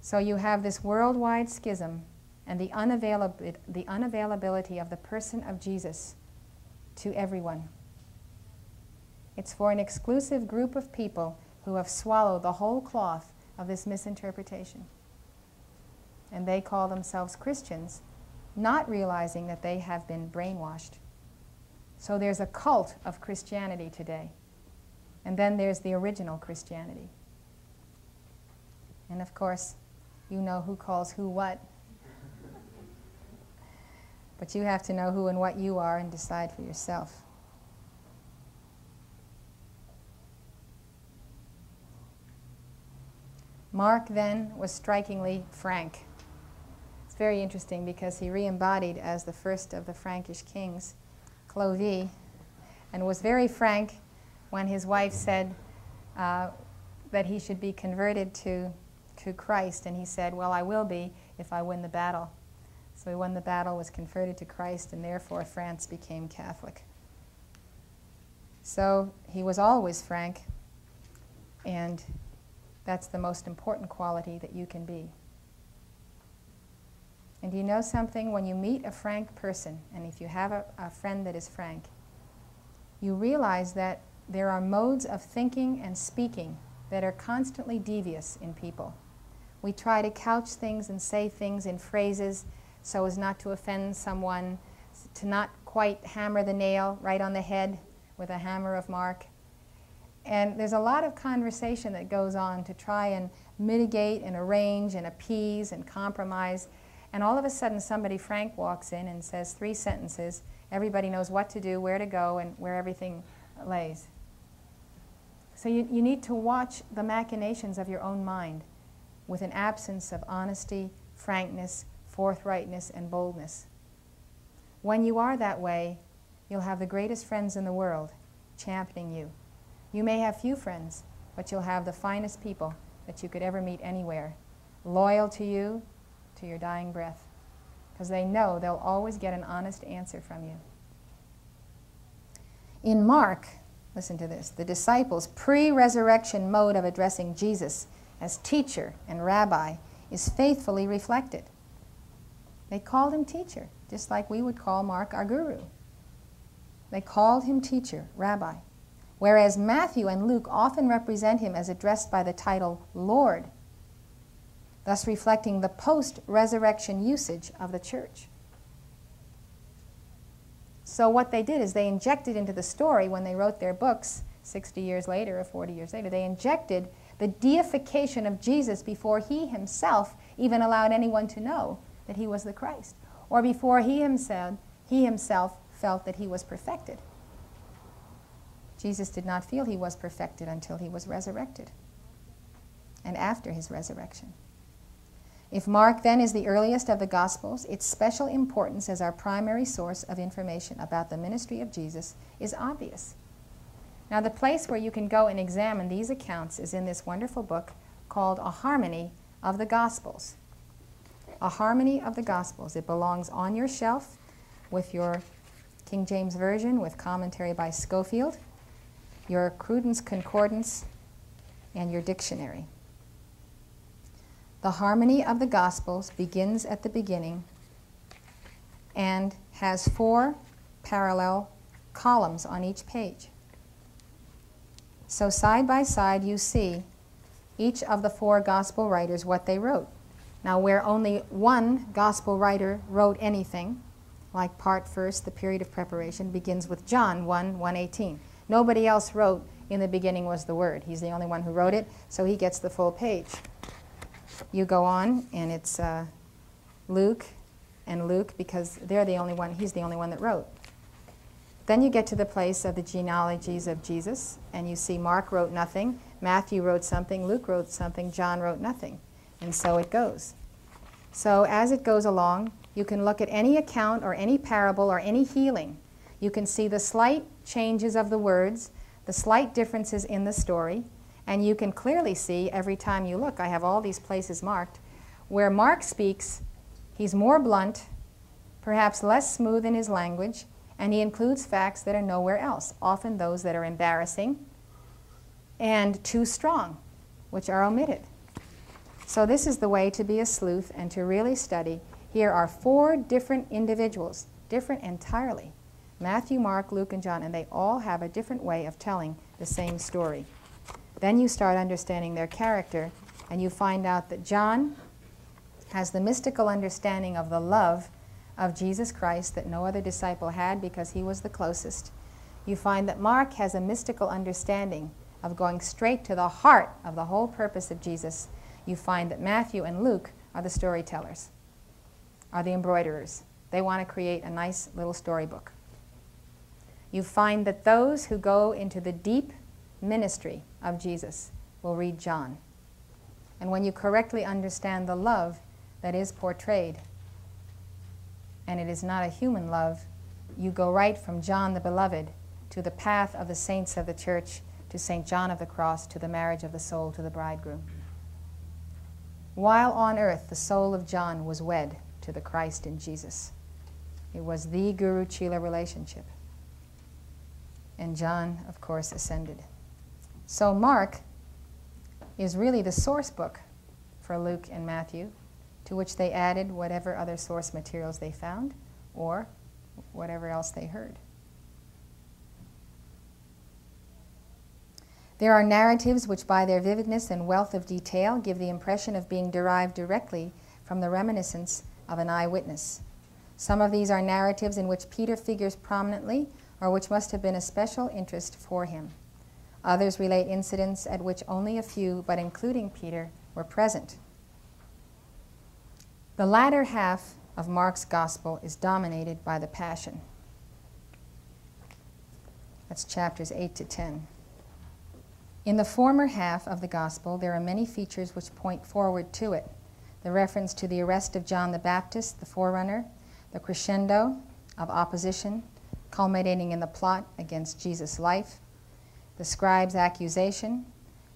So you have this worldwide schism and the, unavailab- the unavailability of the person of Jesus to everyone. It's for an exclusive group of people who have swallowed the whole cloth of this misinterpretation. And they call themselves Christians, not realizing that they have been brainwashed. So there's a cult of Christianity today. And then there's the original Christianity. And of course, you know who calls who what but you have to know who and what you are and decide for yourself. Mark then was strikingly frank. It's very interesting because he re embodied as the first of the Frankish kings, Clovis, and was very frank when his wife said uh, that he should be converted to, to Christ. And he said, Well, I will be if I win the battle. So he won the battle, was converted to Christ, and therefore France became Catholic. So he was always frank, and that's the most important quality that you can be. And you know something? When you meet a frank person, and if you have a, a friend that is frank, you realize that there are modes of thinking and speaking that are constantly devious in people. We try to couch things and say things in phrases so as not to offend someone, to not quite hammer the nail right on the head with a hammer of mark. And there's a lot of conversation that goes on to try and mitigate and arrange and appease and compromise. And all of a sudden, somebody frank walks in and says three sentences. Everybody knows what to do, where to go, and where everything lays. So you, you need to watch the machinations of your own mind with an absence of honesty, frankness, forthrightness, and boldness. When you are that way, you'll have the greatest friends in the world championing you. You may have few friends, but you'll have the finest people that you could ever meet anywhere, loyal to you to your dying breath, because they know they'll always get an honest answer from you. In Mark, listen to this, the disciples' pre resurrection mode of addressing Jesus as teacher and rabbi is faithfully reflected. They called him teacher, just like we would call Mark our guru. They called him teacher, rabbi, whereas Matthew and Luke often represent him as addressed by the title Lord, thus reflecting the post resurrection usage of the church. So, what they did is they injected into the story when they wrote their books 60 years later or 40 years later, they injected the deification of Jesus before he himself even allowed anyone to know that he was the Christ, or before he himself, he himself felt that he was perfected. Jesus did not feel he was perfected until he was resurrected and after his resurrection. If Mark then is the earliest of the Gospels, its special importance as our primary source of information about the ministry of Jesus is obvious. Now, the place where you can go and examine these accounts is in this wonderful book called A Harmony of the Gospels. A Harmony of the Gospels. It belongs on your shelf with your King James Version with commentary by Scofield, your Cruden's Concordance, and your dictionary. The Harmony of the Gospels begins at the beginning and has four parallel columns on each page. So, side by side, you see each of the four gospel writers what they wrote. Now, where only one gospel writer wrote anything, like part first, the period of preparation, begins with John 1 118. Nobody else wrote, In the beginning was the Word. He's the only one who wrote it, so he gets the full page. You go on, and it's uh, Luke and Luke because they're the only one, he's the only one that wrote. Then you get to the place of the genealogies of Jesus, and you see Mark wrote nothing, Matthew wrote something, Luke wrote something, John wrote nothing. And so it goes. So as it goes along, you can look at any account or any parable or any healing. You can see the slight changes of the words, the slight differences in the story, and you can clearly see every time you look, I have all these places marked, where Mark speaks, he's more blunt, perhaps less smooth in his language, and he includes facts that are nowhere else, often those that are embarrassing and too strong, which are omitted. So, this is the way to be a sleuth and to really study. Here are four different individuals, different entirely Matthew, Mark, Luke, and John, and they all have a different way of telling the same story. Then you start understanding their character, and you find out that John has the mystical understanding of the love of Jesus Christ that no other disciple had because he was the closest. You find that Mark has a mystical understanding of going straight to the heart of the whole purpose of Jesus. You find that Matthew and Luke are the storytellers, are the embroiderers. They want to create a nice little storybook. You find that those who go into the deep ministry of Jesus will read John. And when you correctly understand the love that is portrayed, and it is not a human love, you go right from John the Beloved to the path of the saints of the church, to St. John of the Cross, to the marriage of the soul to the bridegroom. While on earth, the soul of John was wed to the Christ in Jesus. It was the Guru Chela relationship. And John, of course, ascended. So Mark is really the source book for Luke and Matthew to which they added whatever other source materials they found or whatever else they heard. There are narratives which, by their vividness and wealth of detail, give the impression of being derived directly from the reminiscence of an eyewitness. Some of these are narratives in which Peter figures prominently or which must have been a special interest for him. Others relate incidents at which only a few, but including Peter, were present. The latter half of Mark's gospel is dominated by the Passion. That's chapters 8 to 10. In the former half of the gospel, there are many features which point forward to it the reference to the arrest of John the Baptist, the forerunner, the crescendo of opposition, culminating in the plot against Jesus' life, the scribe's accusation,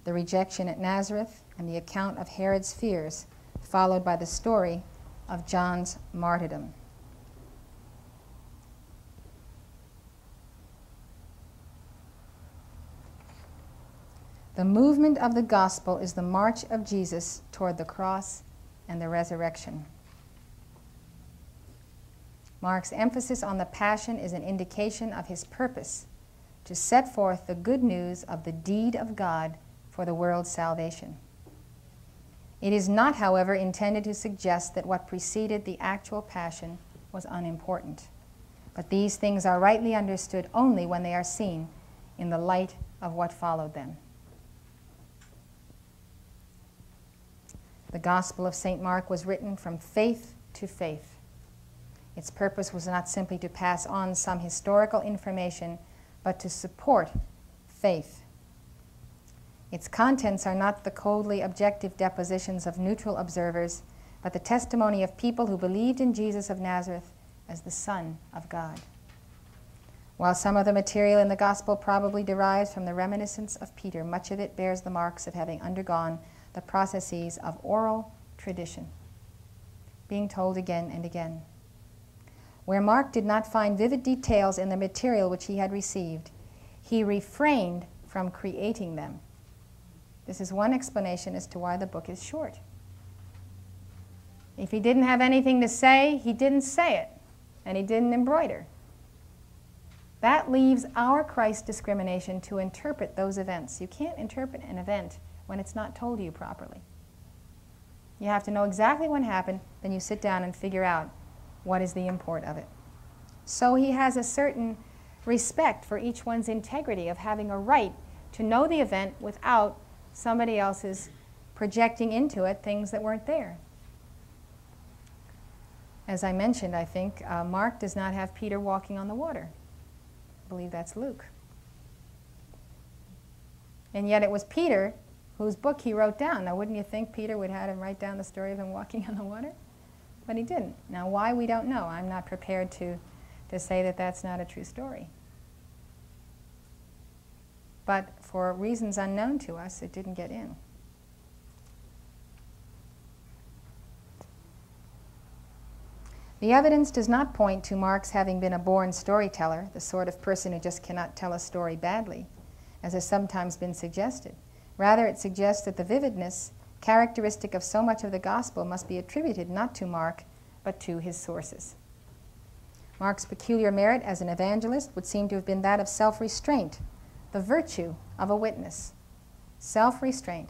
the rejection at Nazareth, and the account of Herod's fears, followed by the story of John's martyrdom. The movement of the gospel is the march of Jesus toward the cross and the resurrection. Mark's emphasis on the passion is an indication of his purpose to set forth the good news of the deed of God for the world's salvation. It is not, however, intended to suggest that what preceded the actual passion was unimportant. But these things are rightly understood only when they are seen in the light of what followed them. The Gospel of St. Mark was written from faith to faith. Its purpose was not simply to pass on some historical information, but to support faith. Its contents are not the coldly objective depositions of neutral observers, but the testimony of people who believed in Jesus of Nazareth as the Son of God. While some of the material in the Gospel probably derives from the reminiscence of Peter, much of it bears the marks of having undergone the processes of oral tradition, being told again and again. Where Mark did not find vivid details in the material which he had received, he refrained from creating them. This is one explanation as to why the book is short. If he didn't have anything to say, he didn't say it, and he didn't embroider. That leaves our Christ discrimination to interpret those events. You can't interpret an event when it's not told to you properly. You have to know exactly what happened, then you sit down and figure out what is the import of it. So he has a certain respect for each one's integrity of having a right to know the event without somebody else's projecting into it things that weren't there. As I mentioned, I think uh, Mark does not have Peter walking on the water. I believe that's Luke. And yet it was Peter whose book he wrote down. Now, wouldn't you think Peter would have him write down the story of him walking on the water? But he didn't. Now, why, we don't know. I'm not prepared to, to say that that's not a true story. But for reasons unknown to us, it didn't get in. The evidence does not point to Mark's having been a born storyteller, the sort of person who just cannot tell a story badly, as has sometimes been suggested. Rather, it suggests that the vividness characteristic of so much of the gospel must be attributed not to Mark, but to his sources. Mark's peculiar merit as an evangelist would seem to have been that of self restraint, the virtue of a witness. Self restraint.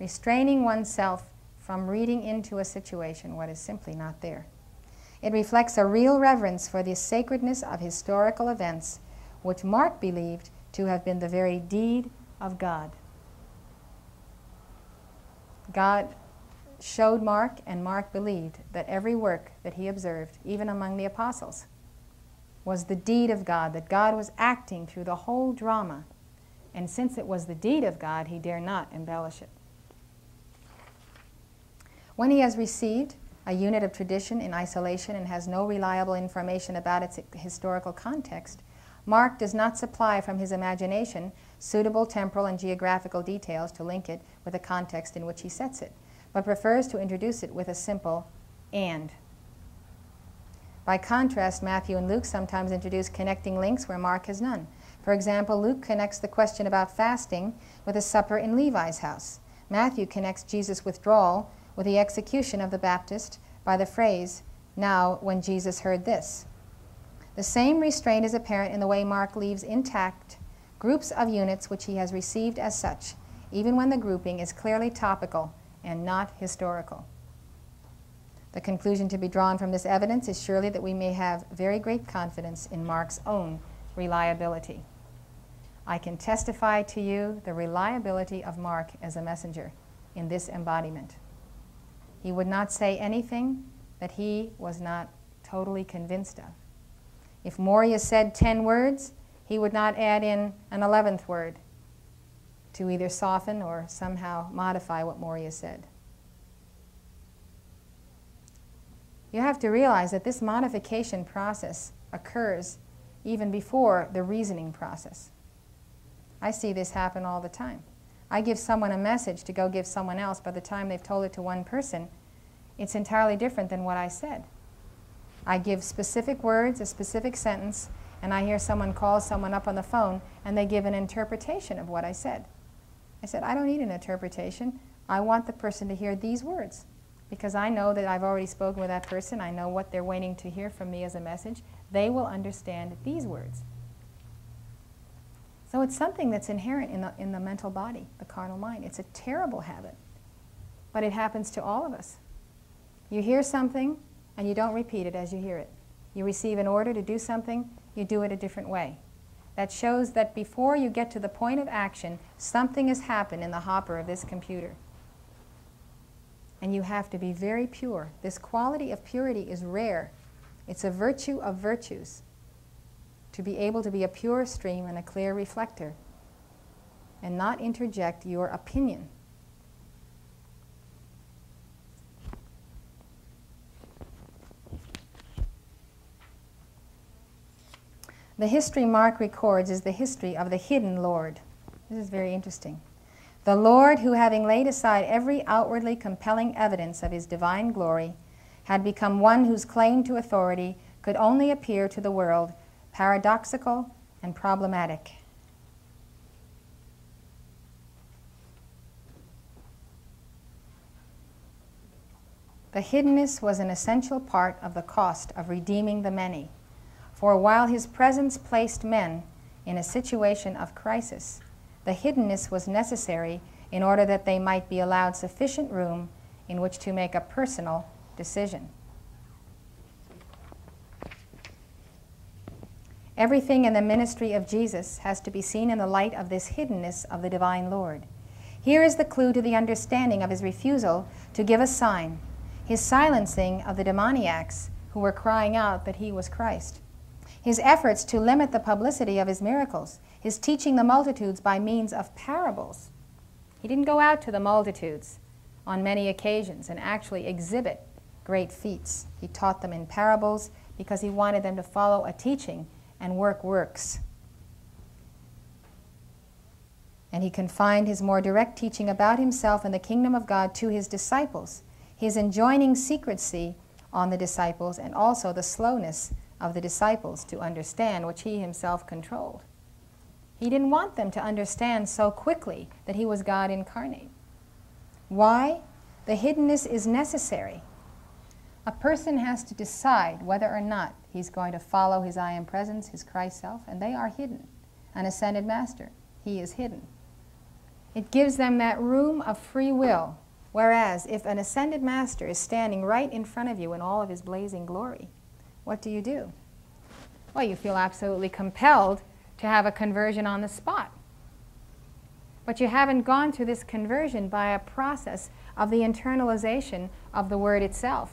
Restraining oneself from reading into a situation what is simply not there. It reflects a real reverence for the sacredness of historical events, which Mark believed to have been the very deed of God. God showed Mark, and Mark believed that every work that he observed, even among the apostles, was the deed of God, that God was acting through the whole drama. And since it was the deed of God, he dare not embellish it. When he has received a unit of tradition in isolation and has no reliable information about its historical context, Mark does not supply from his imagination suitable temporal and geographical details to link it with the context in which he sets it, but prefers to introduce it with a simple and. By contrast, Matthew and Luke sometimes introduce connecting links where Mark has none. For example, Luke connects the question about fasting with a supper in Levi's house. Matthew connects Jesus' withdrawal with the execution of the Baptist by the phrase, Now, when Jesus heard this. The same restraint is apparent in the way Mark leaves intact groups of units which he has received as such, even when the grouping is clearly topical and not historical. The conclusion to be drawn from this evidence is surely that we may have very great confidence in Mark's own reliability. I can testify to you the reliability of Mark as a messenger in this embodiment. He would not say anything that he was not totally convinced of. If Morya said 10 words, he would not add in an 11th word to either soften or somehow modify what Morya said. You have to realize that this modification process occurs even before the reasoning process. I see this happen all the time. I give someone a message to go give someone else. By the time they've told it to one person, it's entirely different than what I said. I give specific words, a specific sentence, and I hear someone call someone up on the phone and they give an interpretation of what I said. I said, I don't need an interpretation. I want the person to hear these words because I know that I've already spoken with that person. I know what they're waiting to hear from me as a message. They will understand these words. So it's something that's inherent in the, in the mental body, the carnal mind. It's a terrible habit, but it happens to all of us. You hear something and you don't repeat it as you hear it. You receive an order to do something, you do it a different way. That shows that before you get to the point of action, something has happened in the hopper of this computer. And you have to be very pure. This quality of purity is rare. It's a virtue of virtues to be able to be a pure stream and a clear reflector and not interject your opinion. The history Mark records is the history of the hidden Lord. This is very interesting. The Lord, who having laid aside every outwardly compelling evidence of his divine glory, had become one whose claim to authority could only appear to the world paradoxical, and problematic. The hiddenness was an essential part of the cost of redeeming the many. For while his presence placed men in a situation of crisis, the hiddenness was necessary in order that they might be allowed sufficient room in which to make a personal decision. Everything in the ministry of Jesus has to be seen in the light of this hiddenness of the divine Lord. Here is the clue to the understanding of his refusal to give a sign, his silencing of the demoniacs who were crying out that he was Christ, his efforts to limit the publicity of his miracles, his teaching the multitudes by means of parables. He didn't go out to the multitudes on many occasions and actually exhibit great feats. He taught them in parables because he wanted them to follow a teaching and work works. And he confined his more direct teaching about himself and the kingdom of God to his disciples, his enjoining secrecy on the disciples and also the slowness of the disciples to understand, which he himself controlled. He didn't want them to understand so quickly that he was God incarnate. Why? The hiddenness is necessary. A person has to decide whether or not He's going to follow his I am presence, his Christ self, and they are hidden. An ascended master, he is hidden. It gives them that room of free will. Whereas if an ascended master is standing right in front of you in all of his blazing glory, what do you do? Well, you feel absolutely compelled to have a conversion on the spot. But you haven't gone through this conversion by a process of the internalization of the word itself.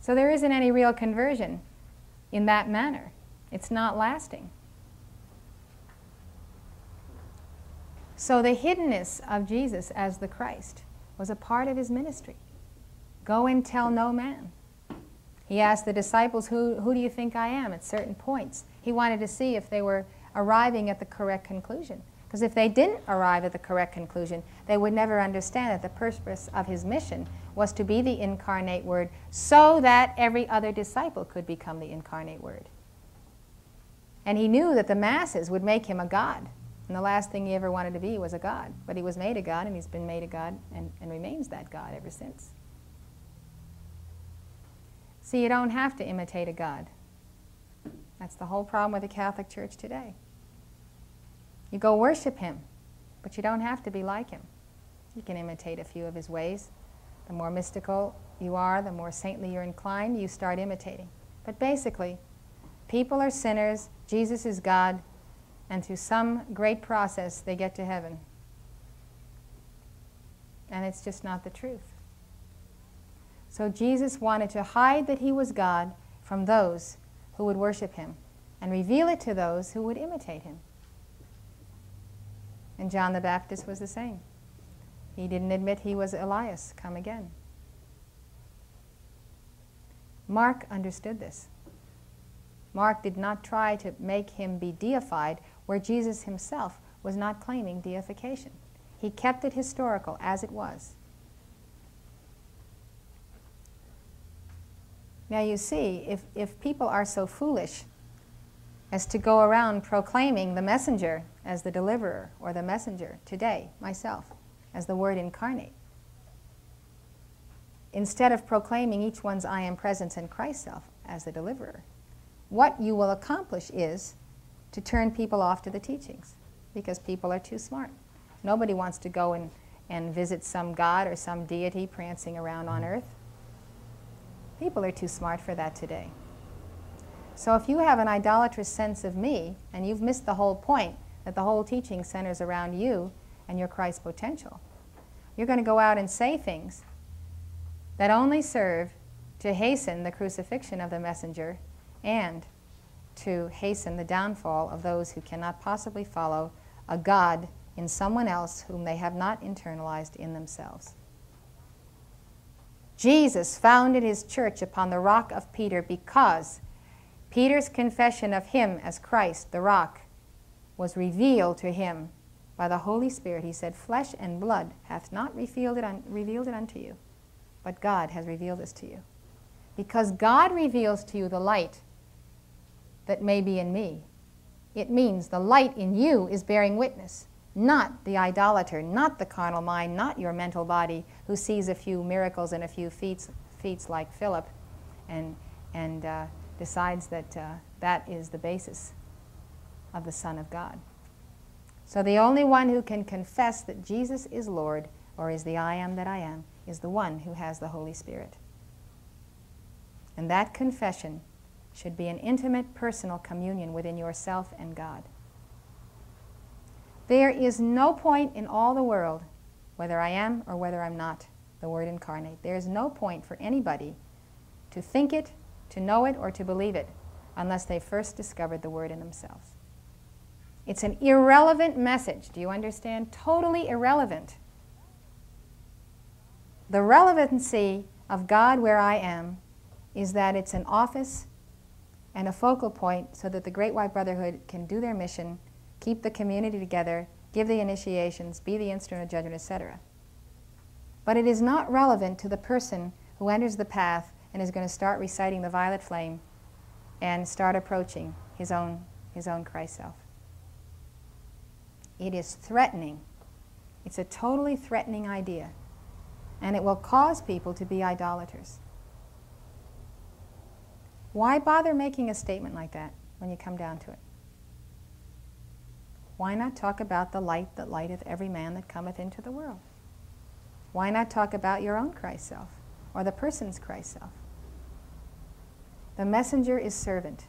So there isn't any real conversion in that manner. It's not lasting. So the hiddenness of Jesus as the Christ was a part of his ministry. Go and tell no man. He asked the disciples, who, who do you think I am at certain points? He wanted to see if they were arriving at the correct conclusion. Because if they didn't arrive at the correct conclusion, they would never understand that the purpose of his mission was to be the incarnate Word so that every other disciple could become the incarnate Word. And he knew that the masses would make him a God. And the last thing he ever wanted to be was a God. But he was made a God, and he's been made a God and, and remains that God ever since. See, you don't have to imitate a God. That's the whole problem with the Catholic Church today. You go worship him, but you don't have to be like him. You can imitate a few of his ways. The more mystical you are, the more saintly you're inclined, you start imitating. But basically, people are sinners, Jesus is God, and through some great process, they get to heaven. And it's just not the truth. So Jesus wanted to hide that he was God from those who would worship him and reveal it to those who would imitate him. And John the Baptist was the same. He didn't admit he was Elias, come again. Mark understood this. Mark did not try to make him be deified where Jesus himself was not claiming deification. He kept it historical as it was. Now, you see, if, if people are so foolish as to go around proclaiming the messenger as the deliverer or the messenger today, myself, as the Word incarnate, instead of proclaiming each one's I am presence and Christ self as the deliverer, what you will accomplish is to turn people off to the teachings because people are too smart. Nobody wants to go and, and visit some god or some deity prancing around on mm-hmm. earth. People are too smart for that today. So if you have an idolatrous sense of me, and you've missed the whole point that the whole teaching centers around you and your Christ potential, you're going to go out and say things that only serve to hasten the crucifixion of the messenger and to hasten the downfall of those who cannot possibly follow a God in someone else whom they have not internalized in themselves. Jesus founded his church upon the rock of Peter because Peter's confession of him as Christ, the rock, was revealed to him by the Holy Spirit. He said, Flesh and blood hath not revealed it, revealed it unto you, but God has revealed this to you. Because God reveals to you the light that may be in me, it means the light in you is bearing witness not the idolater, not the carnal mind, not your mental body who sees a few miracles and a few feats, feats like Philip and, and uh, decides that uh, that is the basis of the Son of God. So the only one who can confess that Jesus is Lord or is the I am that I am is the one who has the Holy Spirit. And that confession should be an intimate personal communion within yourself and God. There is no point in all the world, whether I am or whether I'm not the Word incarnate, there is no point for anybody to think it, to know it, or to believe it unless they first discovered the Word in themselves. It's an irrelevant message. Do you understand? Totally irrelevant. The relevancy of God where I am is that it's an office and a focal point so that the Great White Brotherhood can do their mission keep the community together, give the initiations, be the instrument of judgment, etc. But it is not relevant to the person who enters the path and is going to start reciting the violet flame and start approaching his own, his own Christ self. It is threatening. It's a totally threatening idea. And it will cause people to be idolaters. Why bother making a statement like that when you come down to it? Why not talk about the light that lighteth every man that cometh into the world? Why not talk about your own Christ self or the person's Christ self? The messenger is servant.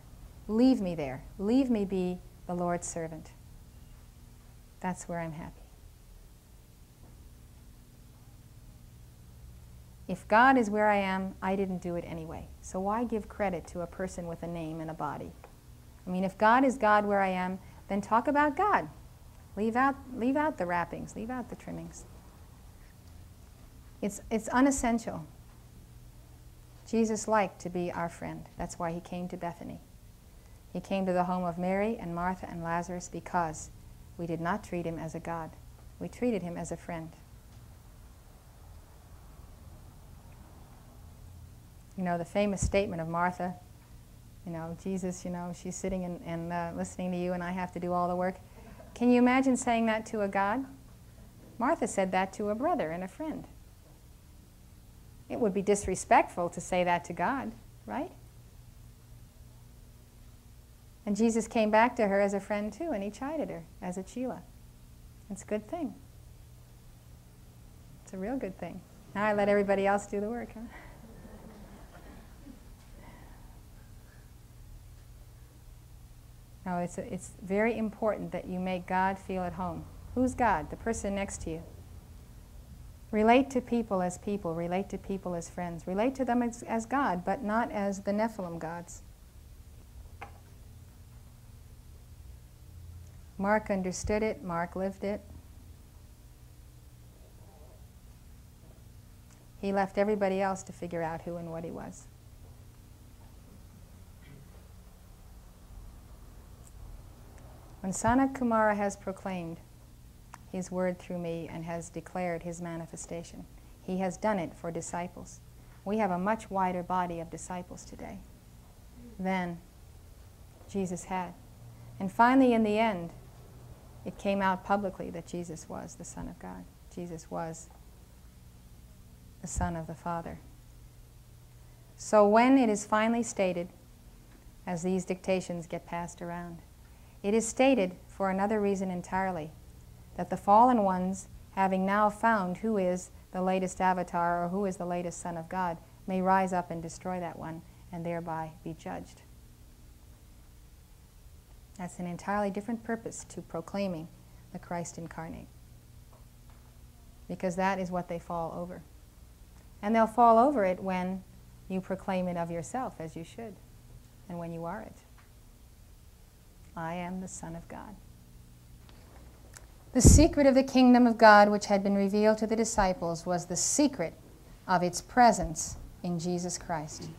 Leave me there. Leave me be the Lord's servant. That's where I'm happy. If God is where I am, I didn't do it anyway. So why give credit to a person with a name and a body? I mean, if God is God where I am, then talk about God. Leave out, leave out the wrappings, leave out the trimmings. It's, it's unessential. Jesus liked to be our friend. That's why he came to Bethany. He came to the home of Mary and Martha and Lazarus because we did not treat him as a God. We treated him as a friend. You know, the famous statement of Martha you know, Jesus, you know, she's sitting and, and uh, listening to you and I have to do all the work. Can you imagine saying that to a God? Martha said that to a brother and a friend. It would be disrespectful to say that to God, right? And Jesus came back to her as a friend too, and he chided her as a Chela. It's a good thing. It's a real good thing. Now I let everybody else do the work, huh? No, it's, it's very important that you make God feel at home. Who's God? The person next to you. Relate to people as people, relate to people as friends, relate to them as, as God, but not as the Nephilim gods. Mark understood it, Mark lived it. He left everybody else to figure out who and what he was. When Sanat Kumara has proclaimed his word through me and has declared his manifestation, he has done it for disciples. We have a much wider body of disciples today than Jesus had. And finally, in the end, it came out publicly that Jesus was the Son of God. Jesus was the Son of the Father. So when it is finally stated, as these dictations get passed around, it is stated for another reason entirely that the fallen ones, having now found who is the latest avatar or who is the latest Son of God, may rise up and destroy that one and thereby be judged. That's an entirely different purpose to proclaiming the Christ incarnate. Because that is what they fall over. And they'll fall over it when you proclaim it of yourself, as you should, and when you are it. I am the Son of God. The secret of the kingdom of God, which had been revealed to the disciples, was the secret of its presence in Jesus Christ.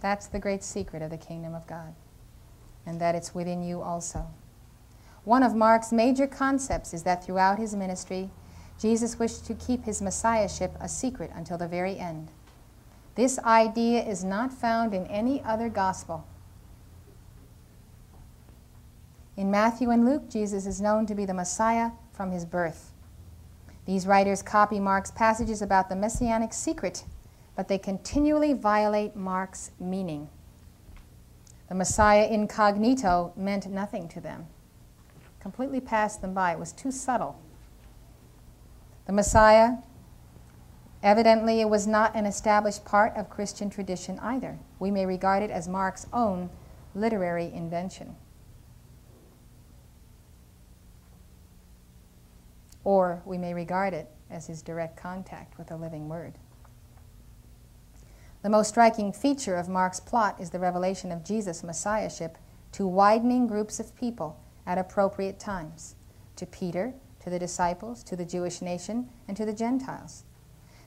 That's the great secret of the kingdom of God, and that it's within you also. One of Mark's major concepts is that throughout his ministry, Jesus wished to keep his messiahship a secret until the very end. This idea is not found in any other gospel. In Matthew and Luke, Jesus is known to be the Messiah from his birth. These writers copy Mark's passages about the messianic secret, but they continually violate Mark's meaning. The Messiah incognito meant nothing to them, completely passed them by. It was too subtle. The Messiah, evidently, it was not an established part of Christian tradition either. We may regard it as Mark's own literary invention. Or we may regard it as his direct contact with the living Word. The most striking feature of Mark's plot is the revelation of Jesus' messiahship to widening groups of people at appropriate times to Peter, to the disciples, to the Jewish nation, and to the Gentiles.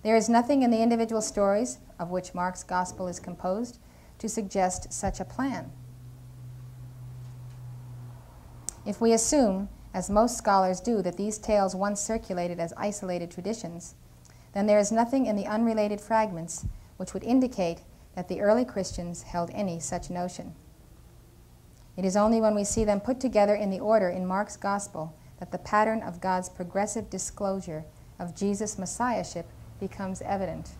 There is nothing in the individual stories of which Mark's gospel is composed to suggest such a plan. If we assume as most scholars do, that these tales once circulated as isolated traditions, then there is nothing in the unrelated fragments which would indicate that the early Christians held any such notion. It is only when we see them put together in the order in Mark's Gospel that the pattern of God's progressive disclosure of Jesus' messiahship becomes evident.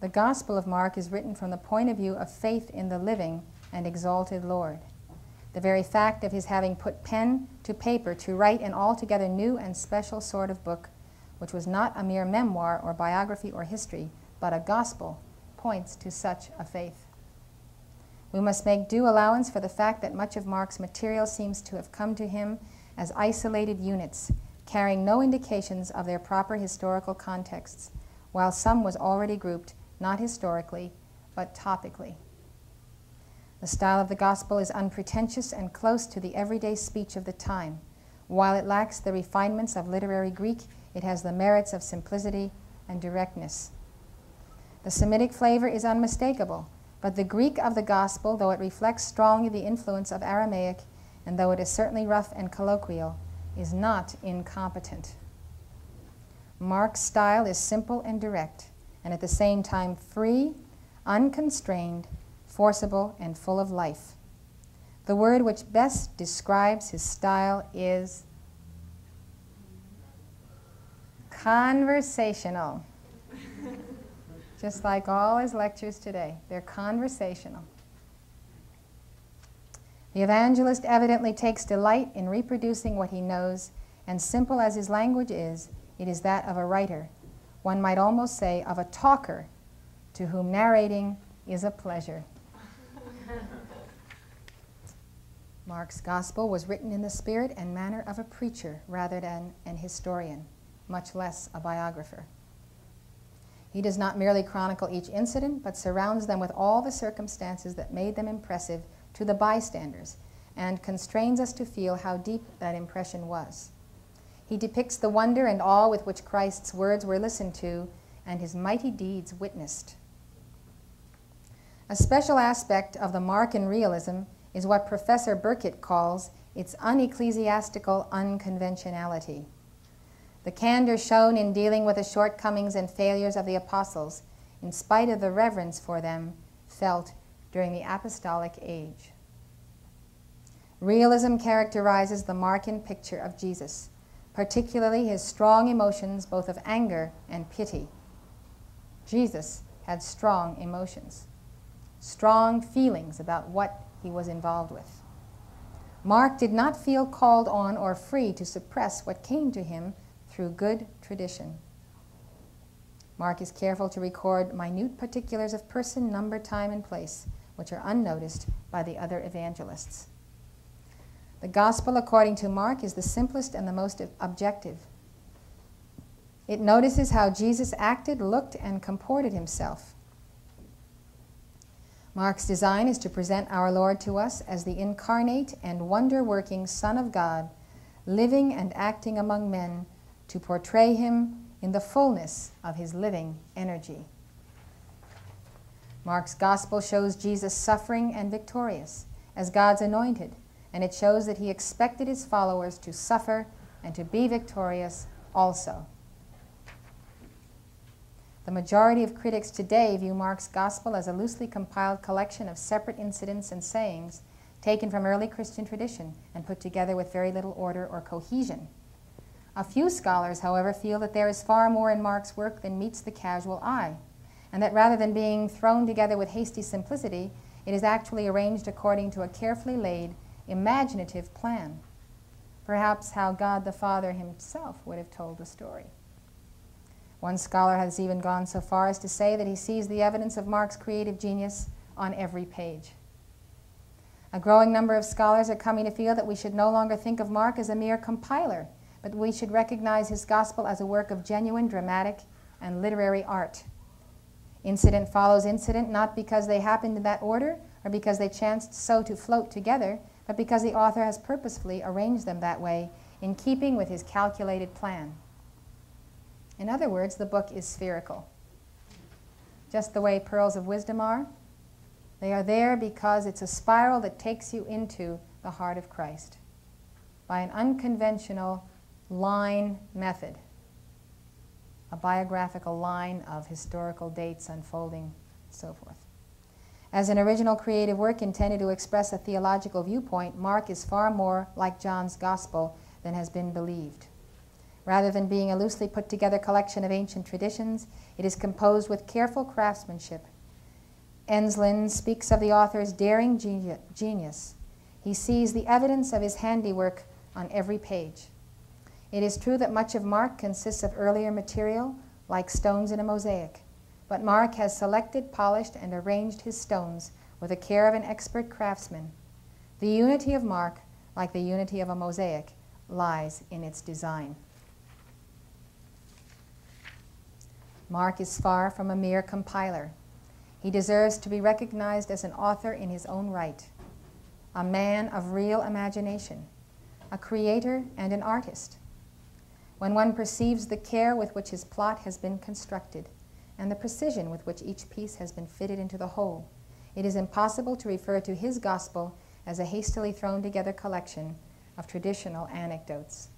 The Gospel of Mark is written from the point of view of faith in the living and exalted Lord. The very fact of his having put pen to paper to write an altogether new and special sort of book, which was not a mere memoir or biography or history, but a gospel, points to such a faith. We must make due allowance for the fact that much of Mark's material seems to have come to him as isolated units, carrying no indications of their proper historical contexts, while some was already grouped not historically, but topically. The style of the gospel is unpretentious and close to the everyday speech of the time. While it lacks the refinements of literary Greek, it has the merits of simplicity and directness. The Semitic flavor is unmistakable, but the Greek of the gospel, though it reflects strongly the influence of Aramaic, and though it is certainly rough and colloquial, is not incompetent. Mark's style is simple and direct and at the same time free, unconstrained, forcible, and full of life. The word which best describes his style is conversational. Just like all his lectures today, they're conversational. The evangelist evidently takes delight in reproducing what he knows, and simple as his language is, it is that of a writer one might almost say, of a talker to whom narrating is a pleasure. Mark's gospel was written in the spirit and manner of a preacher rather than an historian, much less a biographer. He does not merely chronicle each incident, but surrounds them with all the circumstances that made them impressive to the bystanders and constrains us to feel how deep that impression was. He depicts the wonder and awe with which Christ's words were listened to and his mighty deeds witnessed. A special aspect of the Markan realism is what Professor Burkitt calls its unecclesiastical unconventionality. The candor shown in dealing with the shortcomings and failures of the apostles, in spite of the reverence for them felt during the apostolic age. Realism characterizes the mark Markan picture of Jesus, particularly his strong emotions both of anger and pity. Jesus had strong emotions, strong feelings about what he was involved with. Mark did not feel called on or free to suppress what came to him through good tradition. Mark is careful to record minute particulars of person, number, time, and place, which are unnoticed by the other evangelists. The gospel, according to Mark, is the simplest and the most objective. It notices how Jesus acted, looked, and comported himself. Mark's design is to present our Lord to us as the incarnate and wonder working Son of God, living and acting among men to portray him in the fullness of his living energy. Mark's gospel shows Jesus suffering and victorious as God's anointed and it shows that he expected his followers to suffer and to be victorious also. The majority of critics today view Mark's Gospel as a loosely compiled collection of separate incidents and sayings taken from early Christian tradition and put together with very little order or cohesion. A few scholars, however, feel that there is far more in Mark's work than meets the casual eye, and that rather than being thrown together with hasty simplicity, it is actually arranged according to a carefully laid imaginative plan. Perhaps how God the Father himself would have told the story. One scholar has even gone so far as to say that he sees the evidence of Mark's creative genius on every page. A growing number of scholars are coming to feel that we should no longer think of Mark as a mere compiler, but we should recognize his gospel as a work of genuine dramatic and literary art. Incident follows incident not because they happened in that order or because they chanced so to float together, but because the author has purposefully arranged them that way in keeping with his calculated plan. In other words, the book is spherical. Just the way pearls of wisdom are, they are there because it's a spiral that takes you into the heart of Christ by an unconventional line method, a biographical line of historical dates unfolding, so forth. As an original creative work intended to express a theological viewpoint, Mark is far more like John's Gospel than has been believed. Rather than being a loosely put together collection of ancient traditions, it is composed with careful craftsmanship. Enslin speaks of the author's daring genius. He sees the evidence of his handiwork on every page. It is true that much of Mark consists of earlier material, like stones in a mosaic. But Mark has selected, polished, and arranged his stones with the care of an expert craftsman. The unity of Mark, like the unity of a mosaic, lies in its design. Mark is far from a mere compiler. He deserves to be recognized as an author in his own right, a man of real imagination, a creator and an artist. When one perceives the care with which his plot has been constructed, and the precision with which each piece has been fitted into the whole, it is impossible to refer to his gospel as a hastily thrown together collection of traditional anecdotes.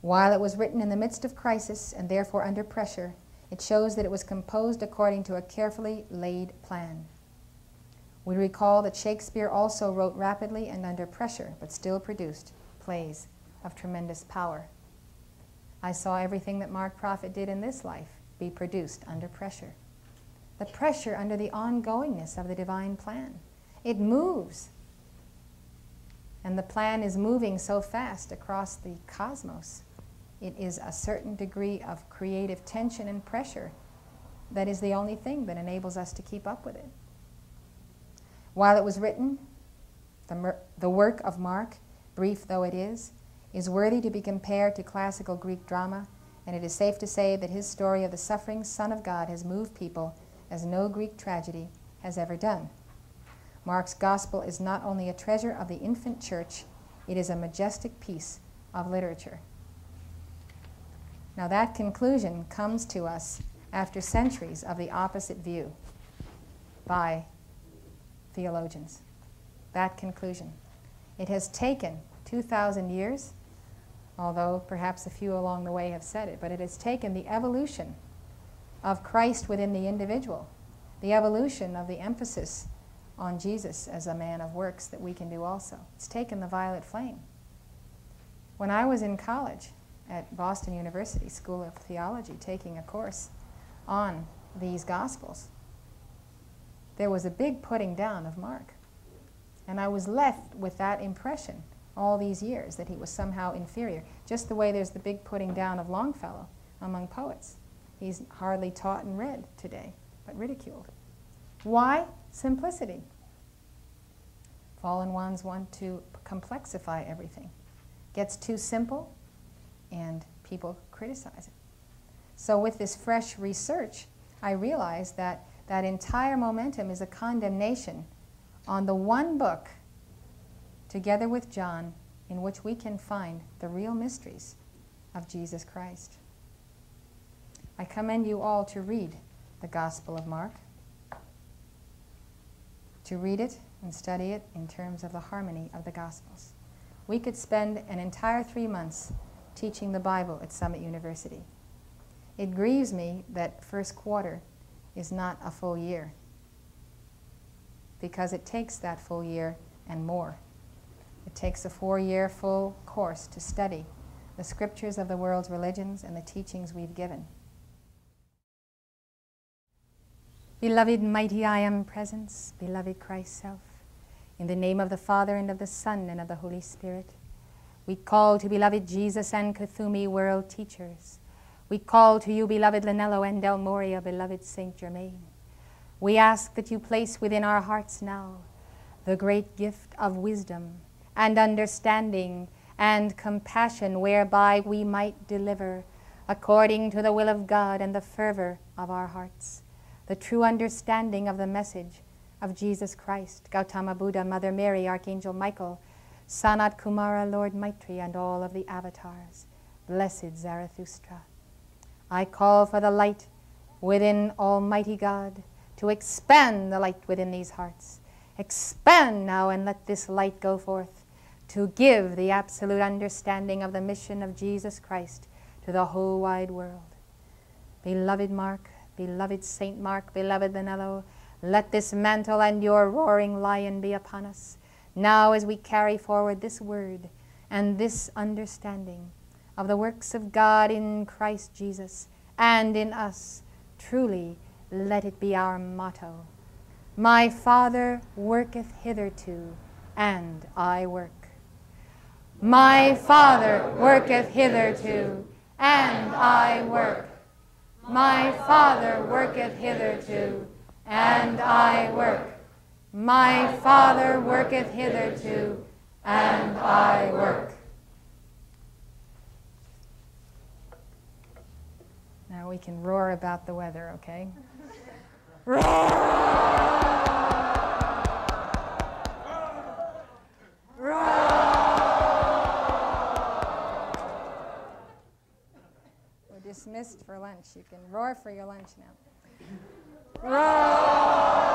While it was written in the midst of crisis and therefore under pressure, it shows that it was composed according to a carefully laid plan. We recall that Shakespeare also wrote rapidly and under pressure, but still produced plays of tremendous power. I saw everything that Mark Prophet did in this life be produced under pressure. The pressure under the ongoingness of the divine plan. It moves. And the plan is moving so fast across the cosmos. It is a certain degree of creative tension and pressure that is the only thing that enables us to keep up with it. While it was written, the, the work of Mark, brief though it is, is worthy to be compared to classical Greek drama and it is safe to say that his story of the suffering Son of God has moved people as no Greek tragedy has ever done. Mark's gospel is not only a treasure of the infant church, it is a majestic piece of literature. Now, that conclusion comes to us after centuries of the opposite view by theologians. That conclusion. It has taken 2,000 years, although perhaps a few along the way have said it, but it has taken the evolution of Christ within the individual, the evolution of the emphasis on Jesus as a man of works that we can do also. It's taken the violet flame. When I was in college at Boston University School of Theology taking a course on these Gospels, there was a big putting down of Mark. And I was left with that impression all these years that he was somehow inferior, just the way there's the big putting down of Longfellow among poets. He's hardly taught and read today, but ridiculed. Why? Simplicity. Fallen ones want to complexify everything. Gets too simple, and people criticize it. So, with this fresh research, I realized that that entire momentum is a condemnation on the one book, together with John, in which we can find the real mysteries of Jesus Christ. I commend you all to read the Gospel of Mark, to read it and study it in terms of the harmony of the Gospels. We could spend an entire three months teaching the Bible at Summit University. It grieves me that first quarter is not a full year because it takes that full year and more. It takes a four year full course to study the scriptures of the world's religions and the teachings we've given. Beloved, mighty I am presence, beloved Christ self, in the name of the Father and of the Son and of the Holy Spirit, we call to beloved Jesus and Kuthumi world teachers. We call to you, beloved Lanello and El Morya, beloved Saint Germain. We ask that you place within our hearts now the great gift of wisdom and understanding and compassion whereby we might deliver, according to the will of God and the fervor of our hearts, the true understanding of the message of Jesus Christ, Gautama Buddha, Mother Mary, Archangel Michael, Sanat Kumara, Lord Maitreya, and all of the avatars. Blessed Zarathustra. I call for the light within Almighty God to expand the light within these hearts. Expand now and let this light go forth to give the absolute understanding of the mission of Jesus Christ to the whole wide world. Beloved Mark, beloved Saint Mark, beloved Lanello, let this mantle and your roaring lion be upon us. Now, as we carry forward this word and this understanding of the works of God in Christ Jesus and in us, truly let it be our motto. My Father worketh hitherto, and I work. My Father worketh hitherto, and I work. My Father worketh hitherto, and I work. My Father worketh hitherto, and I work. Now we can roar about the weather, okay? roar! Dismissed for lunch. You can roar for your lunch now. Roar!